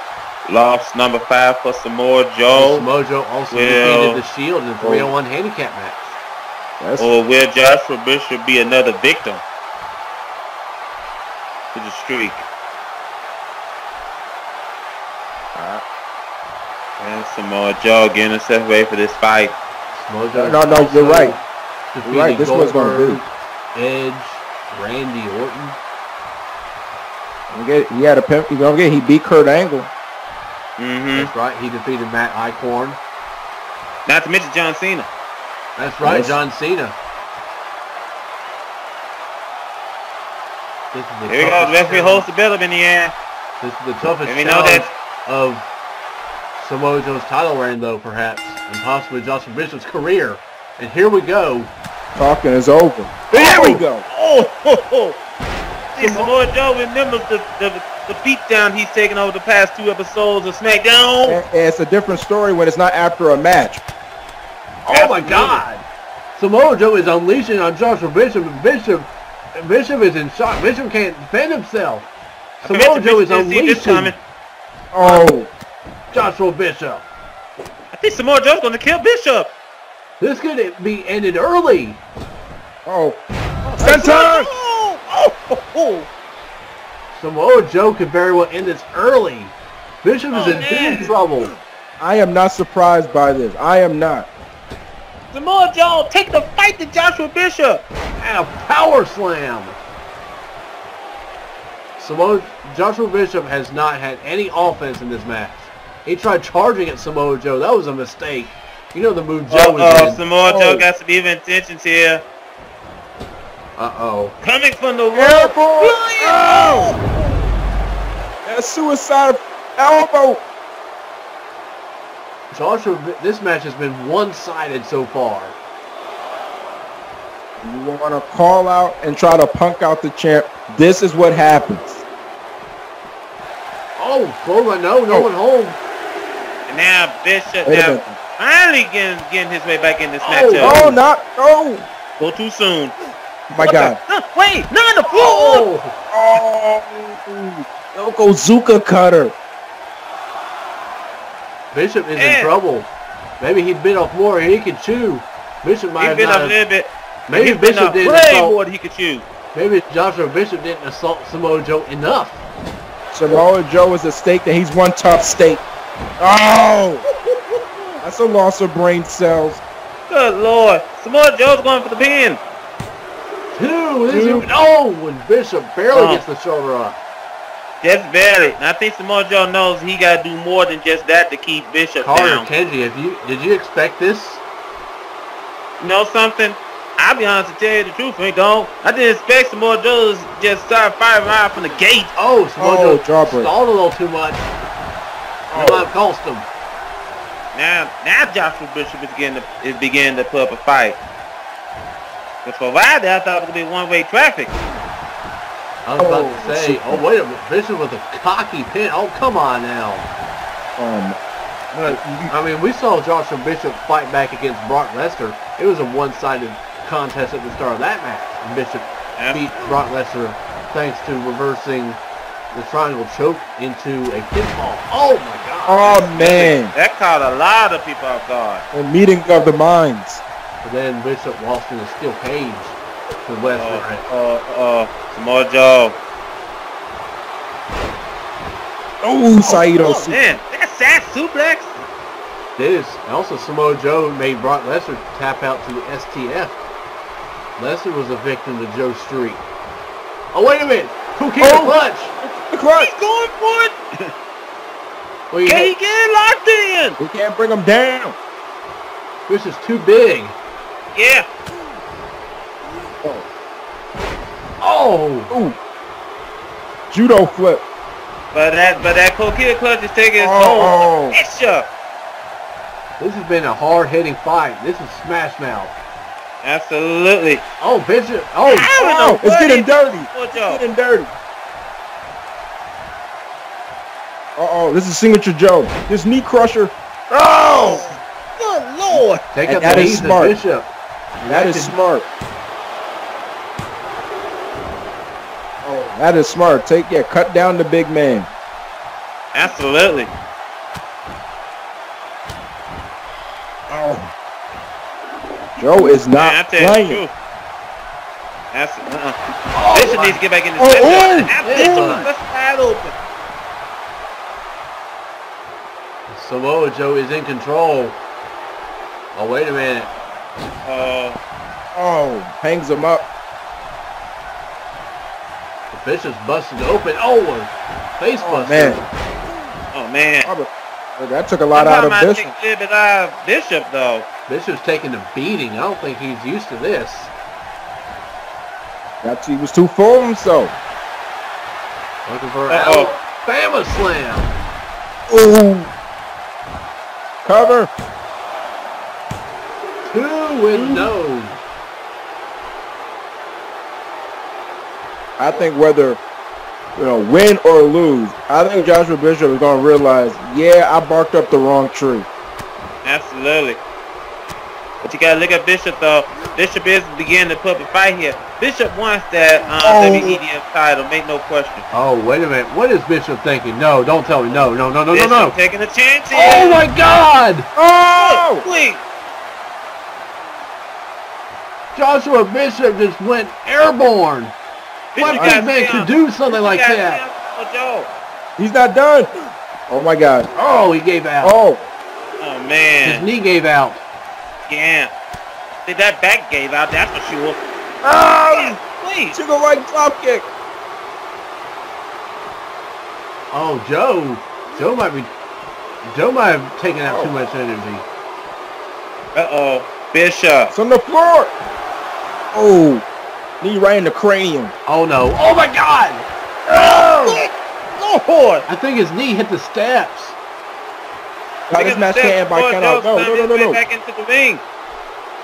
lost number five for Samoa Joe? Samoa Joe also Well- defeated the Shield in a 301 handicap match. That's Or will Joshua Bishop be another victim to the streak? And Samoa Joe getting himself ready for this fight. Samoa Joe no, no, you're right. You're right. This one's going to Goldberg, be. Edge, Randy Orton. Don't get- He had a pimp. You don't get. He beat Kurt Angle. Mm-hmm. That's right. He defeated Matt Icorn. Not to mention John Cena. That's right, Yes. John Cena. This is the Here we go. The referee holds the belt up in the air. This is the toughest And we know challenge that of Samoa Joe's title reign, though, perhaps, and possibly Joshua Bishop's career. And here we go. Talking is over. There we go. Oh, ho, ho. See, Samoa Joe remembers the, the, the beatdown he's taken over the past two episodes of SmackDown. And, and it's a different story when it's not after a match. Oh my God! Samoa Joe is unleashing on Joshua Bishop. Bishop, Bishop is in shock. Bishop can't defend himself. I Samoa Joe is Bishop this unleashing. Oh, Joshua Bishop. I think Samoa Joe's going to kill Bishop. This could be ended early. oh. oh Center. Oh, oh, oh, oh. Samoa Joe could very well end this early. Bishop is Oh, in man. deep trouble. I am not surprised by this. I am not. Samoa Joe, take the fight to Joshua Bishop. And a power slam. Samoa Joshua Bishop has not had any offense in this match. He tried charging at Samoa Joe. That was a mistake. You know the move Joe was Uh-oh, in. Samoa Oh. Joe got some even intentions here. Uh-oh. Coming from the rope. Elbow. Flying. Oh. That suicide elbow. Joshua, this match has been one-sided so far. You want to call out and try to punk out the champ. This is what happens. Oh, Clover, no, no Oh. one home. And now Bishop Wait now finally getting getting his way back in this Oh, matchup. Oh, not. Oh. Go too soon. My What God. The, no, wait, not on the floor. Oh, Oh, Yokozuna cutter. Bishop is Yeah. in trouble. Maybe he bit off more than he could chew. Bishop might He's have been not a little bit. Maybe He's been Bishop didn't assault. more than he could chew. Maybe Joshua Bishop didn't assault Samoa Joe enough. Samoa Joe is a steak that he's one tough steak. Oh! That's a loss of brain cells. Good lord. Samoa Joe's going for the pin. Two. Two. is, oh, when Bishop barely Oh. gets the shoulder up. Just barely. And I think Samoa Joe knows he got to do more than just that to keep Bishop Carter down. Kenji, if you did you expect this? You know something? I'll be honest to tell you the truth, ain't don't. I didn't expect Samoa Joe to just start firing right from the gate. Oh, Samoa Oh, Joe jawbreak. stalled a little too much. That might have cost him. Now, now Joshua Bishop is getting to, is beginning to put up a fight. But for a while there, I thought it was gonna be one-way traffic. I was about Oh, to say, oh wait a minute, Bishop with a cocky pin. Oh come on now. Um, but I mean, we saw Joshua Bishop fight back against Brock Lesnar. It was a one-sided contest at the start of that match. And Bishop Yeah. beat Brock Lesnar thanks to reversing the triangle choke into a pinfall. Oh my god. oh man, That caught a lot of people off guard. a meeting of the minds. But then Bishop lost in a steel cage to Lesnar. Uh, uh, uh, Samoa Joe. Oh, Saito. Oh, man, that sad suplex. This also Samoa Joe made Brock Lesnar tap out to the STF. Lesnar was a victim to Joe Street. Oh wait a minute! Who Oh. the punch? The clutch. He's going for it. <laughs> Well, Can he get locked in? We can't bring him down. this is too big. Yeah. Oh! oh. Ooh. Judo flip. But that but that Coquina clutch is taking its Oh. toll. Bishop. This has been a hard-hitting fight. This is Smash Mouth. Absolutely. Oh, Bishop! Oh! Oh, it's getting dirty. Samoa It's getting dirty. Uh-oh, this is signature Joe. This knee crusher. Oh! Good lord. Take And up that the is knees of smart. Bishop. That is Reacted- smart. Oh, that is smart. Take yeah, cut down the big man. Absolutely. Oh. Joe is not Man, I tell you the playing. truth. That's uh-uh. Oh, Bishop my- needs to get back in the Oh, center. oh, Absolutely. oh. Let's wide open. Samoa Joe is in control. Oh, wait a minute. Uh, Oh, hangs him up. The Bishop's busted open. Oh, a face Oh, buster. man. oh man. Oh, That took a lot out of Sometimes I Bishop. think a little bit out of Bishop though. Bishop's taking a beating. I don't think he's used to this. That's he was too full of himself. Looking for Uh-oh. Alabama slam. Ooh. Cover. Two with no. I think whether you know win or lose, I think Joshua Bishop is gonna realize, yeah, I barked up the wrong tree. Absolutely. But you gotta look at Bishop though. Bishop is beginning to put up a fight here. Bishop wants that um, Oh. WEDF title, make no question. Oh, wait a minute. What is Bishop thinking? No, don't tell me. No, no, no, no, no, Bishop no. taking a chance here. Oh my God! Oh! Wait, Joshua Bishop just went airborne. Bishop What got big man down. could do something like that? down for Joe. He's not done. Oh my God. Oh, he gave out. Oh, Oh man. His knee gave out. Yeah. See that back gave out, that's for sure. Um, oh! Wait, Took a right drop kick. Oh, Joe. Joe might be. Joe might have taken out too Oh. much energy. uh-oh. Bishop. It's on the floor. Oh, knee right in the cranium. Oh no. Oh my God! Oh! oh. Lord. I think his knee hit the steps. Now this match can't end by count out. No, no, no, no, no. Back into the ring.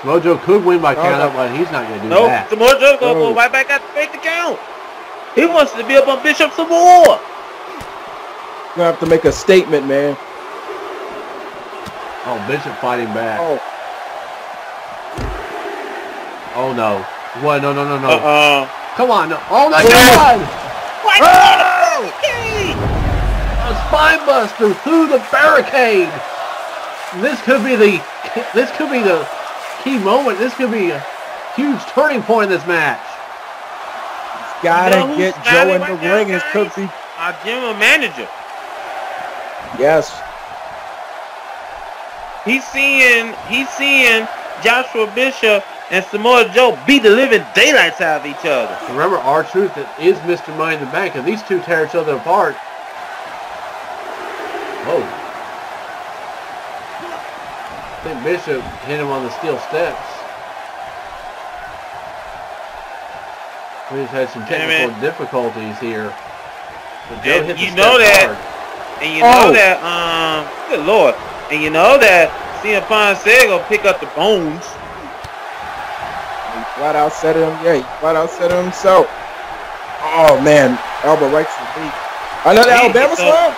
Mojo could win by No, count out, but he's not going to do Nope, that. Samoa Joe's gonna go right back out to make the count. He wants to be up on Bishop some more. Gonna have to make a statement, man. Oh, Bishop fighting back. Oh, Oh no. What? No, no, no, no. Uh-oh. Come on. No. Oh my Oh. God! What? Oh! Okay. A spine buster through the barricade. This could be the. This could be the key moment. This could be a huge turning point in this match. Gotta You know get Joe in the ring. It could be Our general manager. yes. He's seeing he's seeing Joshua Bishop and Samoa Joe beat the living daylights out of each other. Remember, R-Truth is Mr. Money in the Bank, and these two tear each other apart. Oh. I think Bishop hit him on the steel steps. We just had some technical difficulties here. But And you know that- hard. And you Oh. know that um good lord. And you know that CM Punk said go pick up the bones. He flat out said it. him- Yeah, he flat out said it himself. Oh man, elbow right to the knee. Another Alabama so- slam.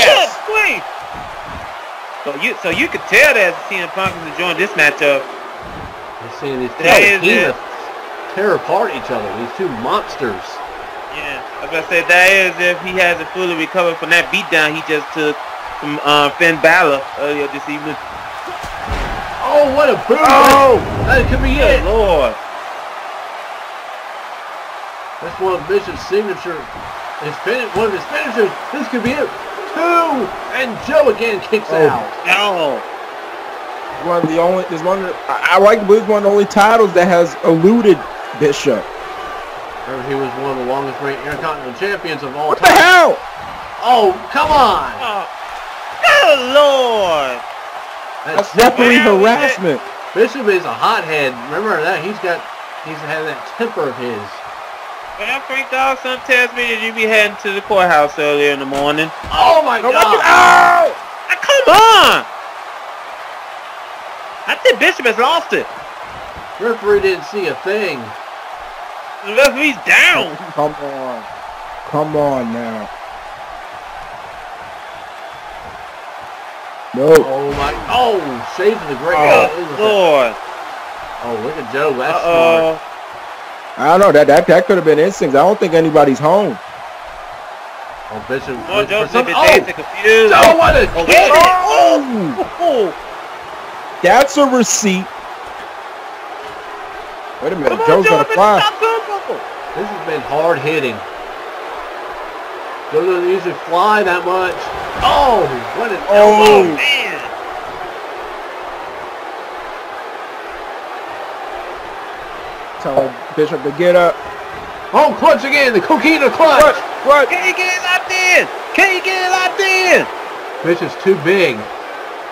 Yes. Good grief. So you so you could tell that CM Punk is enjoying this matchup. You're seeing these two That is behemoths tear apart each other. These two monsters. Yeah, like I was gonna say that is if he hasn't fully recovered from that beatdown he just took from uh, Finn Balor earlier this evening. Oh, what a boom! Oh. That could be Good it. lord. That's one of Bishop's signature. His fin- one of his finishers. This could be it. Two, and Joe again kicks Oh. out. No. One of the only. There's one. The, I, I like to believe one of the only titles that has eluded Bishop. Remember, he was one of the longest reigning Intercontinental Champions of all What the time. hell? Oh, come on! Oh. Good lord. That's That's referee Wow, is it- harassment. Bishop is a hothead. Remember that he's got, he's had that temper of his. Well, Frank Dawson tells me that you be heading to the courthouse earlier in the morning. Oh my No, God! Ow! Come on! I think Bishop has lost it. Referee didn't see a thing. The referee's down. <laughs> Come on. Come on now. No. Oh my! Oh, save the great. Oh, Lord. Oh, look at Joe. That's smart. Uh-oh. I don't know. That that, that could have been instincts. I don't think anybody's home. Oh, Bishop. Oh, for Joe's a some- bit oh, dancing confused. Joe, what a Oh, kick! wait a minute. Oh! Oh, That's a receipt. Wait a minute. come on, Joe's Joe. gonna up in the fly. This has been hard hitting. Joe doesn't usually fly that much. Oh, what an Oh. elbow! Man. Tell Bishop to get up. Oh, clutch again, the coquina clutch. What? What? Can you get it locked in? Can you get it locked in? Bishop's too big.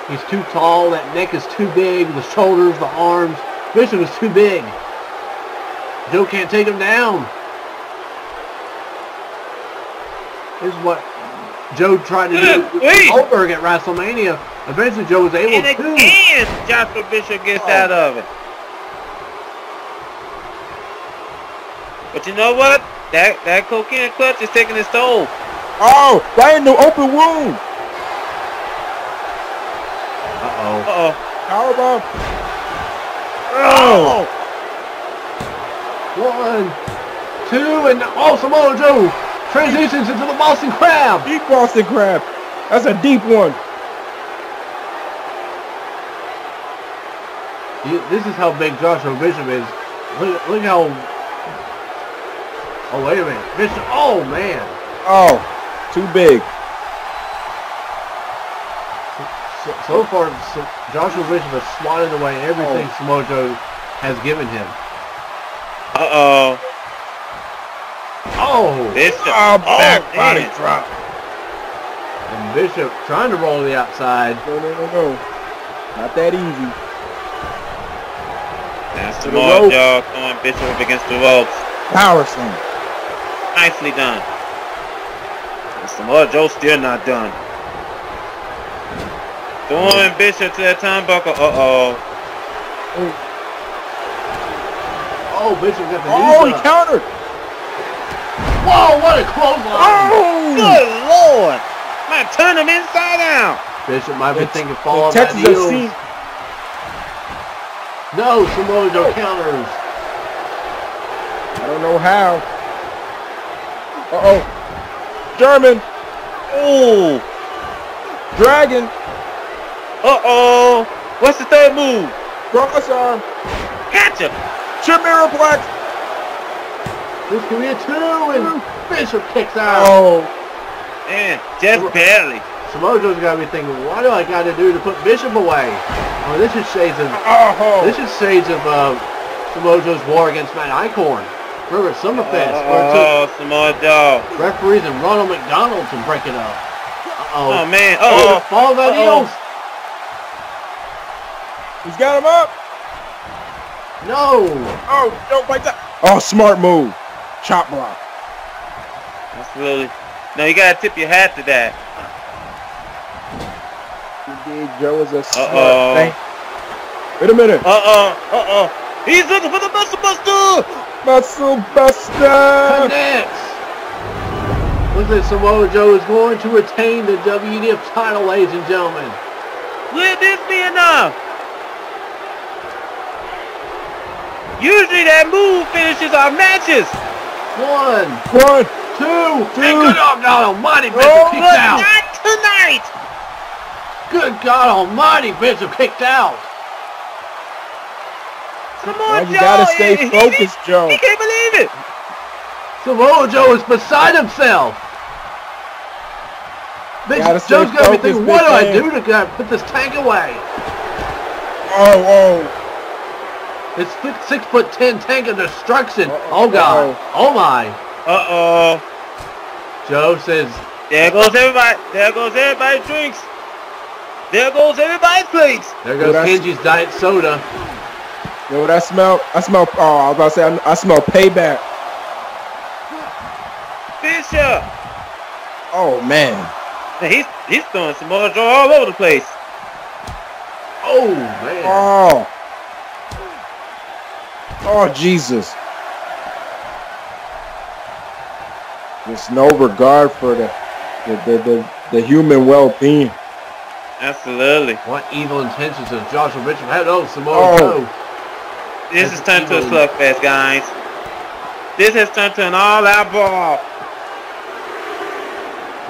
He's too tall. That neck is too big. The shoulders, the arms. Bishop is too big. Joe can't take him down. This is what Joe tried to do with Goldberg at WrestleMania. Eventually, Joe was able to. And to. again, Joshua Bishop gets Oh. out of it. But you know what? That that coquina clutch is taking its toll. Oh, right in the open wound. Uh-oh. Uh-oh. Powerbomb. Oh! One, two, and oh, Samoa Joe transitions into the Boston Crab. Deep Boston Crab. That's a deep one. You- This is how big Joshua Bishop is. Look, look how. Oh wait a minute, Bishop. Oh man. Oh, too big. So, so far, so Joshua Bishop has swatted away everything Oh. Samoa Joe has given him. Uh-oh. Oh, Bishop. Oh, back body man. drop. and Bishop trying to roll to the outside. No, no, no, no. Not that easy. That's To the Samoa rope. Joe throwing Bishop up against the ropes. Power slam. Nicely done. And Samoa Joe still not done. Throwing Bishop to that turnbuckle. Uh-oh. Oh, oh Bishop got the Oh, he knees up. countered. Whoa, what a clothesline! Oh! Good lord! Man, turn him inside out. Bishop might be The- thinking fall the on that Texas has heels. No, Samoa Joe oh. counters. I don't know how. Uh-oh. German. Oh. Dragon. Uh-oh. What's the third move? Cross arm. Gotcha. Chimiraplex. This could be a two, and Bishop kicks out. Oh. Man, just barely. Samoa Joe's got to be thinking, what do I got to do to put Bishop away? Oh, this is shades of Oh. this is shades of uh, Samoa Joe's war against Matt Icorn. Remember at Summerfest, Oh, Samoa Joe. referees and Ronald McDonald to break it up. Uh-oh. Oh, man. Oh, Uh-oh. fall of Uh-oh. Adios. He's got him up. No. Oh, don't like that. Oh, smart move. Chop block. Absolutely. No, you gotta tip your hat to that. Indeed, Joe is a smart Uh-oh. thing. Wait a minute. Uh-oh. Uh-oh. He's looking for the Muscle Buster. Muscle Buster. Connects. Looks like Samoa Joe is going to retain the WEDF title, ladies and gentlemen. Will this be enough? Usually that move finishes our matches. One, One. two, Two. and good God Almighty, Bishop Oh, kicked But out. not tonight. Good God Almighty, Bishop kicked out. Come Well, on, you gotta stay <laughs> He- he- focused, Joe. He can't believe it. Samoa Joe is beside himself. Bishop Gotta stay Joe's got to be thinking, what do I do to get, put this tank away? Oh, oh. It's six, six foot ten tank of destruction. Uh-oh. Oh God. Oh my. Uh-oh. Joe says, There goes everybody. There goes everybody's drinks. There goes everybody's plates. there goes that's- Kenji's diet soda. Yo, what I smell? I smell. Oh, I was about to say. I, I smell payback. Bishop. Oh man. Man, He's he's throwing some more Joe all over the place. Oh man. Oh. Oh Jesus. There's no regard for the the the, the, the human well-being. Absolutely. What evil intentions does Joshua Bishop have? Oh, Samoa Oh. Joe. This has That's turned to a slugfest, guys. This has turned to an all-out brawl.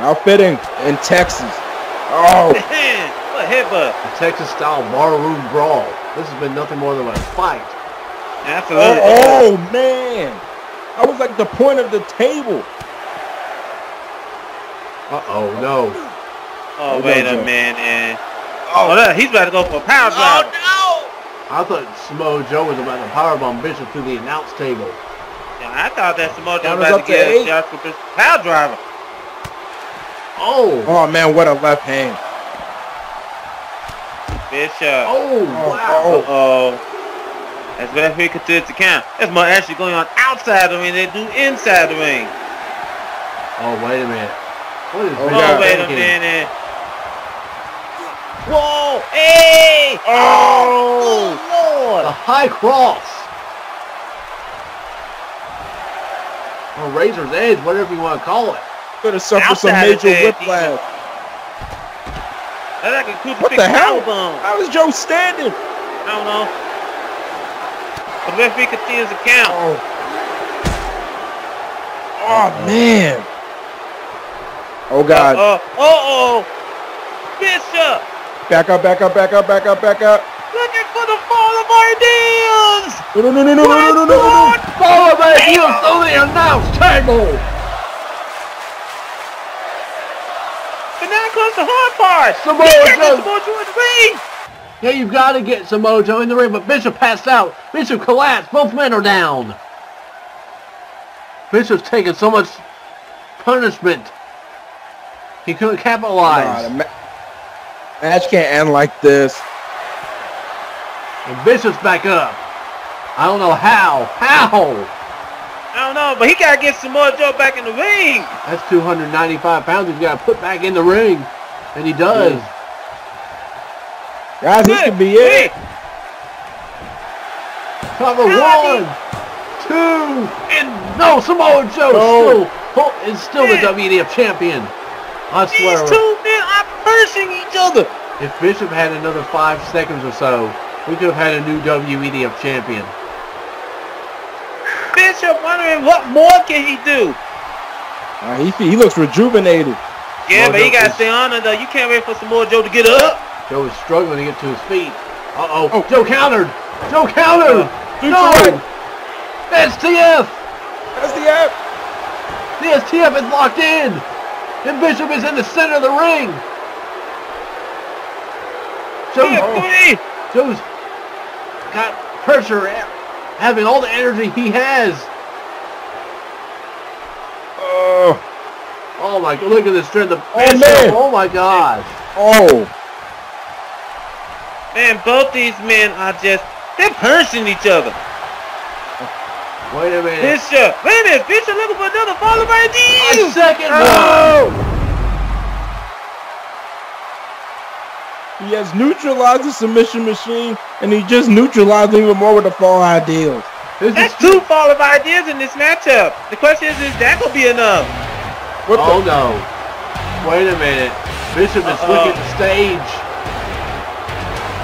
Outfitting in Texas. Oh. Man, <laughs> what a headbutt. The Texas style barroom brawl. This has been nothing more than a fight. Absolutely. Oh, oh man. I was like the point of the table. Uh oh, no. Oh, Hold wait on, a minute. Oh, look, he's about to go for a power drive. I thought Samoa Joe was about to powerbomb Bishop through the announce table. Yeah, I thought that Samoa Joe Count us about to to get eight. a shot for this power driver. Oh. Oh man, what a left hand. Bishop. Oh, Oh, wow. oh. Uh-oh. As referee continues to count. That's more actually going on outside the ring than they do inside the ring. Oh, wait a minute. What is Oh, Oh, wait a minute. Whoa! Hey! Oh! Lord! The high cross. Or razor's edge, whatever you want to call it. Could have suffered some Outside of major whiplash. That's like a crucifix What the hell? powerbomb. How is Joe standing? I don't know. But the referee continues to count. Oh. Oh man. Oh God. Uh, uh-oh. Bishop! Back up, back up, back up, back up, back up. Looking for the fall of ideas! No, no, no, no, no, no, no, no, no, no. Follow the heels on the announce table. But now comes the hard part. Samoa Joe. Samoa Joe in the ring. Yeah, you've got to get Samoa Joe in the ring, but Bishop passed out. Bishop collapsed. Both men are down. Bishop's taking so much punishment. He couldn't capitalize. ma- match can't end like this. And Bishop's back up. I don't know how. How? I don't know, but he gotta get Samoa Joe back in the ring. That's 295 pounds he's got to put back in the ring. And he does. Guys, this could be it. Cover How one, two, and no, Samoa Joe No. still is still the Yeah. WEDF champion. I These swear. two men are pushing each other. If Bishop had another five seconds or so, We could have had a new WEDF champion. Bishop wondering what more can he do? Uh, he he looks rejuvenated. Yeah, Well, but he gotta it's- stay on it though. You can't wait for some more Joe to get up. Joe is struggling to get to his feet. Uh-oh. Oh. Joe countered. Joe countered. no. Detroit. STF. That's the app. The STF is locked in. And Bishop is in the center of the ring. Joe, Good grief. Joe's got pressure, having all the energy he has. Oh, Oh my, look at the strength of Oh, Bishop. man. Oh my gosh. oh. Man, both these men are just they're punching each other. Wait a minute. Bishop, wait a minute, Bishop looking for another follow by A D. second Oh! one. He has neutralized the submission machine, and he just neutralized even more with the fall ideals. This is That's two fall of ideas in this matchup. The question is, is that gonna be enough? What Oh no. Wait a minute. Bishop is Uh-oh. looking at the stage.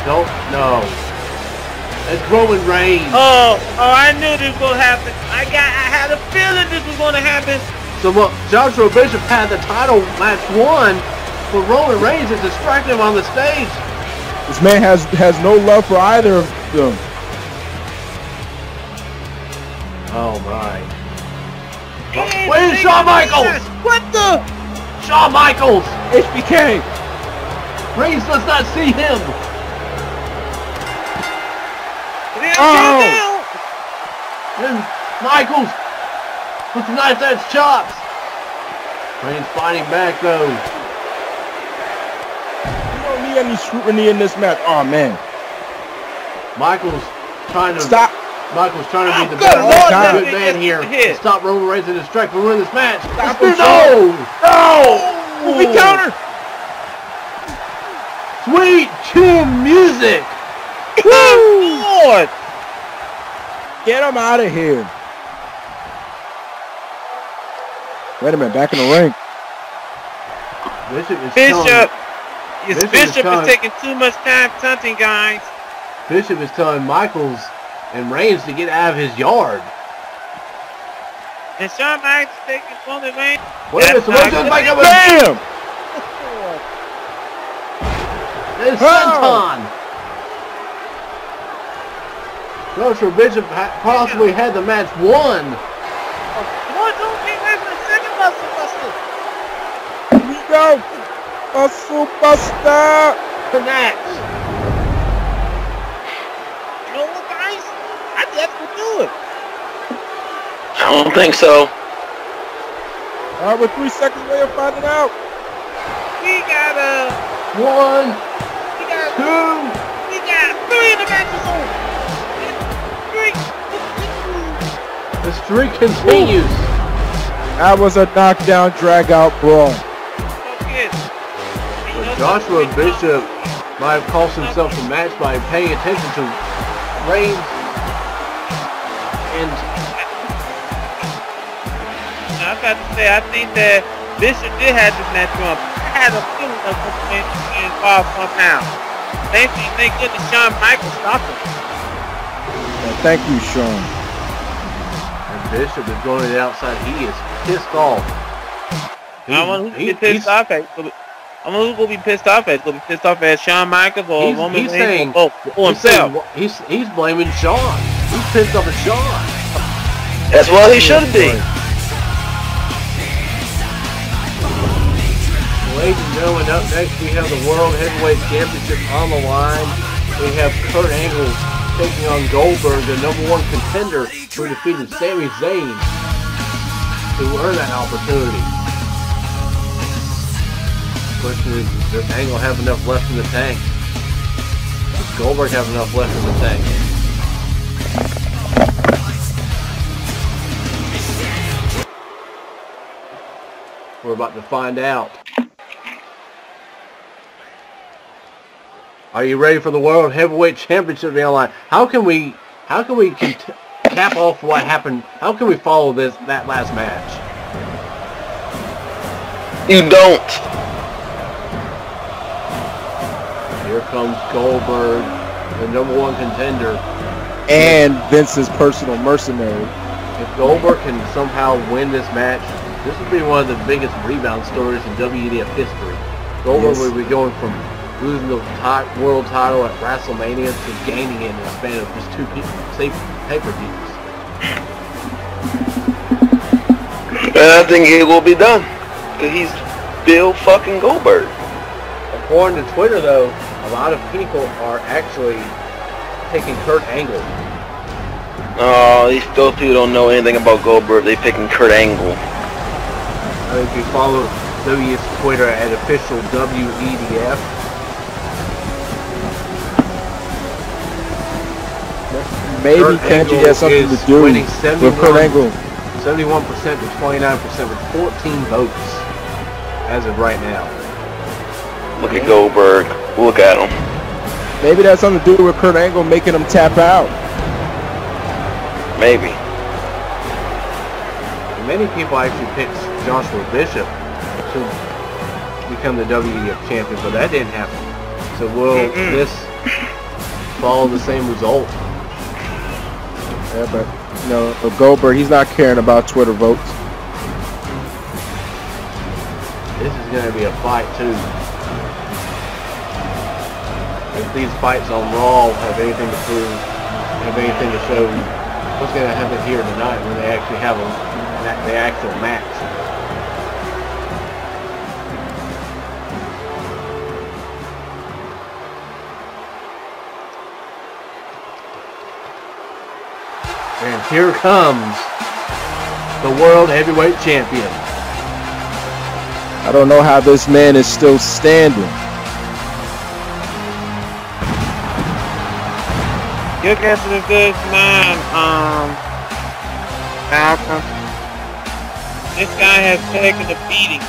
Don't no. It's Roman Reigns. Oh, oh, I knew this was gonna happen. I got, I had a feeling this was gonna happen. So look, Joshua Bishop had the title match won, but Roman Reigns is distracting him on the stage. This man has has no love for either of them. Oh my. And Where's they Shawn Michaels? this. What the? Shawn Michaels! HBK. Reigns does not see him. They Oh. got down. Michaels with the nice ass chops. Reigns fighting back though. You don't need any scrutiny in this match. Oh man. Michaels trying to Stop. Michael's trying to Oh, be the good better Lord, good let me man get here. the hit. Stop Roman Reigns and distract him win this match. Stop Let's him, no! No. Moving counter. Sweet chin music. Good Lord. Get him out of here. Wait a minute. Back in the ring. Bishop is Bishop. telling Yes, Bishop is Bishop is telling- taking too much time punting, guys. Bishop is telling Michaels and Reigns to get out of his yard. And Shawn Michaels taking Roman Reigns. Wait a minute, That's so what's going good. back up with Bam. It's Oh. Senton. Joshua Bishop ha- possibly had the match won. Boy, don't be away from the second muscle buster. Here we go. Muscle Buster. Connects. You know what, guys? I think that's gonna do it. I don't think so. All right, we're three seconds away of finding out. We got uh, One, we got two. we got three in the matches on. Three. The streak continues. That was a knockdown, drag out brawl. But Joshua Bishop might have cost himself the match by paying attention to Reigns and Now, I got to say, I think that Bishop did have this match wrong. I had a feeling of this man being involved somehow. Thankfully, thank goodness Shawn Michaels stopped him. Yeah, thank you, Shawn. and Bishop is going to the outside. He is pissed off. I want who to he- pissed off at. I want who's gonna be pissed off at. Gonna be pissed off at Shawn Michaels or He's, Roman he's Reigns saying, or, or he's, saying, himself. he's, he's blaming Shawn. He's pissed off at Shawn. That's what he should be. Ladies and gentlemen, up next we have the World Heavyweight Championship on the line. We have Kurt Angle taking on Goldberg, the number one contender who defeated Sami Zayn to earn that opportunity. Question is, does Angle have enough left in the tank? Does Goldberg have enough left in the tank? We're about to find out. Are you ready for the World Heavyweight Championship online? How can we, how can we cap off what happened? How can we follow this that last match? You don't. Here comes Goldberg. the number one contender. And Vince's personal mercenary. If Goldberg can somehow win this match, this would be one of the biggest rebound stories in WEDF history. Goldberg Yes. would be going from losing the world title at WrestleMania to gaining it in a span of just two pay-per-views. And I think it will be done. Cause he's Bill fucking Goldberg. According to Twitter, though, a lot of people are actually taking Kurt Angle. Oh, these those people don't know anything about Goldberg. They picking Kurt Angle. Uh, if you follow WE's Twitter at official WEDF, Maybe Kurt Kenji Angle has something is to do winning with 71. Kurt Angle. 71% to 29% with 14 votes as of right now. Look at Goldberg. Look at him. Maybe that's something to do with Kurt Angle making him tap out. Maybe. Many people actually picked Joshua Bishop to become the WEF champion, but that didn't happen. So will Mm-mm. this follow the same result? Yeah, but you know, Goldberg, he's not caring about Twitter votes. This is going to be a fight too. If these fights on Raw have anything to prove, have anything to show, what's going to happen here tonight when they actually have a the actual match? Here comes the World Heavyweight Champion. I don't know how this man is still standing. Your guess is as good as mine, um, Malcolm. This guy has taken a beating.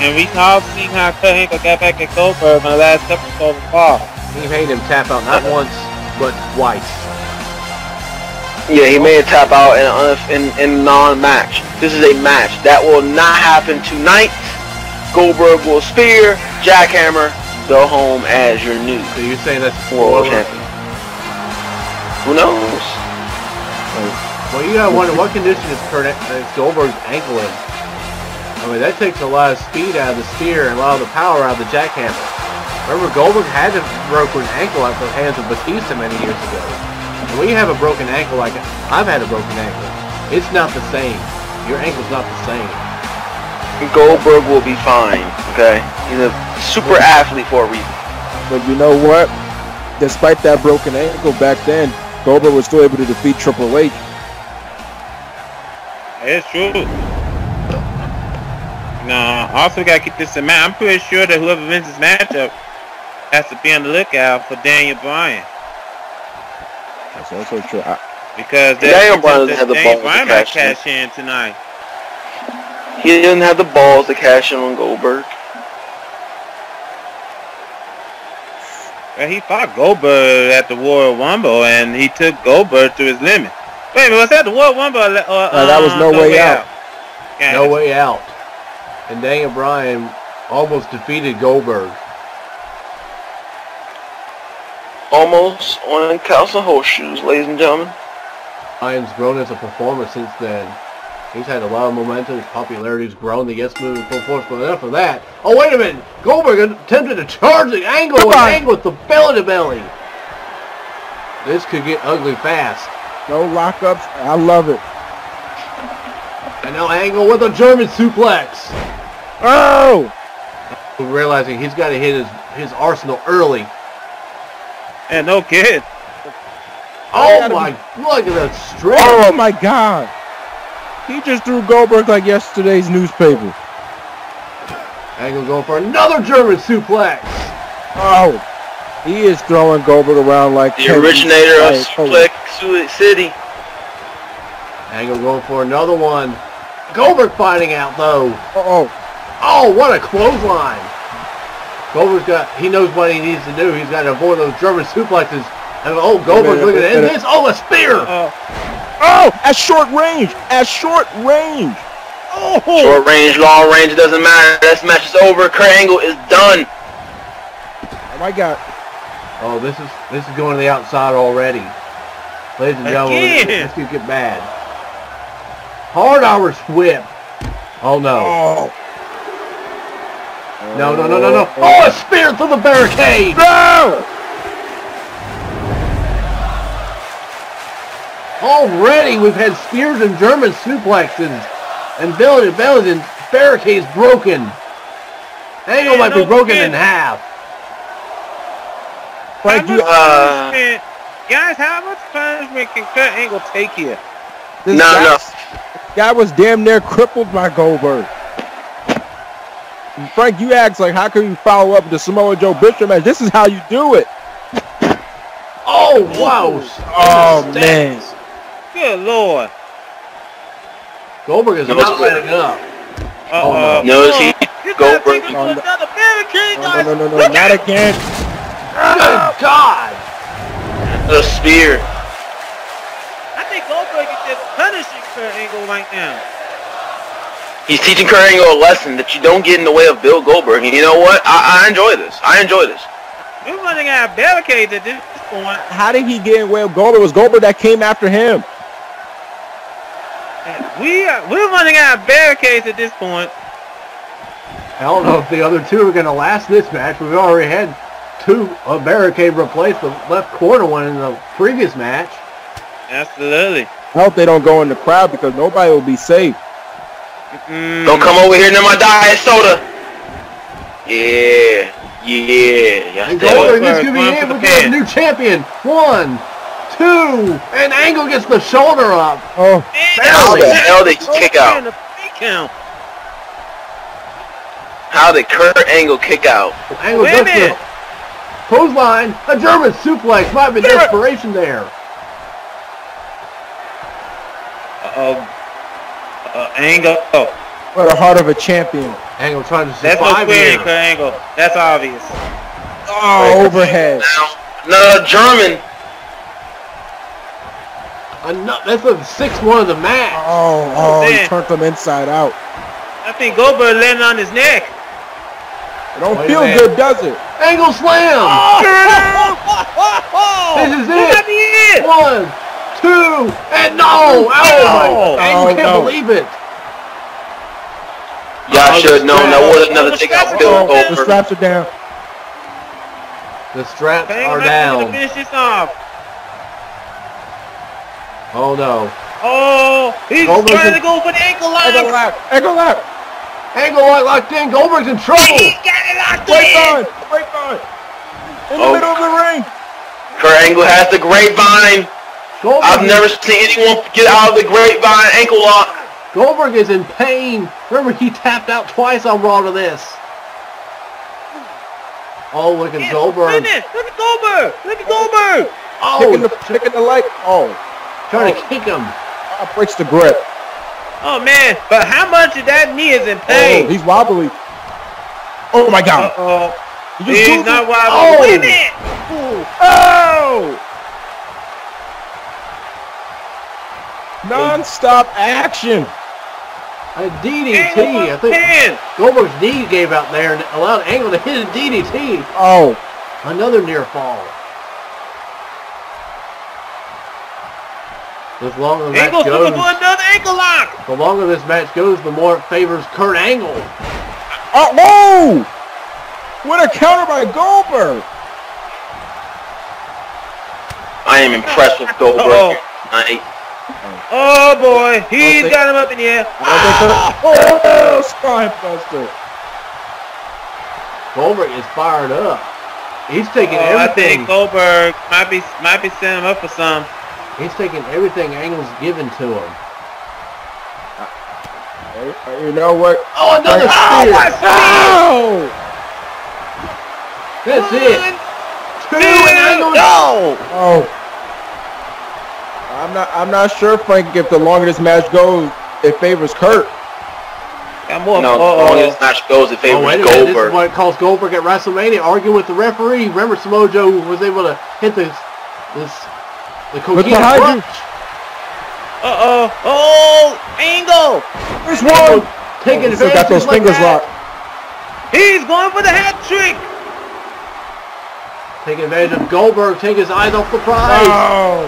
And we all seen how Kurt Angle got back at Goldberg in the last episode of Raw. He made him tap out not once, but twice. Yeah, he made a tap out in a, in, in non-match. This is a match that will not happen tonight. Goldberg will spear, jackhammer, go home as your new So you're saying that's four world champion. Who knows? Well, you gotta wonder what condition is Kurt is Goldberg's ankle in. I mean, that takes a lot of speed out of the spear and a lot of the power out of the jackhammer. Remember, Goldberg had a broken ankle at the hands of Batista many years ago. And when you have a broken ankle like I've had a broken ankle, it's not the same. Your ankle's not the same. Goldberg will be fine. Okay, he's a super athlete for a reason. But you know what? Despite that broken ankle back then, Goldberg was still able to defeat Triple H. It's true. No, also gotta keep this in mind. I'm pretty sure that whoever wins this matchup has to be on the lookout for Daniel Bryan. That's also true. I, Because Daniel that- Bryan doesn't have the Daniel balls to Bryan might cash in. cash in tonight. He didn't have the balls to cash in on Goldberg. Well, he fought Goldberg at the Royal Rumble, and he took Goldberg to his limit. Wait a minute, was that the Royal Rumble? Or, or, No, that was uh, No Way Out. Yeah, No way out. And Daniel Bryan almost defeated Goldberg. Almost on Castle Horseshoes, ladies and gentlemen. Bryan's grown as a performer since then. He's had a lot of momentum. His popularity's grown. The yes move and full force. But enough of that. Oh, wait a minute. Goldberg attempted to charge the angle Come and on. angle with the belly to belly. This could get ugly fast. no lockups. I love it. And now Angle with a German suplex. Oh! Realizing he's got to hit his, his arsenal early. <laughs> Yeah, no kid. Oh gotta my, look at that stretch. Oh my God! He just threw Goldberg like yesterday's newspaper. Angle going for another German suplex. Oh! He is throwing Goldberg around like The Kenji originator of Diet Coke. Suplex City. Angle going for another one. Goldberg fighting out though. Oh, Oh, what a clothesline. Goldberg's got, he knows what he needs to do. He's got to avoid those German suplexes. And oh, Goldberg's looking at this. Oh, a spear. Uh, oh! At short range! At short range! Oh, Short range, long range, it doesn't matter. This match is over. Kurt Angle is done. Oh my God! Oh, this is this is going to the outside already. Ladies and gentlemen, Again. this could get bad. Hard hours whip. Oh no. Oh. No, no, no, no, no. Oh, a spear through the barricade. No! Already we've had spears and German suplexes. And Belgian, Belgian barricades broken. Angle Yeah, might be broken shit. in half. Frank, how you, much Uh, punishment, guys, how much punishment can Kurt Angle take here? this Not guy, enough. guy was damn near crippled by Goldberg. And Frank, you asked like, how can you follow up the Samoa Joe Bishop match? This is how you do it. Oh, oh wow. Oh man. Good lord. Goldberg is oh, No, not letting up. Uh-oh. No, see, You Goldberg- gotta him No, to no. another barricade, No, no, no, no, Look not out. again. Good God. the spear. I think Goldberg is just punishing Kurt Angle right now. He's teaching Kurt Angle a lesson that you don't get in the way of Bill Goldberg. And you know what? I, I enjoy this. I enjoy this. We're running out of barricades at this point. How did he get in way of Goldberg? It was Goldberg that came after him. We are, we're running out of barricades at this point. I don't know if the other two are going to last this match. We've already had two a barricade replace the left corner one in the previous match. Absolutely. I hope they don't go in the crowd because nobody will be safe. Mm. Don't come over here near my diet soda. Yeah. Yeah. Yes, And that Goldberg, was- this could be One it. for We got a new champion. One, two, and Angle gets the shoulder up. Oh, How the hell did he kick out? In the. How did Kurt Angle kick out? Angle Wait a gets the minute. clothesline. A German suplex might be desperation there. Uh-oh. Uh, Angle. Oh, what a heart of a champion. Angle trying to that's no survive square here. Kurt Angle. That's obvious. Oh, overhead. Now, no, German. Ano- That's the sixth one of the match. Oh, oh, he turned them inside out. I think Goldberg landed on his neck. It don't Wait feel good, does it? Angle slam. <laughs> This is This it. might be it. One, two, and no! Oh, Oh. my! Angle Oh, can't no. believe it. Y'all Oh, should have known that was another kick out Bill Oh, the straps are down. The straps Kurt are might be able down. to finish this off. Oh no! Oh, he's Goldberg trying is- to go for the ankle lock. Ankle lock. lock. Ankle lock. Angle lock locked in. Goldberg's in trouble. He got it locked Grapevine. in. Grapevine. In the Oh. middle of the ring. Kurt Angle has the grapevine. Goldberg, I've never seen anyone get out of the grapevine ankle lock. Goldberg is in pain. Remember, he tapped out twice on Raw to this. Oh, look at Yeah, Goldberg. Look at Goldberg. Look at Goldberg. Kicking the, Oh, kicking the leg. Oh, trying to oh. kick him. oh, breaks the grip. Oh man, but how much of that knee is in oh, pain? Oh, he's wobbly. Oh my God. Uh-oh. He's not oh. it. wild. Oh. Wait a minute. Oh! Non-stop action. A DDT. Angle I think pin. Goldberg's knee gave out there and allowed Angle to hit a DDT. Oh, Another near fall. The longer the match Angle's looking goes, for another ankle lock. the longer this match goes, the more it favors Kurt Angle. oh, whoa! What a counter by Goldberg. I am impressed with Goldberg. Uh-oh. <laughs> I, Oh boy, he's think- got him up in the air. Ah! Oh, spine buster. Goldberg is fired up. He's taking Oh, I think Goldberg might be might be setting him up for some. He's taking everything Angle's given to him. Hey, You know what? Oh, another spear! Oh! That's it. Two and Angle. No. Oh. I'm not. I'm not sure, Frank. If the longer this match goes, it favors Kurt. Got more. no, uh, the Uh-oh. longer this match goes, it Oh, favors wait a minute. This is Goldberg. what caused Goldberg at WrestleMania arguing with the referee. Remember, Samoa Joe was able to hit this, this, the Look coquina behind. Uh-oh. Oh, Angle. There's one. Taking Oh, advantage got those fingers that. locked. He's going for the hat trick. Taking advantage of Goldberg, taking his eyes off the prize. Oh,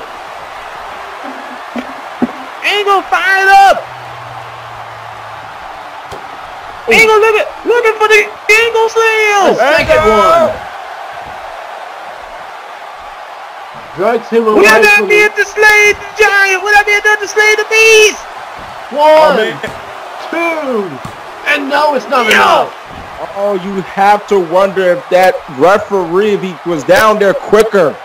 Angle fired up. Angle looking looking for the angle slam. The second one. Drags him Would away I not from be able to slay the giant? Would I be able to slay the beast? one, oh, two, and no, it's not Yo. enough. oh, you have to wonder if that referee, if he was down there quicker.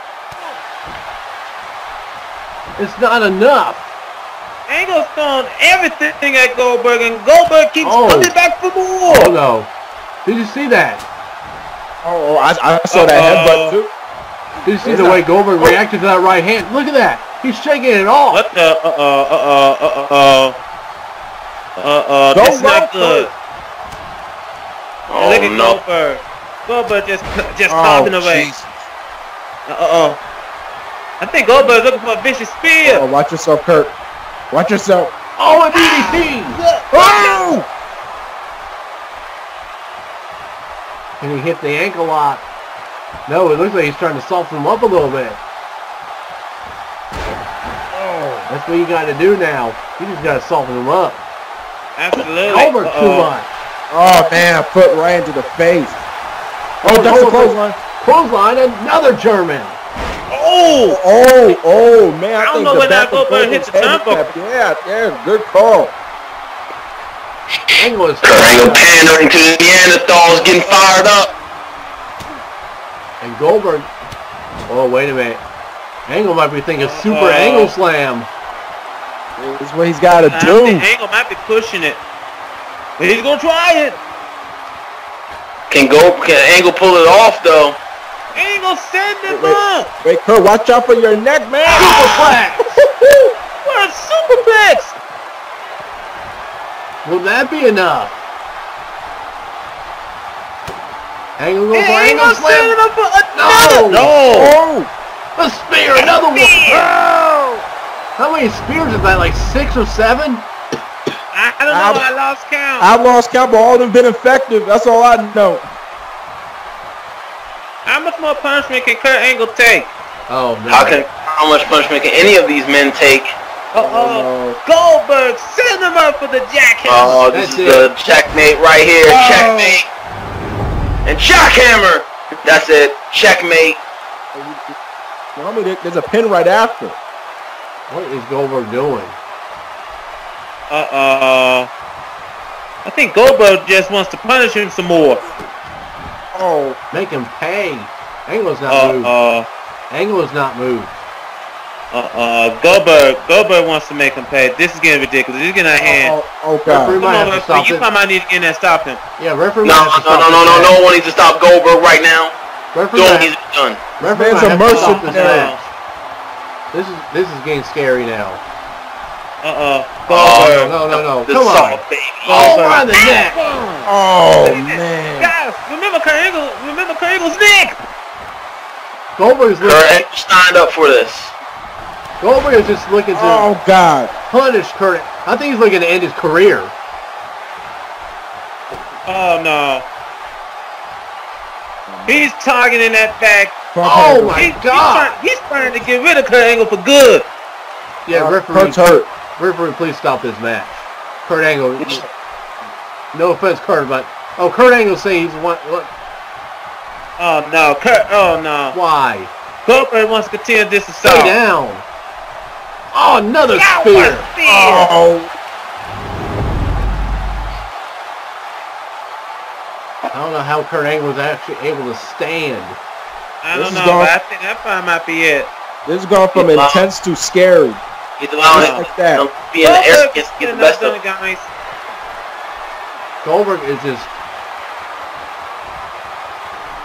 It's not enough. Angle's throwing everything at Goldberg, and Goldberg keeps Oh. coming back for more. Oh no. Did you see that? Oh, I, I saw that Uh-oh. headbutt too. Did you see It's the not- way Goldberg reacted to that right hand? Look at that. He's shaking it off. What the? Uh uh uh uh uh uh. Uh uh. Don't This is not good. Oh Look at no. Goldberg. Goldberg just just Oh, popping away. Uh oh. I think Goldberg's looking for a vicious spear. Oh, watch yourself, Kurt. Watch yourself. Oh, a DDT. Oh! And he hit the ankle lock. No, it looks like he's trying to soften him up a little bit. Oh. That's what you got to do now. You just got to soften him up. Absolutely. Goldberg too Uh-oh. much. Oh man, foot right into the face. Oh, Oh, that's a clothesline. Clothesline, another German. Oh! Oh, oh man, I, I don't think know where that back of Goldberg hit the Goldberg's turnbuckle. head tap. Yeah, yeah, good call. Angle is Kurt Angle pandering to the Neanderthals, getting fired up. And Goldberg. Oh, wait a minute. Angle might be thinking super Uh-oh. angle slam. This is what he's got to do. Angle might be pushing it. But he's gonna try it. Can go? Can Angle pull it off though? Angle send him Wait, wait. up. Wait, Kurt, watch out for your neck, man. Superplex. <laughs> What a superplex. Will that be enough? Angle goes And for Angle angle send him slam. up for another. No. Oh, A spear, another one. Oh. How many spears is that? Like six or seven? I, I don't know. I lost count. I lost count, but all of them been effective. That's all I know. How much more punishment can Kurt Angle take? Oh no. How can? How much punishment can any of these men take? Uh oh. Goldberg send him up for the jackhammer. Oh, this That's is the checkmate right here. Oh. Checkmate. And jackhammer. That's it. Checkmate. Tell me there's a pin right after. What is Goldberg doing? Uh uh. I think Goldberg just wants to punish him some more. Oh, Make him pay. Angle is not Uh moved. uh. Angle not moved. Uh uh. Goldberg. Goldberg wants to make him pay. This is getting ridiculous. He's getting out of hand. oh, oh, Referee God. might Come have to stop. You it. talking about need to get in there and stop him. Yeah, referee No, might have to no, stop no, no, this no. No one needs to stop Goldberg right now. Referee Don't he's done. referee man's a have to this This is this is getting scary now. Uh. Oh, Goldberg. No, no, no. The Come on. soft baby. Oh, around the neck. Oh, man. Guys, remember Kurt Angle. Remember Kurt Angle's neck. Goldberg is Kurt looking, Angle signed up for this. Goldberg is just looking to Oh, God. punish Kurt. I think he's looking to end his career. Oh no. He's targeting that back. Oh my He- God. He's, trying, he's trying to get rid of Kurt Angle for good. Yeah, Uh, referee. Kurt's hurt. Referee, please stop this match. Kurt Angle. No offense, Kurt, but oh, Kurt Angle saying he's one. What? Oh no, Kurt. Oh no. Why? Goldberg wants to continue this Stay assault. down. Oh, another Yeah, spear. what spear. Oh, I don't know how Kurt Angle was actually able to stand. I This don't know, going- but I think that probably might be it. this is going from intense to scary. He's allowing Just it like that. to be in the Goldberg arrogance is get the best done, of. guys. Goldberg is just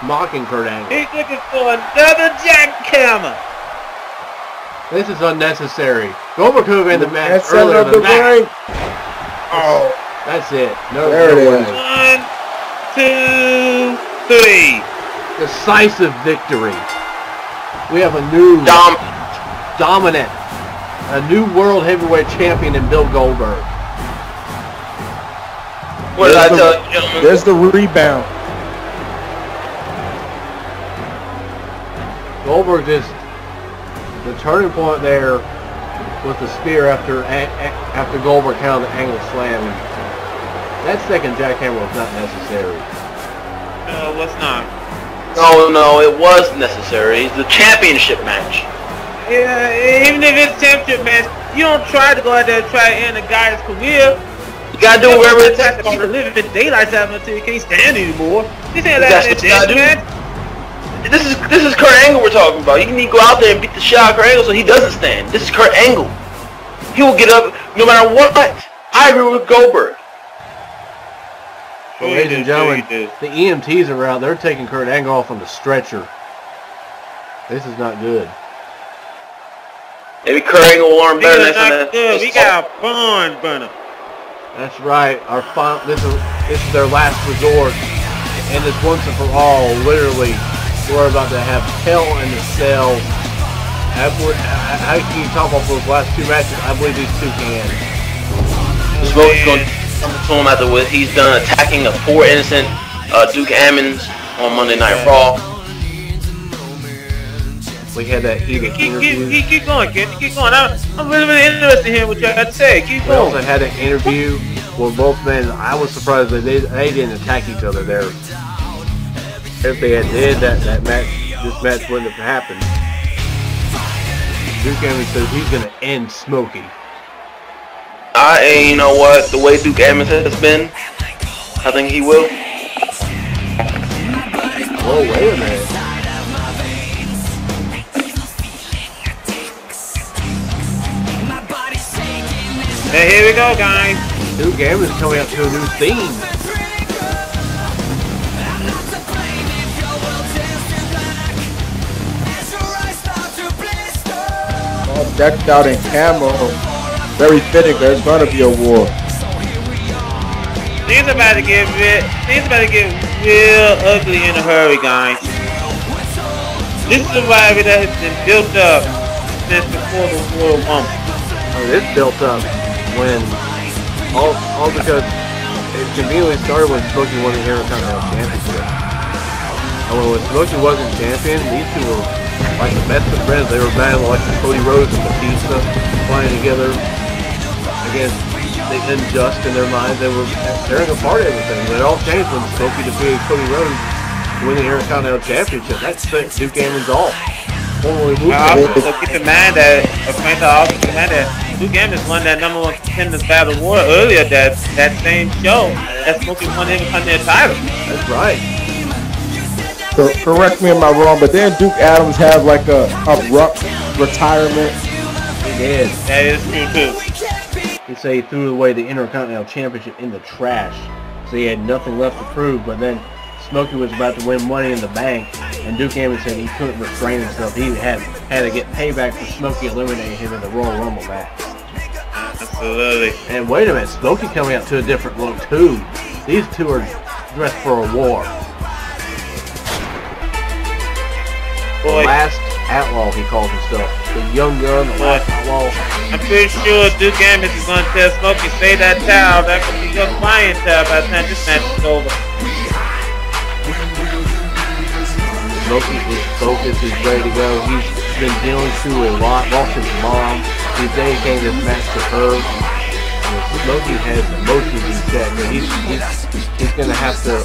mocking Kurt Angle. He's looking for another jackhammer. This is unnecessary. Goldberg could have been the match That's earlier of the than that. Oh, That's it. No, There it no is. way. One, two, three. Decisive victory. We have a new Dom. dominant, a new world heavyweight champion in Bill Goldberg. What did I There's tell the- you, there's the rebound. Goldberg just the turning point there with the spear after a- a- after Goldberg counted the angle slam. That second jackhammer was not necessary. No, what's not? No, no, it was necessary. It's the championship match. Yeah, even if it's championship match, you don't try to go out there and try to end a guy's career. You gotta do whatever it takes. to keep the living daylights out until you can't stand anymore. This ain't That's that what you gotta do. man. This is this is Kurt Angle we're talking about. You need to go out there and beat the shit out of Kurt Angle so he doesn't stand. This is Kurt Angle. He will get up no matter what. I agree with Goldberg. So, ladies and gentlemen, the EMTs are out. They're taking Kurt Angle off on the stretcher. This is not good. Maybe Kurt Angle will learn We better got next time. not good. We got a barn burner. That's right. Our final. This is this is their last resort, and it's once and for all. Literally, we're about to have hell in the cell. I How can you top off those last two matches? I believe these two can. Smoke's going to come to him after what he's done attacking a poor innocent uh, Duke Ammons on Monday Night Raw. We had that heated Keep, keep, interview. keep, keep going, kid. Keep going. I'm, I'm really, really interested in hearing what you got to say. Keep We also had an interview where both men. I was surprised that they they didn't attack each other there. If they had did, that that match, this match wouldn't have happened. Duke Ammons says he's gonna end Smokey. I, and you know what? The way Duke Ammons has been, I think he will. Whoa, wait a minute. Hey, here we go, guys. New game is coming up to a new theme. All decked out in camo. Very fitting. There's gonna be a war. Things about to get real. Things about to get real ugly in a hurry, guys. This is a rivalry that has been built up since before the Royal Rumble. I mean, this built up when all all because it conveniently started when Smokey won the Intercontinental Championship. And when, when Smokey wasn't champion, these two were like the best of friends. They were battling like Cody Rhodes and Batista, playing together against the unjust in their minds. They were tearing apart everything. But it all changed when Smokey defeated Cody Rhodes to win the Intercontinental Championship. That set Duke Ammons off. Formerly moved also so keep in mind that a friend I also keep in mind that Duke Ammons won that number one contenders battle war earlier that that same show. That Smokey won the Intercontinental title. That's right. So, correct me if I'm wrong, but then Duke Ammons have like a abrupt retirement. He did. That is true too. He said he threw away the Intercontinental Championship in the trash, so he had nothing left to prove. But then Smokey was about to win Money in the Bank, and Duke Ammons said he couldn't restrain himself. He had had to get payback for Smokey eliminating him in the Royal Rumble match. Absolutely. And wait a minute, Smokey coming out to a different look too. These two are dressed for a war. The Boy, last outlaw, he calls himself. The young gun, the last outlaw. I'm pretty sure Duke Ammons is gonna tell Smokey say that towel. That could be your client towel by the time this match is over. Smokey is focused, he's ready to go. He's been dealing through a lot, lost his mom. He's dedicating this match to her. And Smokey has emotions in check, but he's, he's, he's to have to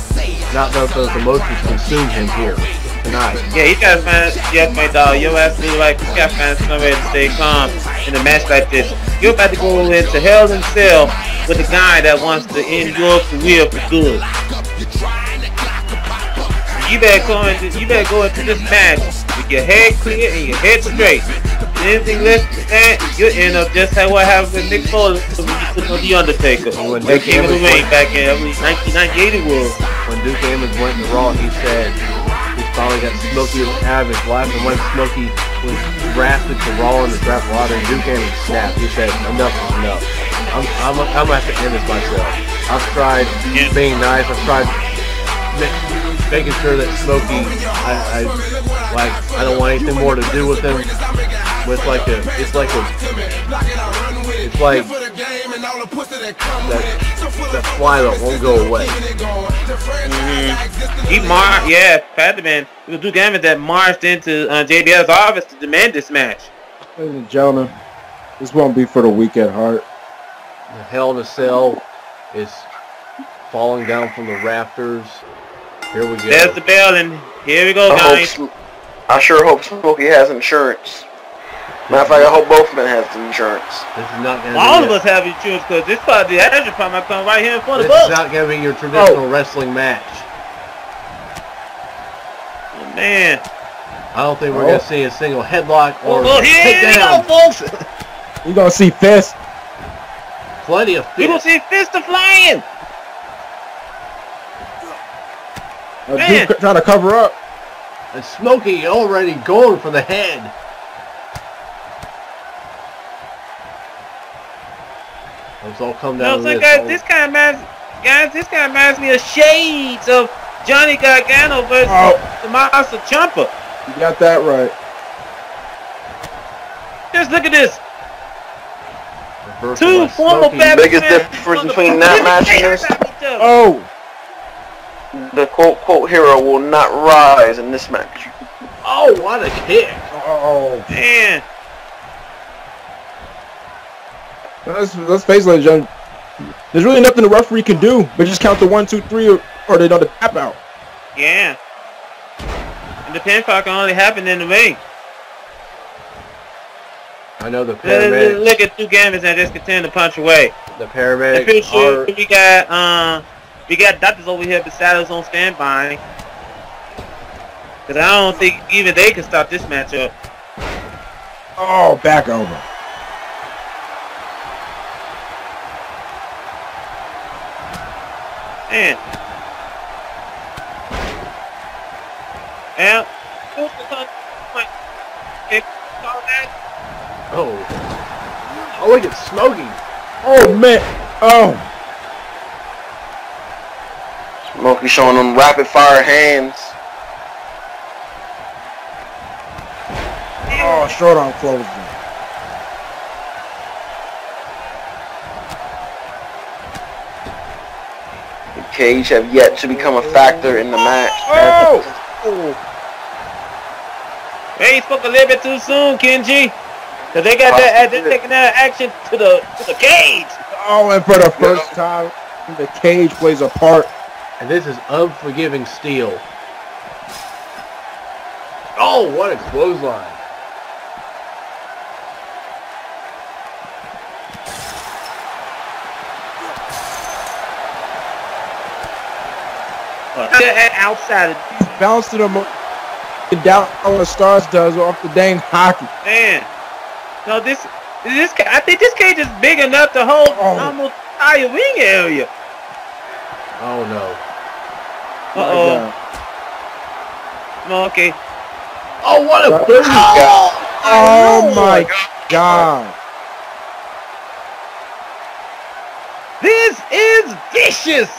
not let those emotions consume him here tonight. Yeah, you gotta find yes, my dog. You're absolutely right. You gotta find somebody to stay calm in a match like this. You're about to go into hell and cell with a guy that wants to end your career for good. You better go into you better go into this match with your head clear and your head straight. Anything less than that, you'll end up just like what happened with Mick Foley when he took on The Undertaker. When Mick King of the Ring back in I believe 1998 it was. When Duke Ammons went to Raw, he said he finally got Smokey his life, and when Smokey was drafted to Raw in the draft lottery, Duke Ammons snapped. He said, enough is enough. I'm, I'm, I'm going to have to end this myself. I've tried Yeah. being nice. I've tried making sure that Smokey, I, I, like, I don't want anything more to do with him. With like a, it's like a, it's like that flyout won't go away. He mar yeah, Fatman. It was Duke Ammons that marched into uh, JBL's office to demand this match. Ladies and gentlemen, this won't be for the weak at heart. The Hell in a Cell is falling down from the rafters. Here we go. There's the bell, and here we go, I, guys. Sm- I sure hope Smokey has insurance. Matter of fact, I hope both men have insurance. This is not going to All be of us have insurance because this part, the action part might come right here in front This of is us. not going to be your traditional oh. wrestling match. Oh, man. I don't think we're Oh. going to see a single headlock or oh, Well, here we go, folks. You're gonna see fists. Plenty of We gonna fists. see fist of flying. Uh, Man. Duke trying to cover up. And Smokey already going for the head. Let's all come down what I'm to this. guys? This kind of reminds, guys, this kind of reminds me of shades of Johnny Gargano versus Oh. the Monster Ciampa. You got that right. Just look at this. Two former Smokey. Biggest difference between that match and this- Oh, The quote quote hero will not rise in this match. Oh, what a kick. oh. Man, Let's, let's face it, ladies and gentlemen. There's really nothing the referee can do but just count the one, two, three, or, or they know the tap out. yeah. And the pinfall can only happen in the ring. I know the Look, look- paramedics. look at two gambits that just continue to punch away. The And pretty paramedics sure are. we got uh we got doctors over here beside us on standby. Cause I don't think even they can stop this matchup. Oh, back over. Man. Well, who's the son- point? Kick, call that? Oh. Oh, look at Smokey. Oh, man. Oh. Smokey showing them rapid fire hands. Oh, short arm closed. The Cage have yet to become a factor in the match. Oh! Hey, he spoke a little bit too soon, Kenji. Cause they got that, they're taking that action to the to the cage. Oh, and for the first time, the cage plays a part. And this is unforgiving steel. Oh, what a clothesline. Outside of He's bouncing him down on the stars does off the dang hockey. man. No, this this I think this cage is big enough to hold Oh. almost entire ring area. Oh, no. Uh My oh. God. Okay. Oh, what a Uh, birdie. Oh my god. This is vicious.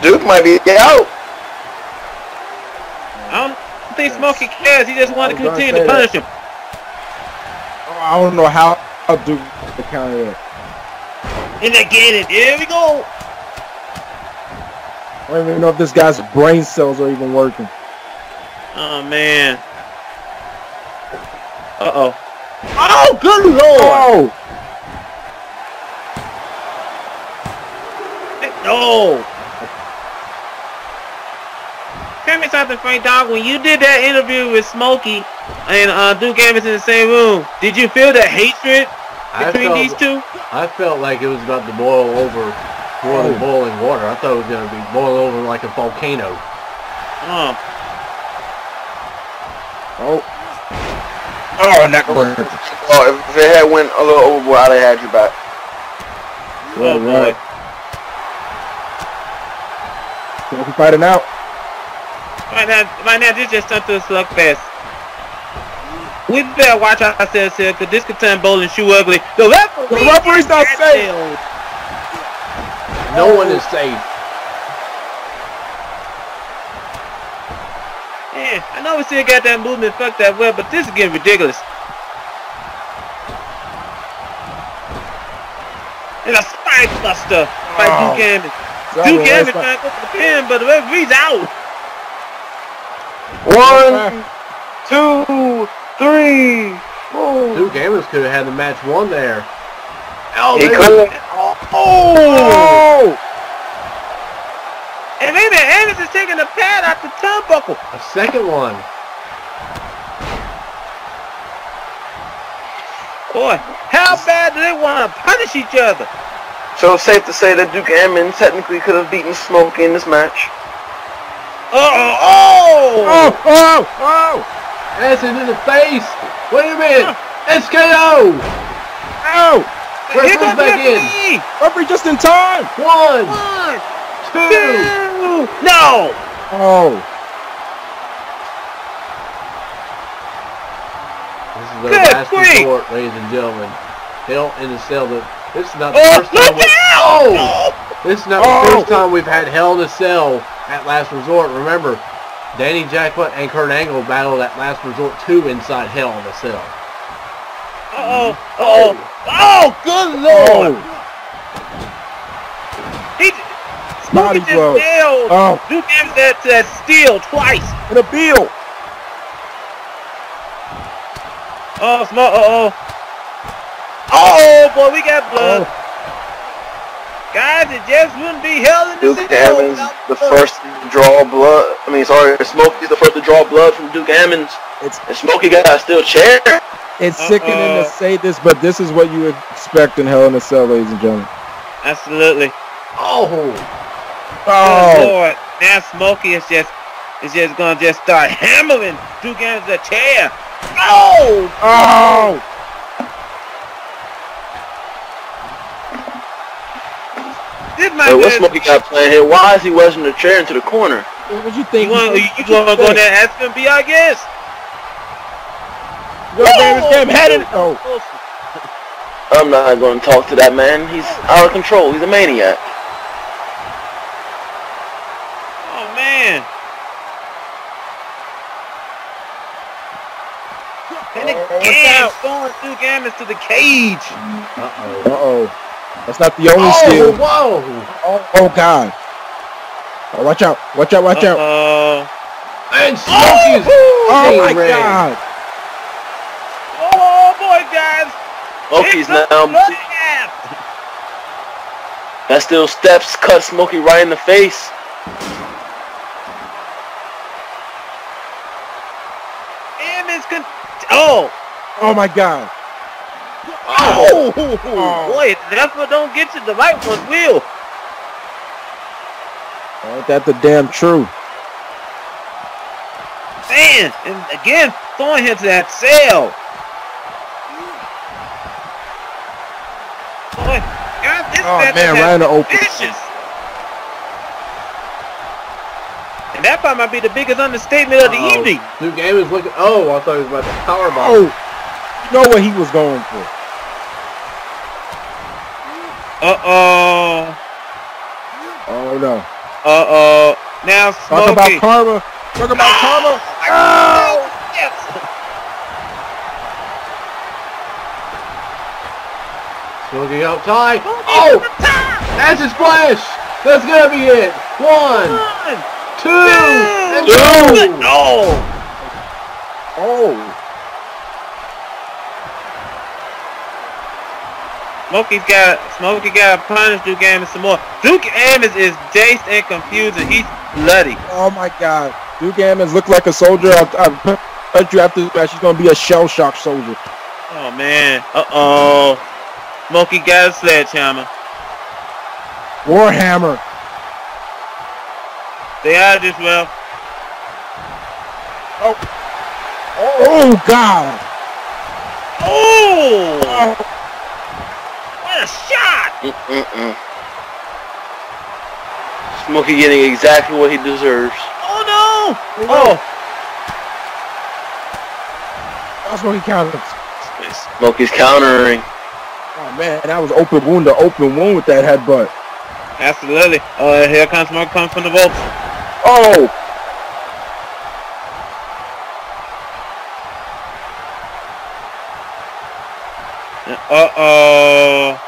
Duke might be out. I don't think Smokey cares. He just wanted to I was gonna continue to say punish him. Oh, I don't know how I'll do the counter there. And again, it. Here we go. I don't even know if this guy's brain cells are even working. Oh man. Uh oh. Oh, good lord. Oh! No. Tell me something, Frank Dom. When you did that interview with Smokey and uh, Duke Evans in the same room, did you feel the hatred I between felt, these two? I felt like it was about to boil over more than Oh. boiling water. I thought it was going to be boiling over like a volcano. Oh, Oh. Oh, neck burn. Oh, if it had went a little overboard, I'd have had you back. Well, oh boy. right. Smokey fighting out. Right now, right now, this just turned to slugfest. We better watch ourselves here, cause this could turn bowling shoe ugly. The referee, The referee's not safe. nailed. No one is safe. Man, man, I know we still got that movement fucked that well, but this is getting ridiculous. And a spike buster by Oh. Duke Ammons. That Duke was Ammons right trying to go for the pin, but the referee's out. One, two, three, four. Duke Ammons could have had the match won there. Oh, He could. Oh! oh! And maybe Ammons is taking the pad out the turnbuckle. a second one. Boy, how bad do they want to punish each other? So it's safe to say that Duke Ammons technically could have beaten Smokey in this match. Oh, oh, Oh! Oh! Oh! Acid in the face. Wait a minute. SKO. Ow. Referee's comes the back in. referee. Referee just in time! One, One, two. two. No. Oh! This is the Good last grief. resort, ladies and gentlemen. Hell in a cell. But this is not the Oh, first time. look We, out! oh, this is not the Oh. first time we've had Hell in a Cell at Last Resort. Remember, Danny Jackpot and Kurt Angle battled at Last Resort 2 inside Hell in a Cell. Uh-oh. Oh. Uh-oh. Oh, good lord. Oh. He Body blow. Oh! Duke Ammons that, that steel twice. And a bill! Oh, Smoke. Uh-oh. Oh, boy, we got blood. Oh. Guys, it just wouldn't be hell in Duke this Ammons the first to draw blood. I mean, sorry, Smokey's the first to draw blood from Duke Ammons. It's And Smokey got a steel chair. it's sickening Uh-oh. to say this, but this is what you would expect in Hell in a Cell, ladies and gentlemen. Absolutely. Oh, Good Oh! Lord. Now Smokey is just is just gonna just start hammering Duke Ammons the chair. Oh! Oh! oh. This might Hey, be. what Smokey got playing here? Why is he wedging the chair into the corner? What would you You think? want you, What you want to go think? there and ask him be I guess. Yo, man, this game headed. Oh! <laughs> I'm not going to talk to that man. He's out of control. He's a maniac. Oh man. And Oh, again, watch throwing Duke Ammons to the cage. uh-oh. Uh-oh. That's not the only Oh, skill. whoa. Oh, oh God. Oh, watch out. Watch out, watch out. Uh-oh. And oh, Smokey's Oh, my ring. God. Oh boy, guys. Smokey's It's a now. <laughs> That still steps cut Smokey right in the face. Ammons con- Oh. Oh, my God. Oh, Oh. boy, that's what don't get you. The right one will. Ain't that the damn truth? Man, and again, throwing him to that cell. Boy, God, this Oh, man, is right in the open. vicious. And that probably might be the biggest understatement of the Uh-oh. evening. Duke Ammons looking. Oh, I thought he was about to powerbomb. Oh, you know what he was going for. Uh-oh. Oh, no. Uh-oh. Now Talk about karma. Talk about ah! karma. Ah! Oh! Yes. Smokey out tie. Oh! Oh, that's a splash. That's gonna be it. One, One, two, and two. two. No! Oh. Smokey's got Smokey got to punish Duke Ammons some more. Duke Ammons is dazed and confused and he's bloody. Oh, my God. Duke Ammons looked like a soldier. I, I bet you after this match, he's going to be a shell-shock soldier. Oh man. Uh oh. Smokey got a sledgehammer. Warhammer. They out this well. Oh, Oh, God. Oh! What a shot! Mm -mm -mm. Smokey getting exactly what he deserves. Oh no! Mm-hmm. Oh! That's what he counted. Smokey's countering. Oh man, that was open wound to open wound with that headbutt. Absolutely. Uh, here comes Smokey comes from the vault. Oh! Uh oh.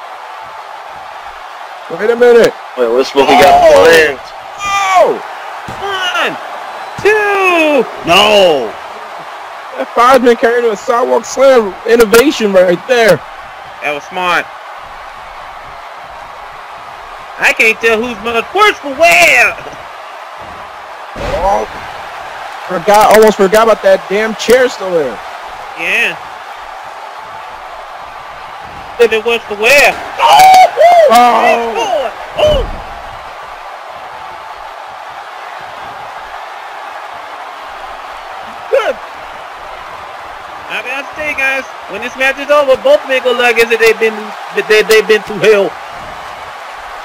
Wait a minute. Wait, what's Smokey got Oh! planned? Oh! One, two. No. That five-man carried a sidewalk slam innovation right there. That was smart. I can't tell who's much worse for wear. Oh. Forgot, almost forgot about that damn chair still there. Yeah. If it was for wear. Oh! Oh. Oh. Good. I gotta say, guys, when this match is over, both men go look as if they've been that they they've been through hell.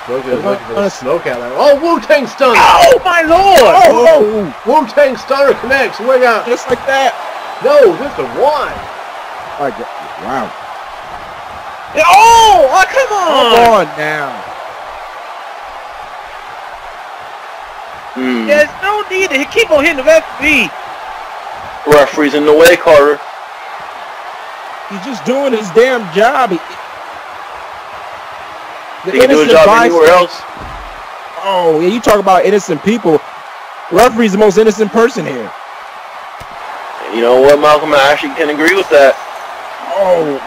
Smokey was looking for the smoke out there. Oh, Wu-Tang Stunner! Oh my lord! Oh! oh Wu-Tang Stunner connects. We out. Just like that. No, just a one. My God. Wow. Oh! Oh, come Come on! on now. Hmm. There's no need to keep on hitting the referee. Referee's in the way, Carter. He's just doing his damn job. He, the He can do a job bystander- anywhere else. Oh, yeah, you talk about innocent people. Referee's the most innocent person here. You know what, Malcolm? I actually can agree with that. Oh,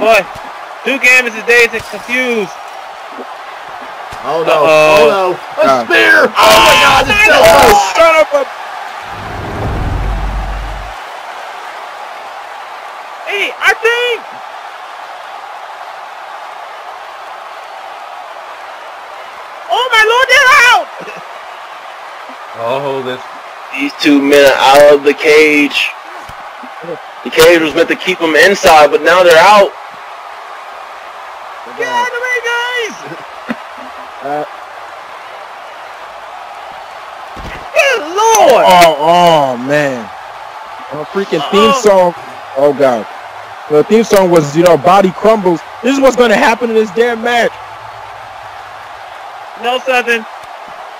Boy, Duke Ammons is dazed and confused. Oh, no. Uh-oh. Oh, no. A Uh. spear! Oh, my God, it's still oh close. son of a... Hey, I think. Oh my lord, they're out! <laughs> Oh, hold this... These two men are out of the cage. The cage was meant to keep them inside, but now they're out. Get out of the way, guys! <laughs> Uh, Good lord! oh, oh, man. A freaking theme song. Oh, God. The theme song was, you know, Body Crumbles. This is what's going to happen in this damn match. No, Southern.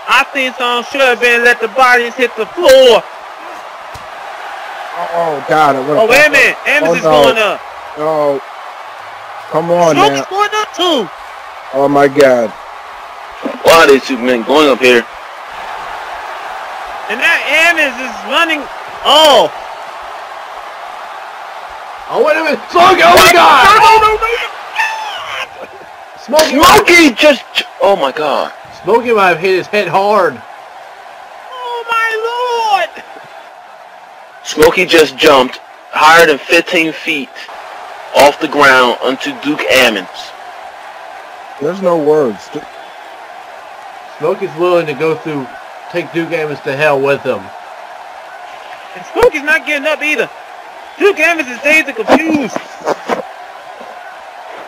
Our theme song should have been let the bodies hit the floor. Oh, God. Oh, wait a minute. Ammons Oh, is no. going up. Oh. Come on Smoke now. going up too. Oh, my God. Why are these two men going up here? And that Ammons is running. Oh. Oh, wait a minute. Smokey, oh, oh, my God! Smokey, oh, Smokey just... Oh my god. Smokey might have hit his head hard. Oh my lord. Smokey just jumped higher than 15 feet off the ground onto Duke Ammons. There's no words. Just- Smokey's willing to go through, take Duke Ammons to hell with him. And Smokey's not getting up either. Duke Ammons is dazed and confused.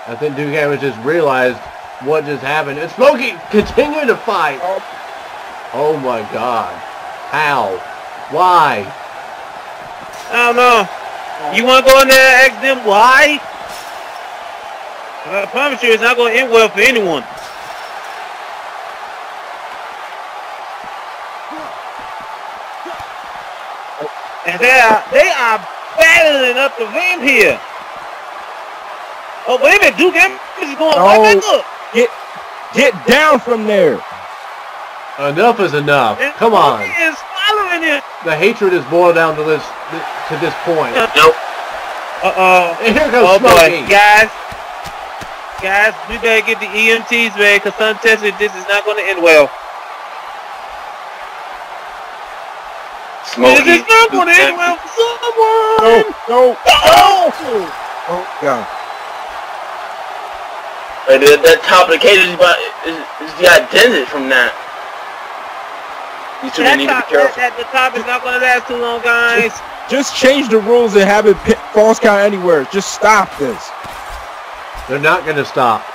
I think Duke Ammons just realized what just happened. And Smokey continuing to fight. Oh my God. How? Why? I don't know. You want to go in there and ask them why? 'Cause I promise you, it's not going to end well for anyone. And they are they are battling up the rim here. Oh wait a minute, Duke Ammons is going No. right back up. Get, get down from there. Enough is enough. And Come on. Smokey is following him. The hatred is boiled down to this to this point. Nope. Uh oh. And here goes Oh Smokey. boy, guys, guys, we better get the EMTs man, because some tells me this is not going to end well. Smokey. This is not going to end well for someone. No, no. Oh! Oh, God. Like, that, that top of the cage is, about, is, is the identity from that. These two That need to be top, that, that, the top is not going to last too long, guys. Just change the rules and have it pit, false count anywhere. Just stop this. They're not going to stop.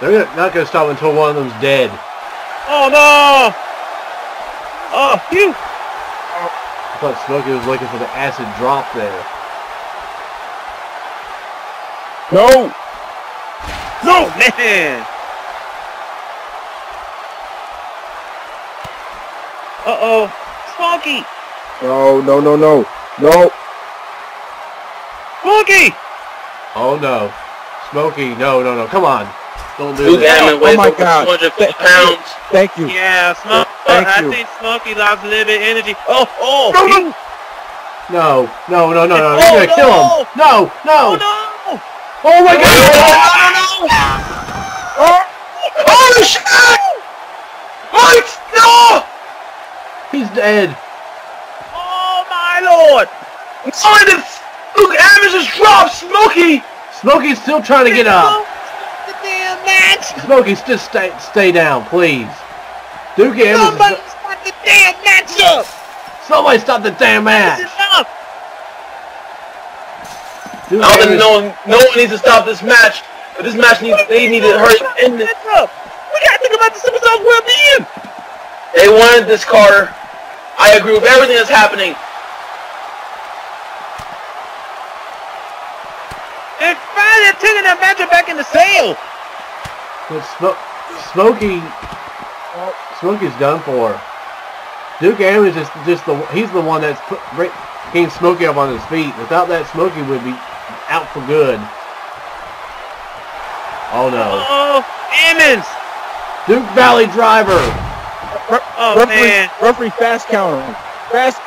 They're gonna- not going to stop until one of them's dead. Oh no! Oh, phew! I thought Smokey was looking for the acid drop there. No. No, man! Uh-oh. Smokey! No, no, no, no. No. Smokey! Oh no. Smokey, no, no, no. Come on. Don't do Duke that. Oh my God. 250 pounds. Thank you. Yeah, Smoke. Thank uh, I you. think Smokey lost a little bit of energy. Oh, oh, No, he- no. No, no, no, no, no. Oh, You're gonna oh, kill no. him. No, oh no. no! Oh my god. Oh, Holy oh, shit! Mike, no! He's dead. Oh my lord! Oh, the Duke Ammons just dropped Smokey. Smokey's still trying to get up. The damn match! Smokey's just stay stay down, please. Duke Ammons. Somebody Is, start the damn match up! somebody stop the damn match. This is enough! Duke I don't think Ammons- no one, no one needs to stop this match, but this match needs, they need to hurry up and end it. We gotta think about the superstar's well-being! They wanted this, Carter. I agree with everything that's happening. And finally taking that match back in the sale! But Smo- Smokey, Smokey's done for. Duke Ammons is just the he's the one that's put break, getting Smokey up on his feet. Without that, Smokey would be out for good. Oh no, Oh, Ammons! Duke Valley Driver. Oh referee, man! referee fast counter. Fast.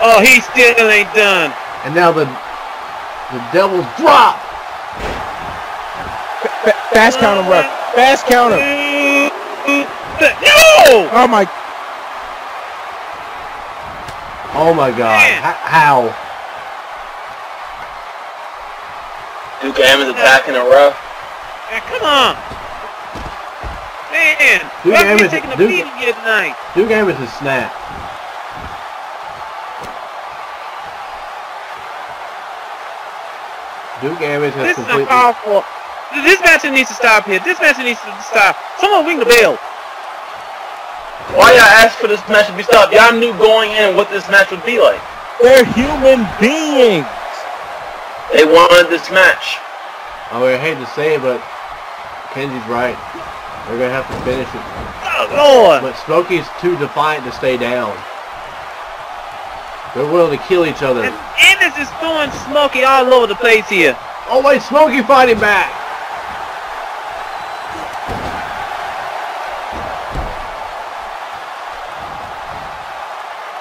Oh, he still ain't done. And now the the Devils drop. fa- fast counter, ref. Fast counter. No! Oh my. Oh my God! Man. H- how? Duke Ammons attacking a ref. Man, come on! Man, Duke referee Ammons- taking a Duke- beating here tonight. Duke Ammons is snapped. Duke Ammons has This is a completely. powerful. This match needs to stop here. This match needs to stop. Someone ring the bell. Why y'all ask for this match to be stopped? Y'all knew going in what this match would be like. They're human beings. They wanted this match. Oh, I hate to say it, but Kenzie's right. They're gonna have to finish it. Oh But Smokey's too defiant to stay down. They're willing to kill each other. And Ammons is throwing Smokey all over the place here. Oh wait, Smokey fighting back.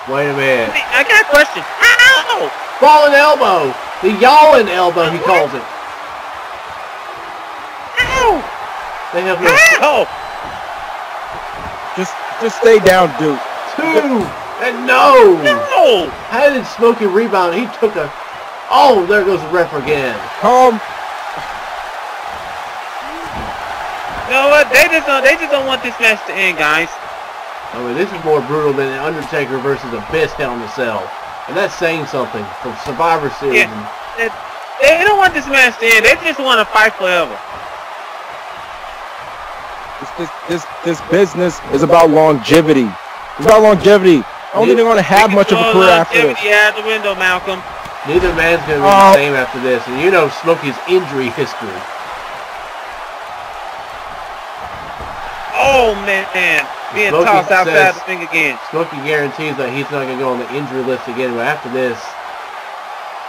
Wait a minute. I got a question. How? Falling elbow. The yawing elbow, he calls it. How? They have ah! no How? Just, just stay down, Duke. two. And no. No! How did Smokey rebound? He took a. Oh, there goes the ref again. Calm. You know what? They just don't. They just don't want this match to end, guys. I mean, this is more brutal than the Undertaker versus Abyss Hell in a Cell. And that's saying something from Survivor Series. Yeah. They, they don't want this match to end. They just want to fight forever. This, this, this, this business is about longevity. It's about longevity. I don't think they're going to have much of a career after this. longevity out the window, Malcolm. Neither man's going to be Oh. the same after this. And you know Smokey's injury history. Oh man, being Smokey tossed outside says- the ring again. Smokey guarantees that he's not going to go on the injury list again. But after this,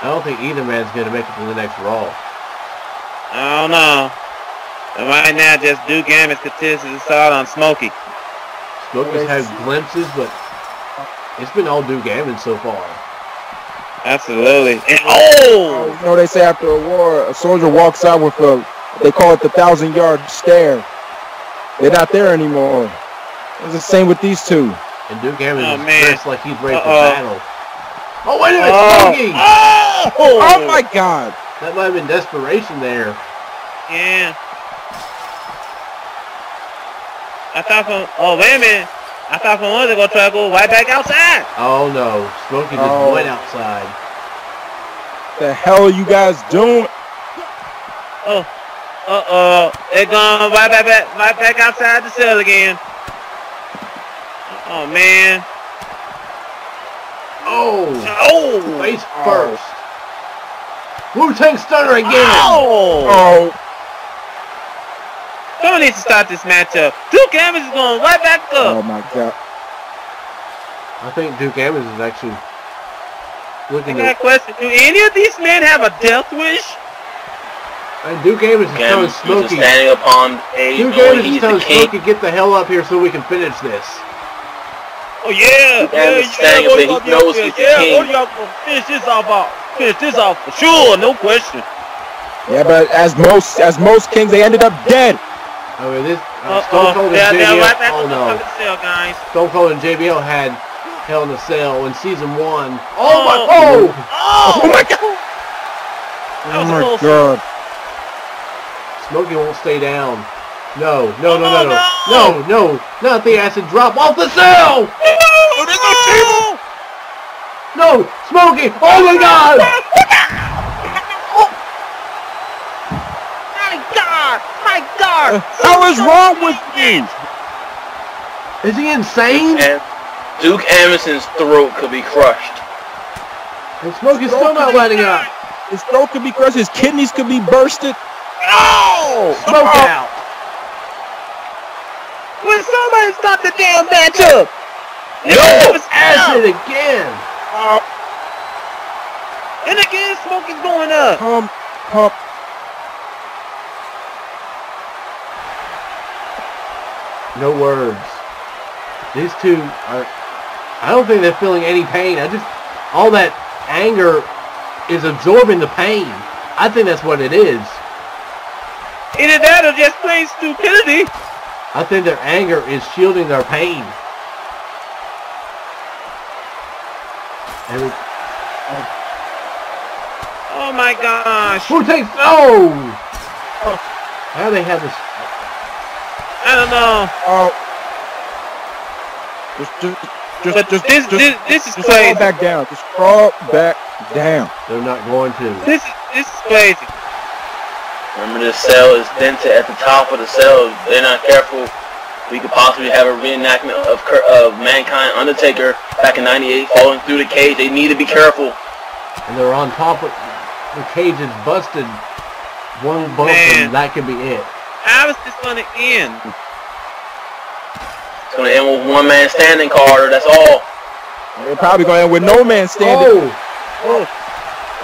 I don't think either man's going to make it to the next Raw. I don't know. And right now, just Duke Ammons continues to start on Smokey. Smokey's had glimpses, but it's been all Duke Ammons so far. Absolutely. And oh, You know, they say after a war, a soldier walks out with a, they call it the thousand yard stare. They're not there anymore. It's the same with these two. And Duke Ammons Oh, is man. dressed like he's ready for Uh-oh. battle. Oh, wait a minute, oh, Smokey! oh, Oh my God! That might have been desperation there. Yeah. I thought from. Oh wait a minute. I thought from one to go try to go right back outside. Oh no, Smokey just Oh. went outside. The hell are you guys doing? Oh, uh oh, they're going right back, back, right back outside the cell again. Oh man. Oh, Oh. face first. Wu-Tang Stunner again. Oh. Oh, Someone needs to start this matchup. Duke Ammons is going right back up. oh my God! I think Duke Ammons is actually I looking got a at. question. Do any of these men have a death wish? And Duke Ammons is Again, telling he's Smokey. standing upon stage, Duke knowing Ammons is he's the telling king. Smokey, get the hell up here so we can finish this. Oh yeah, Yeah, yeah, the saying yeah. is that he knows y'all- he's the yeah, king. both y'all gonna finish this off. Out. Finish this off for sure, no question. Yeah, but as most as most kings, they ended up dead. I mean, this uh, Uh, Stone uh, Cold and yeah, yeah, JBL. right back oh on the no, fucking cell, guys. Stone Cold and JBL had Hell in a Cell in season one. Oh my! Oh. Oh! Oh, my god! That was Oh my close. god! Smokey won't stay down. No, no, no, Oh, no, no, no, no, not the acid drop off the cell! Oh, there's no table. No, Smokey! Oh my God! Oh My God, my God. Uh, what is wrong with me? Is he insane? And Duke Emerson's throat could be crushed. And Smokey's still not letting up. His throat could be crushed. His kidneys could be bursted. Oh, Smoke out. will somebody stop the damn matchup? No! Acid again. Uh, and again, smoke is going up. Pump, pump. No words. These two are. I don't think they're feeling any pain. I just all that anger is absorbing the pain. I think that's what it is. Either that or just plain stupidity. I think their anger is shielding their pain. Every, Oh my gosh. who takes? Oh! How they have this? I don't know. Oh. Just, just, just, But just, this- just, this- this is just crawl crazy. back down. Just crawl back down. They're not going to. This is this is crazy. Remember this cell is dented at the top of the cell. If they're not careful. We could possibly have a reenactment of of Mankind Undertaker back in 98 falling through the cage. They need to be careful. And they're on top of the cage is busted. One bump Man. and that could be it. How is this gonna end? It's going to end with one man standing, Carter. That's all. They're probably going to end with no man standing. Oh!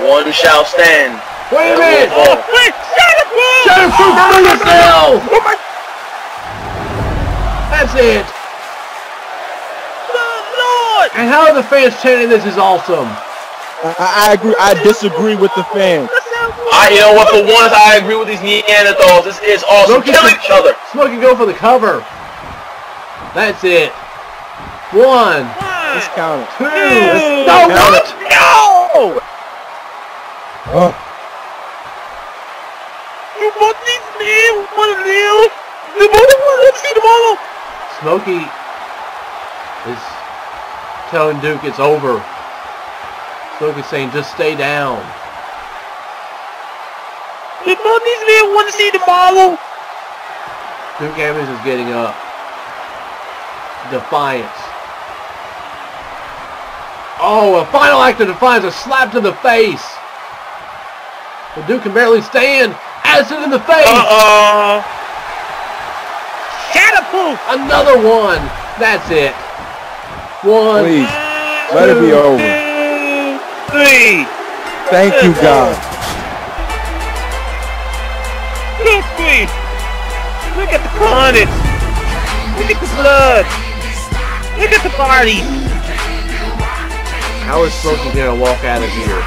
One shall stand. Wait a That minute! will fall. Wait, shut up, bro! Shatterproof through the cell! Oh my! That's it! Good Lord! And how are the fans chanting this is awesome? I, I agree. I disagree with the fans. I, you know what? For once, I agree with these Neanderthals. This is awesome. At Kill the- each other. Smokey go for the cover. That's it. One, Let's count it. two, no, what? No! Oh, You want these men want to live? The both of us see tomorrow. Smokey is telling Duke it's over. Smokey's saying just stay down. The both these men want to see tomorrow. Duke Ammons is getting up. Defiance. Oh, a final act of defiance, a slap to the face. The Duke can barely stand. Acid in the face. Uh-oh. Shatterproof. Another one. That's it. One. please. Let it be over. Two, three. Thank you, God. Look, please. Look at the carnage. Look at the blood. Look at the body. How is Smokey gonna walk out of here?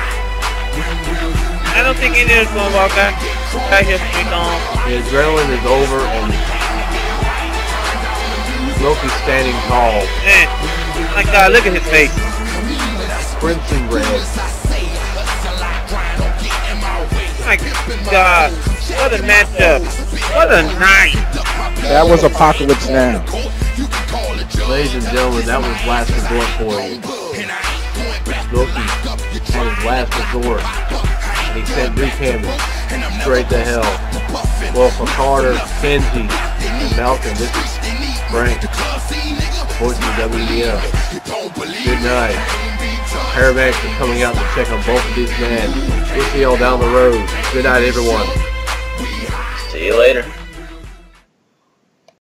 I don't think any of us gonna walk out, out here straight on. The adrenaline is over and Smokey's standing tall. Man, my God, look at his face. Crimson red. My God, what a matchup. What a night. That was Apocalypse Now. Ladies and gentlemen, that was last resort for you. Smokey had his last resort. And he sent Duke Ammons straight to hell. Well, for Carter, Kenzie, and Malcolm, this is Frank. Voice of the WDF. Good night. Paramedics are coming out to check on both of these men. We'll see y'all down the road. Good night, everyone. See you later.